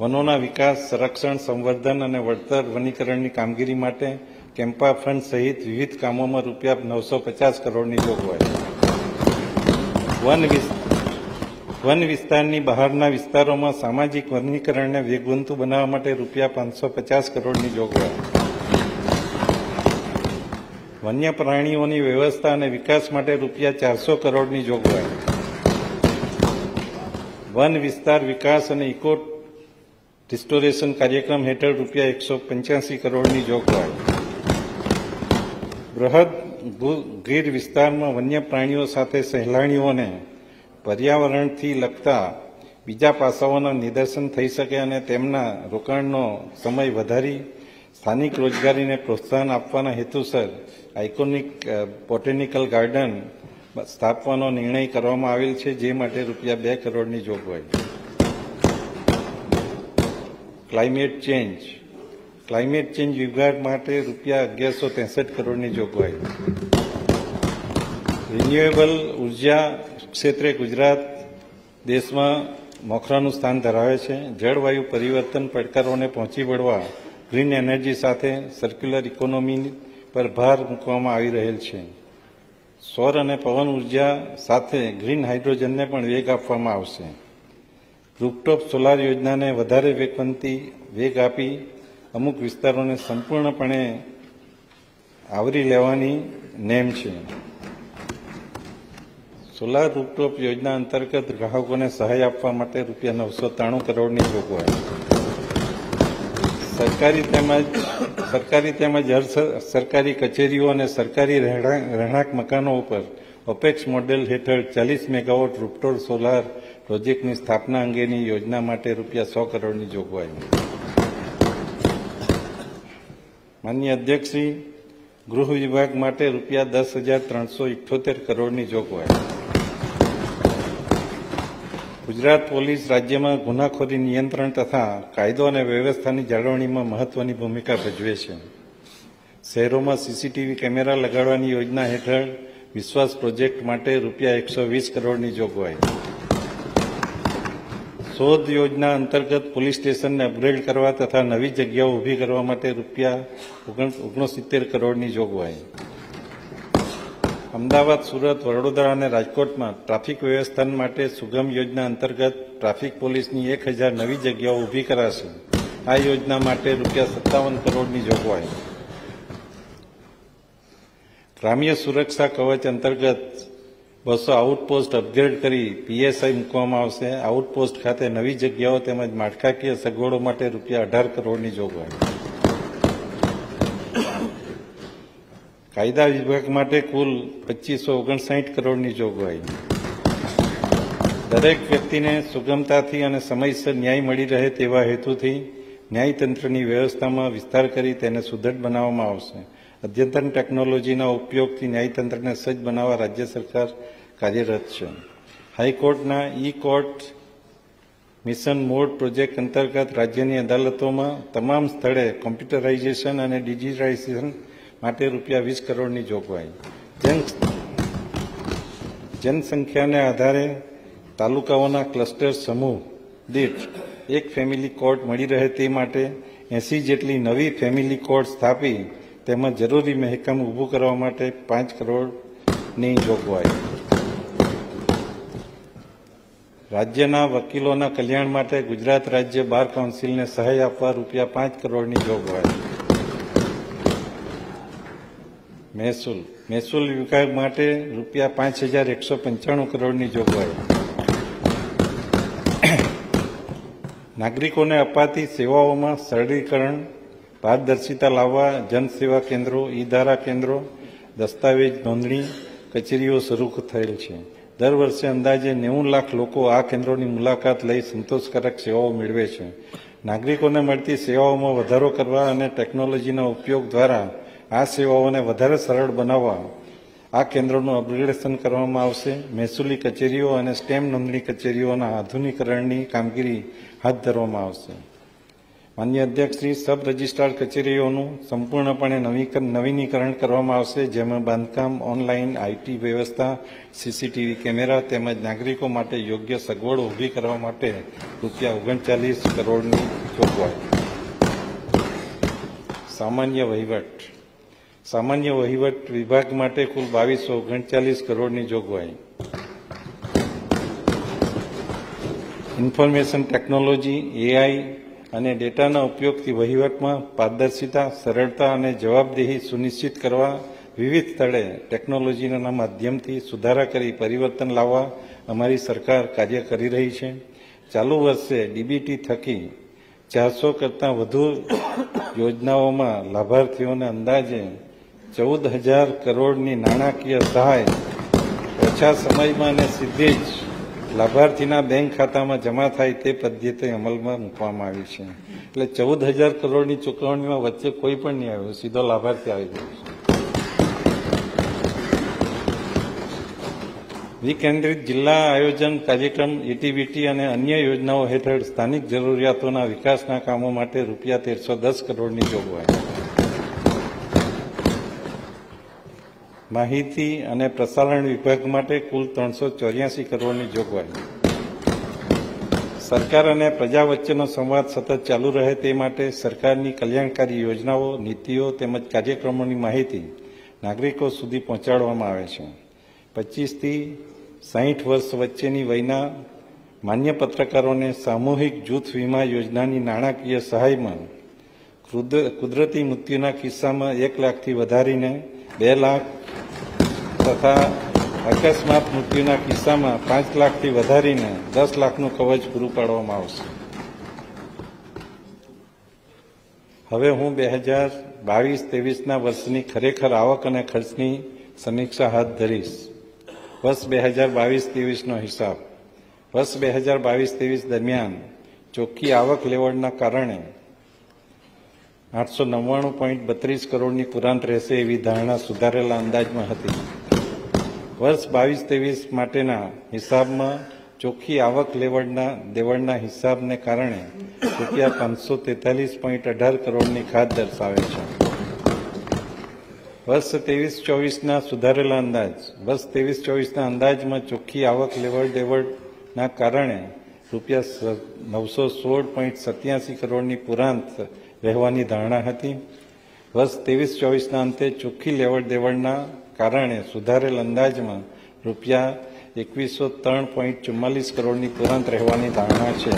વનોના વિકાસ, સંરક્ષણ, સંવર્ધન અને વળતર વનીકરણની કામગીરી માટે કેમ્પા ફંડ સહિત વિવિધ કામોમાં રૂપિયા નવસો પચાસ કરોડની જોગવાઈ. વન વન વિસ્તારની બહારના વિસ્તારોમાં સામાજિક વનીકરણને વેગવંતુ બનાવવા માટે રૂપિયા પાંચસો પચાસ કરોડની જોગવાઈ. વન્ય પ્રાણીઓની વ્યવસ્થા અને વિકાસ માટે રૂપિયા ચારસો કરોડની જોગવાઈ. વન વિસ્તાર વિકાસ અને ઇકો રિસ્ટોરેશન કાર્યક્રમ હેઠળ રૂપિયા એકસો પંચ્યાસી કરોડની જોગવાઈ. બૃહદ ગીર વિસ્તારમાં વન્ય પ્રાણીઓ સાથે સહેલાણીઓને પર્યાવરણથી લગતા બીજા પાસાઓના નિદર્શન થઈ શકે અને તેમના રોકાણનો સમય વધારી સ્થાનિક રોજગારીને પ્રોત્સાહન આપવાના હેતુસર આઇકોનિક બોટેનિકલ ગાર્ડન સ્થાપવાનો નિર્ણય કરવામાં આવેલ છે, જે માટે રૂપિયા બે કરોડની જોગવાઈ ક્લાઇમેટ ચેન્જ ક્લાઇમેટ ચેન્જ વિભાગ માટે રૂપિયા અગિયારસો ત્રેસઠ કરોડની જોગવાઈ રિન્યુએબલ ઊર્જા ક્ષેત્રે ગુજરાત દેશમાં મોખરાનું સ્થાન ધરાવે છે. જળવાયુ પરિવર્તન પડકારોને પહોંચી વળવા ગ્રીન એનર્જી સાથે સર્ક્યુલર ઇકોનોમી પર ભાર મૂકવામાં આવી રહેલ છે. સૌર અને પવન ઊર્જા સાથે ગ્રીન હાઇડ્રોજનને પણ વેગ આપવામાં આવશે. રૂપટોપ સોલાર યોજનાને વધારે વેગવંતી વેગ આપી અમુક વિસ્તારોને સંપૂર્ણપણે આવરી લેવાની નેમ છે. સોલાર રૂપટોપ યોજના અંતર્ગત ગ્રાહકોને સહાય આપવા માટે રૂપિયા નવસો ત્રાણું કરોડની જોગવાઈ સરકારી તેમજ સરકારી તેમજ અર્ધ સરકારી કચેરીઓ અને સરકારી રહેણા- રહેણાંક મકાનો ઉપર ઓપેક્સ મોડેલ હેઠળ ચાલીસ મેગાવોટ રૂપટોર સોલાર પ્રોજેક્ટની સ્થાપના અંગેની યોજના માટે રૂપિયા સો કરોડની જોગવાઈ. માન્ય અધ્યક્ષશ્રી, ગૃહ વિભાગ માટે રૂપિયા દસ હજાર ત્રણસો ઇઠ્યોતેર કરોડની જોગવાઈ. ગુજરાત પોલીસ રાજ્યમાં ગુનાખોરી નિયંત્રણ તથા કાયદો અને વ્યવસ્થાની જાળવણીમાં મહત્વની ભૂમિકા ભજવે છે. શહેરોમાં સીસીટીવી કેમેરા લગાડવાની યોજના હેઠળ વિશ્વાસ પ્રોજેક્ટ માટે રૂપિયા એકસો વીસ કરોડની જોગવાઈ. શોધ યોજના અંતર્ગત પોલીસ સ્ટેશનને અપગ્રેડ કરવા તથા નવી જગ્યાઓ ઊભી કરવા માટે રૂપિયા ઓગણ- ઓગણસિત્તેર કરોડની જોગવાઈ. અમદાવાદ, સુરત, વડોદરા અને રાજકોટમાં ટ્રાફિક વ્યવસ્થાન માટે સુગમ યોજના અંતર્ગત ટ્રાફિક પોલીસની એક હજાર નવી જગ્યાઓ ઊભી કરાશે. આ યોજના માટે રૂપિયા સત્તાવન કરોડની જોગવાઈ. ગ્રામ્ય સુરક્ષા કવચ અંતર્ગત બસો આઉટપોસ્ટ અપગ્રેડ કરી પીએસઆઈ મૂકવામાં આવશે. આઉટપોસ્ટ ખાતે નવી જગ્યાઓ તેમજ માળખાકીય સગવડો માટે રૂપિયા અઢાર કરોડની જોગવાઈ. કાયદા વિભાગ માટે કુલ પચીસો ઓગણસાઠ કરોડની જોગવાઈ દરેક વ્યક્તિને સુગમતાથી અને સમયસર ન્યાય મળી રહે તેવા હેતુથી ન્યાયતંત્રની વ્યવસ્થામાં વિસ્તાર કરી તેને સુદૃઢ બનાવવામાં આવશે. અદ્યતન ટેકનોલોજીના ઉપયોગથી ન્યાયતંત્રને સજ્જ બનાવવા રાજ્ય સરકાર કાર્યરત છે. હાઈકોર્ટના e court mission mode project અંતર્ગત રાજ્યની અદાલતોમાં તમામ સ્થળે કોમ્પ્યુટરાઇઝેશન અને ડિજિટાઇઝેશન માટે રૂપિયા વીસ કરોડની જોગવાઈ. જન જનસંખ્યાને આધારે તાલુકાઓના ક્લસ્ટર સમૂહ દીઠ એક ફેમિલી કોર્ટ મળી રહે તે માટે એસી જેટલી નવી ફેમિલી કોર્ટ સ્થાપી, તેમાં જરૂરી મહેકમ ઊભું કરવા માટે પાંચ કરોડની જોગવાઈ. રાજ્યના વકીલોના કલ્યાણ માટે ગુજરાત રાજ્ય બાર કાઉન્સિલને સહાય આપવા રૂપિયા પાંચ કરોડની જોગવાઈ. મહેસૂલ. મહેસૂલ વિભાગ માટે રૂપિયા પાંચ હજાર એકસો પંચાણું કરોડની જોગવાઈ. નાગરિકોને અપાતી સેવાઓમાં સરળીકરણ, પારદર્શિતા લાવવા, જનસેવા કેન્દ્રો ઈ ધારા કેન્દ્રો, દસ્તાવેજ નોંધણી, કચેરીઓ શરૂ થયેલ છે. દર વર્ષે અંદાજે નેવું લાખ લોકો આ કેન્દ્રોની મુલાકાત લઈ સંતોષકારક સેવાઓ મેળવે છે. નાગરિકોને મળતી સેવાઓમાં વધારો કરવા અને ટેકનોલોજીના ઉપયોગ દ્વારા આ સેવાઓને વધારે સરળ બનાવવા આ કેન્દ્રોનું અપગ્રેડેશન કરવામાં આવશે. મહેસૂલી કચેરીઓ અને સ્ટેમ નોંધણી કચેરીઓના આધુનિકરણની કામગીરી હાથ ધરવામાં આવશે. માન્ય અધ્યક્ષ શ્રી, સબ રજિસ્ટ્રાર કચેરીઓનું સંપૂર્ણપણે નવીનીકરણ કરવામાં આવશે, જેમાં બાંધકામ, ઓનલાઈન, આઈટી વ્યવસ્થા, સીસીટીવી કેમેરા તેમજ નાગરિકો માટે યોગ્ય સગવડો ઊભી કરવા માટે રૂપિયા ઓગણચાલીસ કરોડની જોગવાઈ. સામાન્ય વહીવટ. સામાન્ય વહીવટ વિભાગ માટે કુલ બાવીસો ઓગણચાલીસ કરોડની જોગવાઈ. ઇન્ફોર્મેશન ટેકનોલોજી, એઆઈ અને ડેટાના ઉપયોગથી વહીવટમાં પારદર્શિતા, સરળતા અને જવાબદેહી સુનિશ્ચિત કરવા વિવિધ સ્થળે ટેકનોલોજીના માધ્યમથી સુધારા કરી પરિવર્તન લાવવા અમારી સરકાર કાર્ય કરી રહી છે. ચાલુ વર્ષે ડીબીટી થકી ચારસો કરતાં વધુ યોજનાઓમાં લાભાર્થીઓને અંદાજે ચૌદ હજાર કરોડની નાણાકીય સહાય ઓછા સમયમાં અને સીધી જ લાભાર્થીના બેંક ખાતામાં જમા થાય તે પદ્ધતિ અમલમાં મૂકવામાં આવી છે. એટલે ચૌદ હજાર કરોડની ચૂકવણીમાં વચ્ચે કોઈ પણ નહીં આવ્યું સીધો લાભાર્થી આવી ગયો છે. વિકેન્દ્રિત જિલ્લા આયોજન કાર્યક્રમ ઇટીવીટી અને અન્ય યોજનાઓ હેઠળ સ્થાનિક જરૂરિયાતોના વિકાસના કામો માટે રૂપિયા તેરસો દસ કરોડની જોગવાઈ. માહિતી અને પ્રસારણ વિભાગ માટે કુલ ત્રણસો ચોર્યાસી કરોડની જોગવાઈ. સરકાર અને પ્રજા વચ્ચેનો સંવાદ સતત ચાલુ રહે તે માટે સરકારની કલ્યાણકારી યોજનાઓ, નીતિઓ તેમજ કાર્યક્રમોની માહિતી નાગરિકો સુધી પહોંચાડવામાં આવે છે. પચીસથી સાહીઠ વર્ષ વચ્ચેની વયના માન્ય પત્રકારોને સામૂહિક જૂથ વીમા યોજનાની નાણાકીય સહાયમાં કુદ- કુદરતી મૃત્યુના કિસ્સામાં એક લાખથી વધારીને બે લાખ તથા અકસ્માત મૃત્યુના કિસ્સામાં પાંચ લાખથી વધારીને દસ લાખનું કવચ પૂરું પાડવામાં આવશે. હવે હું બે હજાર બાવીસ ત્રેવીસના વર્ષની ખરેખર આવક અને ખર્ચની સમીક્ષા હાથ ધરીશ. વર્ષ બે હજાર બાવીસ ત્રેવીસનો હિસાબ. વર્ષ બે હજાર બાવીસ ત્રેવીસ દરમિયાન ચોખ્ખી આવક લેવડના કારણે આઠસો નવ્વાણું પોઈન્ટ બત્રીસ કરોડની પુરાંત રહેશે એવી ધારણા સુધારેલા અંદાજમાં હતી. વર્ષ બાવીસ ત્રેવીસ માટેના હિસાબમાં ચોખ્ખી આવક લેવડના, દેવડના હિસાબને કારણે રૂપિયા પાંચસો તેતાલીસ પોઈન્ટ અઢાર કરોડની ખાત દર્શાવે છે. વર્ષ ત્રેવીસ ચોવીસના સુધારેલા અંદાજ. વર્ષ ત્રેવીસ ચોવીસના અંદાજમાં ચોખ્ખી આવક લેવડ દેવડના કારણે રૂપિયા નવસો સોળ પોઈન્ટ સત્યાસી કરોડની પુરાંત રહેવાની ધારણા હતી. વર્ષ ત્રેવીસ ચોવીસના અંતે ચોખ્ખી લેવડ દેવડના કારણે સુધારેલ અંદાજમાં રૂપિયા એકવીસો ત્રણ પોઈન્ટ ચુમ્માલીસ કરોડની તુરંત રહેવાની ધારણા છે.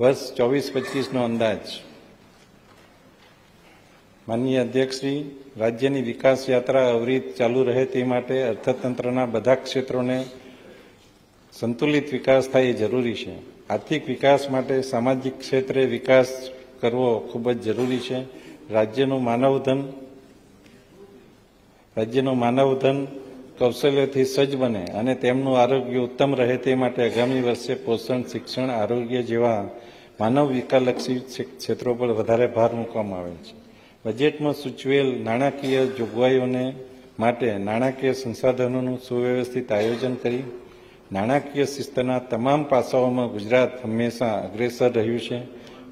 વર્ષ ચોવીસ પચીસનો અંદાજ. માનનીય અધ્યક્ષશ્રી, રાજ્યની વિકાસ યાત્રા અવરીત ચાલુ રહે તે માટે અર્થતંત્રના બધા ક્ષેત્રોને સંતુલિત વિકાસ થાય એ જરૂરી છે. આર્થિક વિકાસ માટે સામાજિક ક્ષેત્રે વિકાસ કરવો ખૂબ જ જરૂરી છે. રાજ્યનું માનવધન રાજ્યનું માનવધન કૌશલ્યથી સજ્જ બને અને તેમનું આરોગ્ય ઉત્તમ રહે તે માટે આગામી વર્ષે પોષણ, શિક્ષણ, આરોગ્ય જેવા માનવ વિકાસલક્ષી ક્ષેત્રો પર વધારે ભાર મૂકવામાં આવે છે. બજેટમાં સૂચવેલ નાણાકીય જોગવાઈઓને માટે નાણાકીય સંસાધનોનું સુવ્યવસ્થિત આયોજન કરી નાણાકીય શિસ્તના તમામ પાસાઓમાં ગુજરાત હંમેશા અગ્રેસર રહ્યું છે.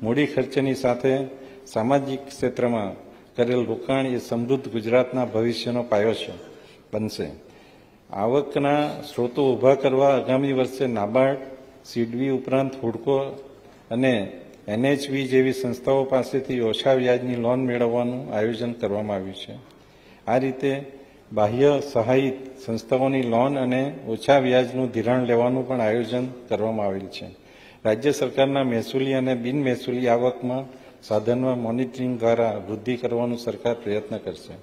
મૂડી ખર્ચની સાથે સામાજિક ક્ષેત્રમાં કરેલ રોકાણ એ સમૃદ્ધ ગુજરાતના ભવિષ્યનો પાયો છે. બનશે. આવકના સ્ત્રોતો ઊભા કરવા આગામી વર્ષે નાબાર્ડ સીડવી ઉપરાંત હુડકો અને એનએચવી જેવી સંસ્થાઓ પાસેથી ઓછા વ્યાજની લોન મેળવવાનું આયોજન કરવામાં આવ્યું છે. આ રીતે બાહ્ય સહાયિત સંસ્થાઓની લોન અને ઓછા વ્યાજનું ધિરાણ લેવાનું પણ આયોજન કરવામાં આવેલ છે. રાજ્ય સરકારના મહેસૂલી અને બિન મહેસૂલી આવકમાં સાધનમાં મોનિટરિંગ દ્વારા વૃદ્ધિ કરવાનું સરકાર પ્રયત્ન કરશે.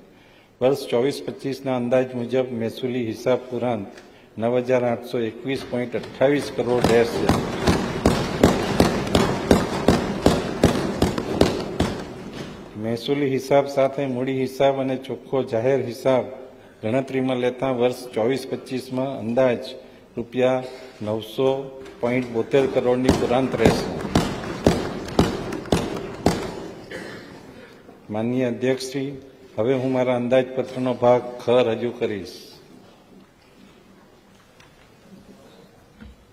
વર્ષ ચોવીસ પચીસના અંદાજ મુજબ મહેસૂલી હિસાબ પુરાંત નવ હજાર આઠસો એકવીસ પોઈન્ટ અઠ્ઠાવીસ કરોડ છે મહેસૂલી હિસાબ સાથે મૂડી હિસાબ અને ચોખ્ખો જાહેર હિસાબ ગણતરીમાં લેતા વર્ષ ચોવીસ પચીસમાં અંદાજ રૂપિયા નવસો પોઈન્ટ બોતેર કરોડની પુરાંત રહેશે. માનનીય અધ્યક્ષશ્રી હવે હું મારા અંદાજપત્રનો ભાગ ખ રજૂ કરીશ.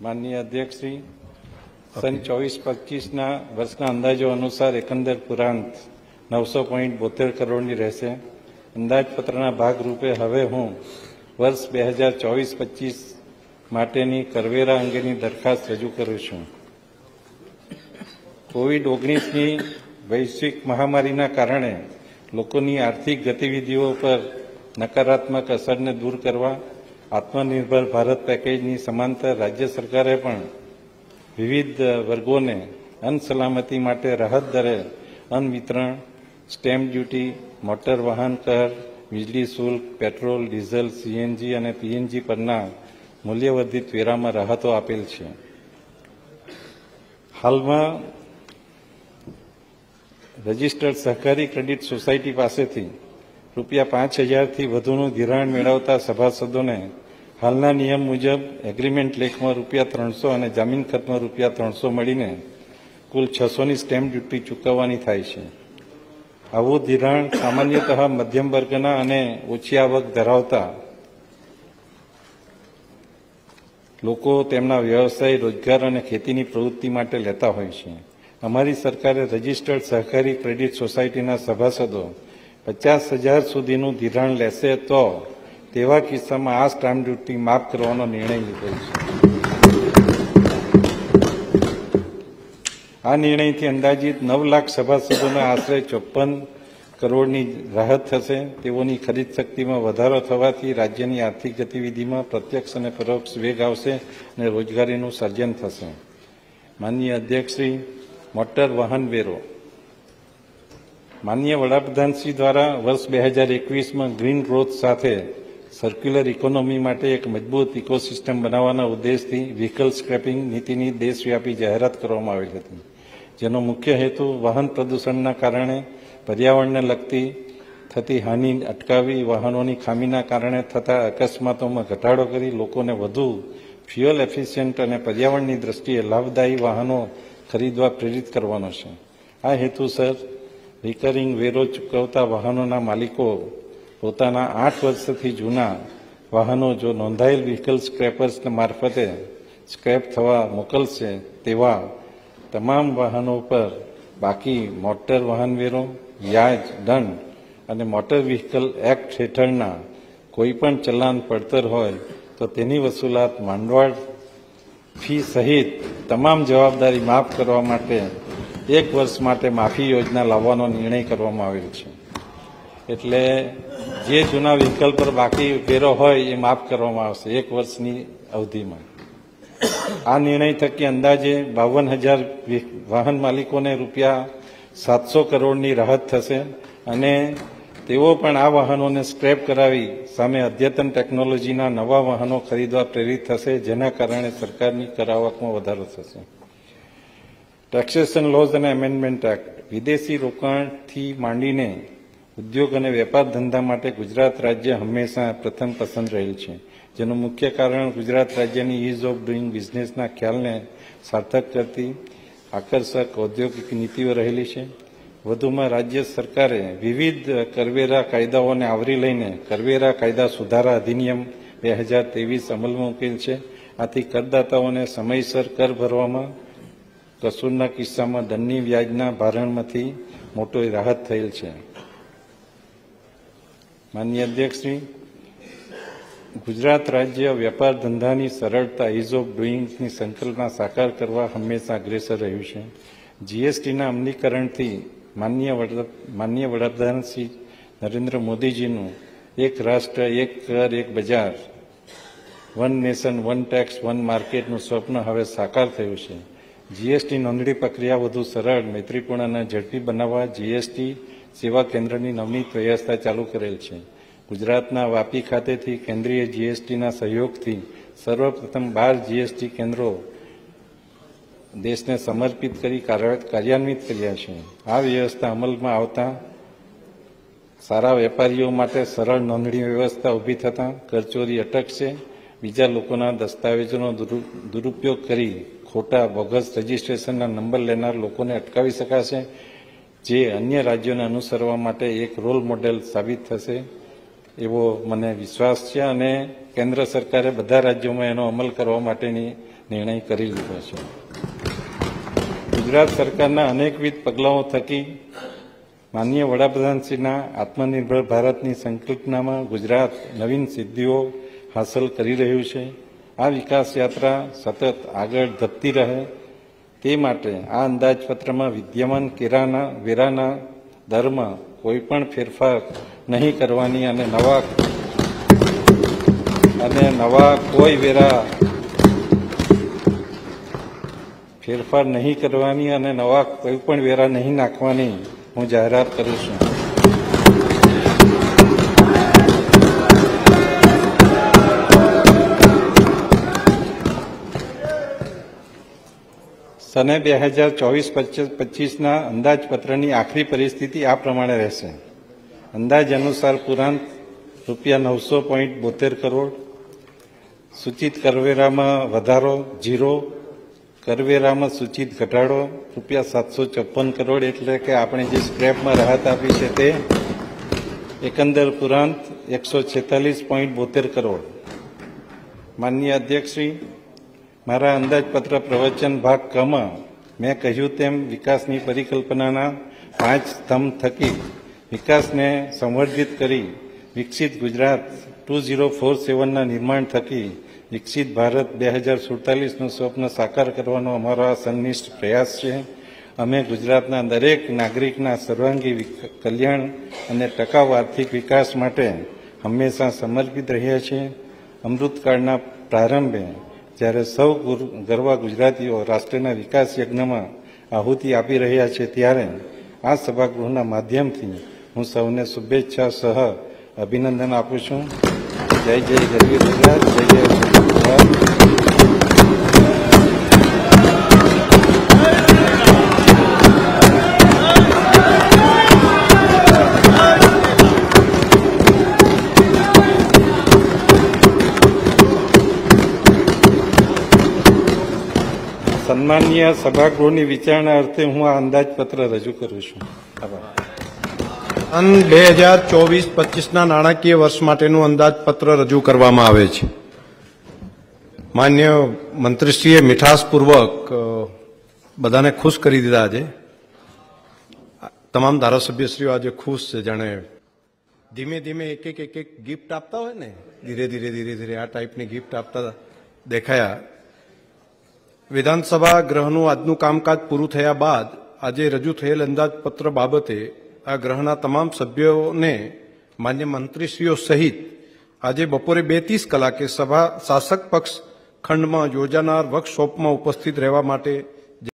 માનનીય અધ્યક્ષશ્રી સન ચોવીસ પચીસના વર્ષના અંદાજો અનુસાર એકંદર પુરાંત નવસો પોઈન્ટ બોતેર કરોડની રહેશે. અંદાજપત્રના ભાગરૂપે હવે હું વર્ષ બે હજાર ચોવીસ પચીસ માટેની કરવેરા અંગેની દરખાસ્ત રજૂ કરું છું. કોવિડ ઓગણીસની વૈશ્વિક મહામારીના કારણે લોકોની આર્થિક ગતિવિધિઓ પર નકારાત્મક અસરને દૂર કરવા, આત્મનિર્ભર ભારત પેકેજની સમાંતર રાજ્ય સરકારે પણ વિવિધ વર્ગોને અન્ન સલામતી માટે રાહત દરે અન્ન વિતરણ, સ્ટેમ્પ ડ્યુટી મોટર વાહન, કર, વીજળી, શુલ્ક, પેટ્રોલ, ડીઝલ, સીએનજી અને પીએનજી પરના મૂલ્યવર્ધિત વેરામાં રાહતો આપેલ છે. હાલમાં રજિસ્ટર્ડ સહકારી ક્રેડિટ સોસાયટી પાસેથી રૂપિયા પાંચ હજારથી વધુનું ધિરાણ મેળવતા સભાસદોને હાલના નિયમ મુજબ એગ્રીમેન્ટ લેખમાં રૂપિયા ત્રણસો અને જામીન ખતમાં રૂપિયા ત્રણસો મળીને કુલ છસોની સ્ટેમ્પ ડ્યુટી ચૂકવવાની થાય છે. આવું ધિરાણ સામાન્યતઃ મધ્યમ વર્ગના અને ઓછી આવક ધરાવતા લોકો તેમના વ્યવસાય, રોજગાર અને ખેતીની પ્રવૃત્તિ માટે લેતા હોય છે. અમારી સરકારે રજિસ્ટર્ડ સહકારી ક્રેડિટ સોસાયટીના સભાસદો પચાસ હજાર સુધીનું ધિરાણ લેશે તો તેવા કિસ્સામાં આ સ્ટામ્પ ડ્યુટી માફ કરવાનો નિર્ણય લીધો છે. આ નિર્ણયથી અંદાજિત નવ લાખ સભાસદોને આશરે ચોપ્પન કરોડની રાહત થશે. તેઓની ખરીદ શક્તિમાં વધારો થવાથી રાજ્યની આર્થિક ગતિવિધિમાં પ્રત્યક્ષ અને પરોક્ષ વેગ આવશે અને રોજગારીનું સર્જન થશે. માનનીય અધ્યક્ષશ્રી મોટર વાહન વેરો. માનનીય વડાપ્રધાનશ્રી દ્વારા વર્ષ બે હજાર એકવીસમાં ગ્રીન ગ્રોથ સાથે સર્ક્યુલર ઇકોનોમી માટે એક મજબૂત ઇકોસિસ્ટમ બનાવવાના ઉદ્દેશથી વ્હીકલ સ્ક્રેપિંગ નીતિની દેશવ્યાપી જાહેરાત કરવામાં આવી હતી. જેનો મુખ્ય હેતુ વાહન પ્રદૂષણના કારણે પર્યાવરણને લગતી થતી હાનિ અટકાવી વાહનોની ખામીના કારણે થતા અકસ્માતોમાં ઘટાડો કરી લોકોને વધુ ફ્યુઅલ એફિશિયન્ટ અને પર્યાવરણની દ્રષ્ટિએ લાભદાયી વાહનો ખરીદવા પ્રેરિત કરવાનો છે. આ હેતુસર રિકરિંગ વેરો ચૂકવતા વાહનોના માલિકો પોતાના આઠ વર્ષથી જૂના વાહનો જો નોંધાયેલ વ્હીકલ સ્ક્રેપર્સ મારફતે સ્ક્રેપ થવા મોકલશે તેવા તમામ વાહનો પર બાકી મોટર વાહન વેરો વ્યાજ, દંડ અને મોટર વ્હીકલ એક્ટ હેઠળના કોઈપણ ચલાન પડતર હોય તો તેની વસૂલાત માંડવાળ ફી સહિત તમામ જવાબદારી માફ કરવા માટે એક વર્ષ માટે માફી યોજના લાવવાનો નિર્ણય કરવામાં આવ્યો છે. એટલે જે જૂના વ્હીકલ પર બાકી વેરો હોય એ માફ કરવામાં આવશે એક વર્ષની અવધિમાં. આ નિર્ણય થકી અંદાજે બાવન હજાર વાહન માલિકોને રૂપિયા સાતસો કરોડની રાહત થશે અને તેઓ પણ આ વાહનોને સ્ક્રેપ કરાવી સામે અદ્યતન ટેકનોલોજીના નવા વાહનો ખરીદવા પ્રેરિત થશે, જેના કારણે સરકારની કરાવકમાં વધારો થશે. ટેક્સેશન લોઝ અને એમેન્ડમેન્ટ એક્ટ વિદેશી રોકાણથી માંડીને ઉદ્યોગ અને વેપાર ધંધા માટે ગુજરાત રાજ્ય હંમેશા પ્રથમ પસંદ રહેલ છે. જેનું મુખ્ય કારણ ગુજરાત રાજ્યની ઇઝ ઓફ ડુઈંગ બિઝનેસના ખ્યાલને સાર્થક કરતી આકર્ષક ઔદ્યોગિક નીતિઓ રહેલી છે. વધુમાં રાજ્ય સરકારે વિવિધ કરવેરા કાયદાઓને આવરી લઈને કરવેરા કાયદા સુધારા અધિનિયમ બે હજાર ત્રેવીસ અમલમાં મૂકેલ છે. આથી કરદાતાઓને સમયસર કર ભરવામાં, કસૂરના કિસ્સામાં દંડની વ્યાજના ભારણમાંથી મોટો રાહત થયેલ છે. માન્ય અધ્યક્ષશ્રી ગુજરાત રાજ્ય વેપાર ધંધાની સરળતા ઇઝ ઓફ ડુઈંગની સંકલ્પના સાકાર કરવા હંમેશા અગ્રેસર રહ્યું છે. જીએસટીના અમલીકરણથી માન્ય માન્ય વડાપ્રધાન શ્રી નરેન્દ્ર મોદીજીનું એક રાષ્ટ્ર, એક કર, એક બજાર one nation one tax one માર્કેટનું સ્વપ્ન હવે સાકાર થયું છે. જીએસટી નોંધણી પ્રક્રિયા વધુ સરળ, મૈત્રીપૂર્ણ અને ઝડપી બનાવવા જીએસટી સેવા કેન્દ્રની નવની વ્યવસ્થા ચાલુ કરેલ છે. ગુજરાતના વાપી ખાતેથી કેન્દ્રીય જીએસટીના સહયોગથી સર્વપ્રથમ બાર જીએસટી કેન્દ્રો દેશને સમર્પિત કરી કાર્યાન્વિત કર્યા છે. આ વ્યવસ્થા અમલમાં આવતા સારા વેપારીઓ માટે સરળ નોંધણી વ્યવસ્થા ઊભી થતાં કરચોરી અટકશે. બીજા લોકોના દસ્તાવેજોનો દુરુપયોગ કરી ખોટા બોગસ રજીસ્ટ્રેશનના નંબર લેનાર લોકોને અટકાવી શકાશે, જે અન્ય રાજ્યોને અનુસરવા માટે એક રોલ મોડેલ સાબિત થશે. એવો મને વિશ્વાસ છે અને કેન્દ્ર સરકારે બધા રાજ્યોમાં એનો અમલ કરવા માટેની નિર્ણય કરી લીધો છે. ગુજરાત સરકારના અનેકવિધ પગલાઓ થકી માનનીય વડાપ્રધાનશ્રીના આત્મનિર્ભર ભારતની સંકલ્પનામાં ગુજરાત નવીન સિદ્ધિઓ હાંસલ કરી રહ્યું છે. આ વિકાસ યાત્રા સતત આગળ ધપતી રહે તે માટે આ અંદાજપત્રમાં વિદ્યમાન કેરાના, વેરાના, દરમાં કોઈ પણ ફેરફાર નહીં કરવાની અને નવા અને નવા કોઈ વેરા ફેરફાર નહીં કરવાની અને નવા કોઈ પણ વેરા નહીં નાખવાની હું જાહેરાત કરું છું. સને બે હજાર ચોવીસ પચીસના અંદાજપત્રની આખરી પરિસ્થિતિ આ પ્રમાણે રહેશે. અંદાજ અનુસાર પુરાંત રૂપિયા નવસો પોઈન્ટ બોતેર કરોડ, સૂચિત કરવેરામાં વધારો જીરો, કરવેરામાં સૂચિત ઘટાડો રૂપિયા સાતસો ચોપન કરોડ, એટલે કે આપણે જે સ્ક્રેપમાં રાહત આપી છે તે એકંદર પુરાંત એકસો છેતાલીસ પોઈન્ટ બોતેર કરોડ. માનનીય અધ્યક્ષશ્રી મારા અંદાજપત્ર પ્રવચન ભાગ કમાં મેં કહ્યું તેમ વિકાસની પરિકલ્પનાના પાંચ સ્તંભ થકી વિકાસને સંવર્ધિત કરી વિકસિત ગુજરાત ટુ ઝીરો ફોર સેવનના નિર્માણ થકી વિકસિત ભારત બે હજાર સુડતાલીસનું સ્વપ્ન સાકાર કરવાનો અમારો આ સંનિષ્ઠ પ્રયાસ છે. અમે ગુજરાતના દરેક નાગરિકના સર્વાંગી કલ્યાણ અને ટકાઉ આર્થિક વિકાસ માટે હંમેશા સમર્પિત રહ્યા છીએ. અમૃતકાળના પ્રારંભે જ્યારે સૌ ગુર- ગરવા ગુજરાતીઓ રાષ્ટ્રના વિકાસ યજ્ઞમાં આહુતિ આપી રહ્યા છે ત્યારે આ સભાગૃહના માધ્યમથી હું સૌને શુભેચ્છા સહ અભિનંદન આપું છું. જય જય ગરવી ગુજરાત, જય જય સન્માનીય સભાગૃહની વિચારણા અર્થે હું આ અંદાજપત્ર રજૂ કરું છું. આભાર. બે હજાર ચોવીસ પચીસના નાણાકીય વર્ષ માટેનું અંદાજપત્ર રજૂ કરવામાં આવે છે. માન્ય મંત્રીશ્રીએ મીઠાસપૂર્વક બધાને ખુશ કરી દીધા આજે. તમામ ધારાસભ્યશ્રીઓ આજે ખુશ છે, જાણે ધીમે ધીમે એક એક એક એક ગિફ્ટ આપતા હોય ને, ધીરે ધીરે ધીરે ધીરે આ ટાઈપની ગિફ્ટ આપતા દેખાયા. વિધાનસભા ગ્રહનું આજનું કામકાજ પૂરું થયા બાદ આજે રજૂ થયેલ અંદાજપત્ર બાબતે આ ગ્રહના તમામ સભ્યોને માન્ય મંત્રીશ્રીઓ સહિત આજે બપોરે બે ત્રીસ કલાકે સભા શાસક પક્ષ ખંડમાં યોજાનાર વર્કશોપમાં ઉપસ્થિત રહેવા માટે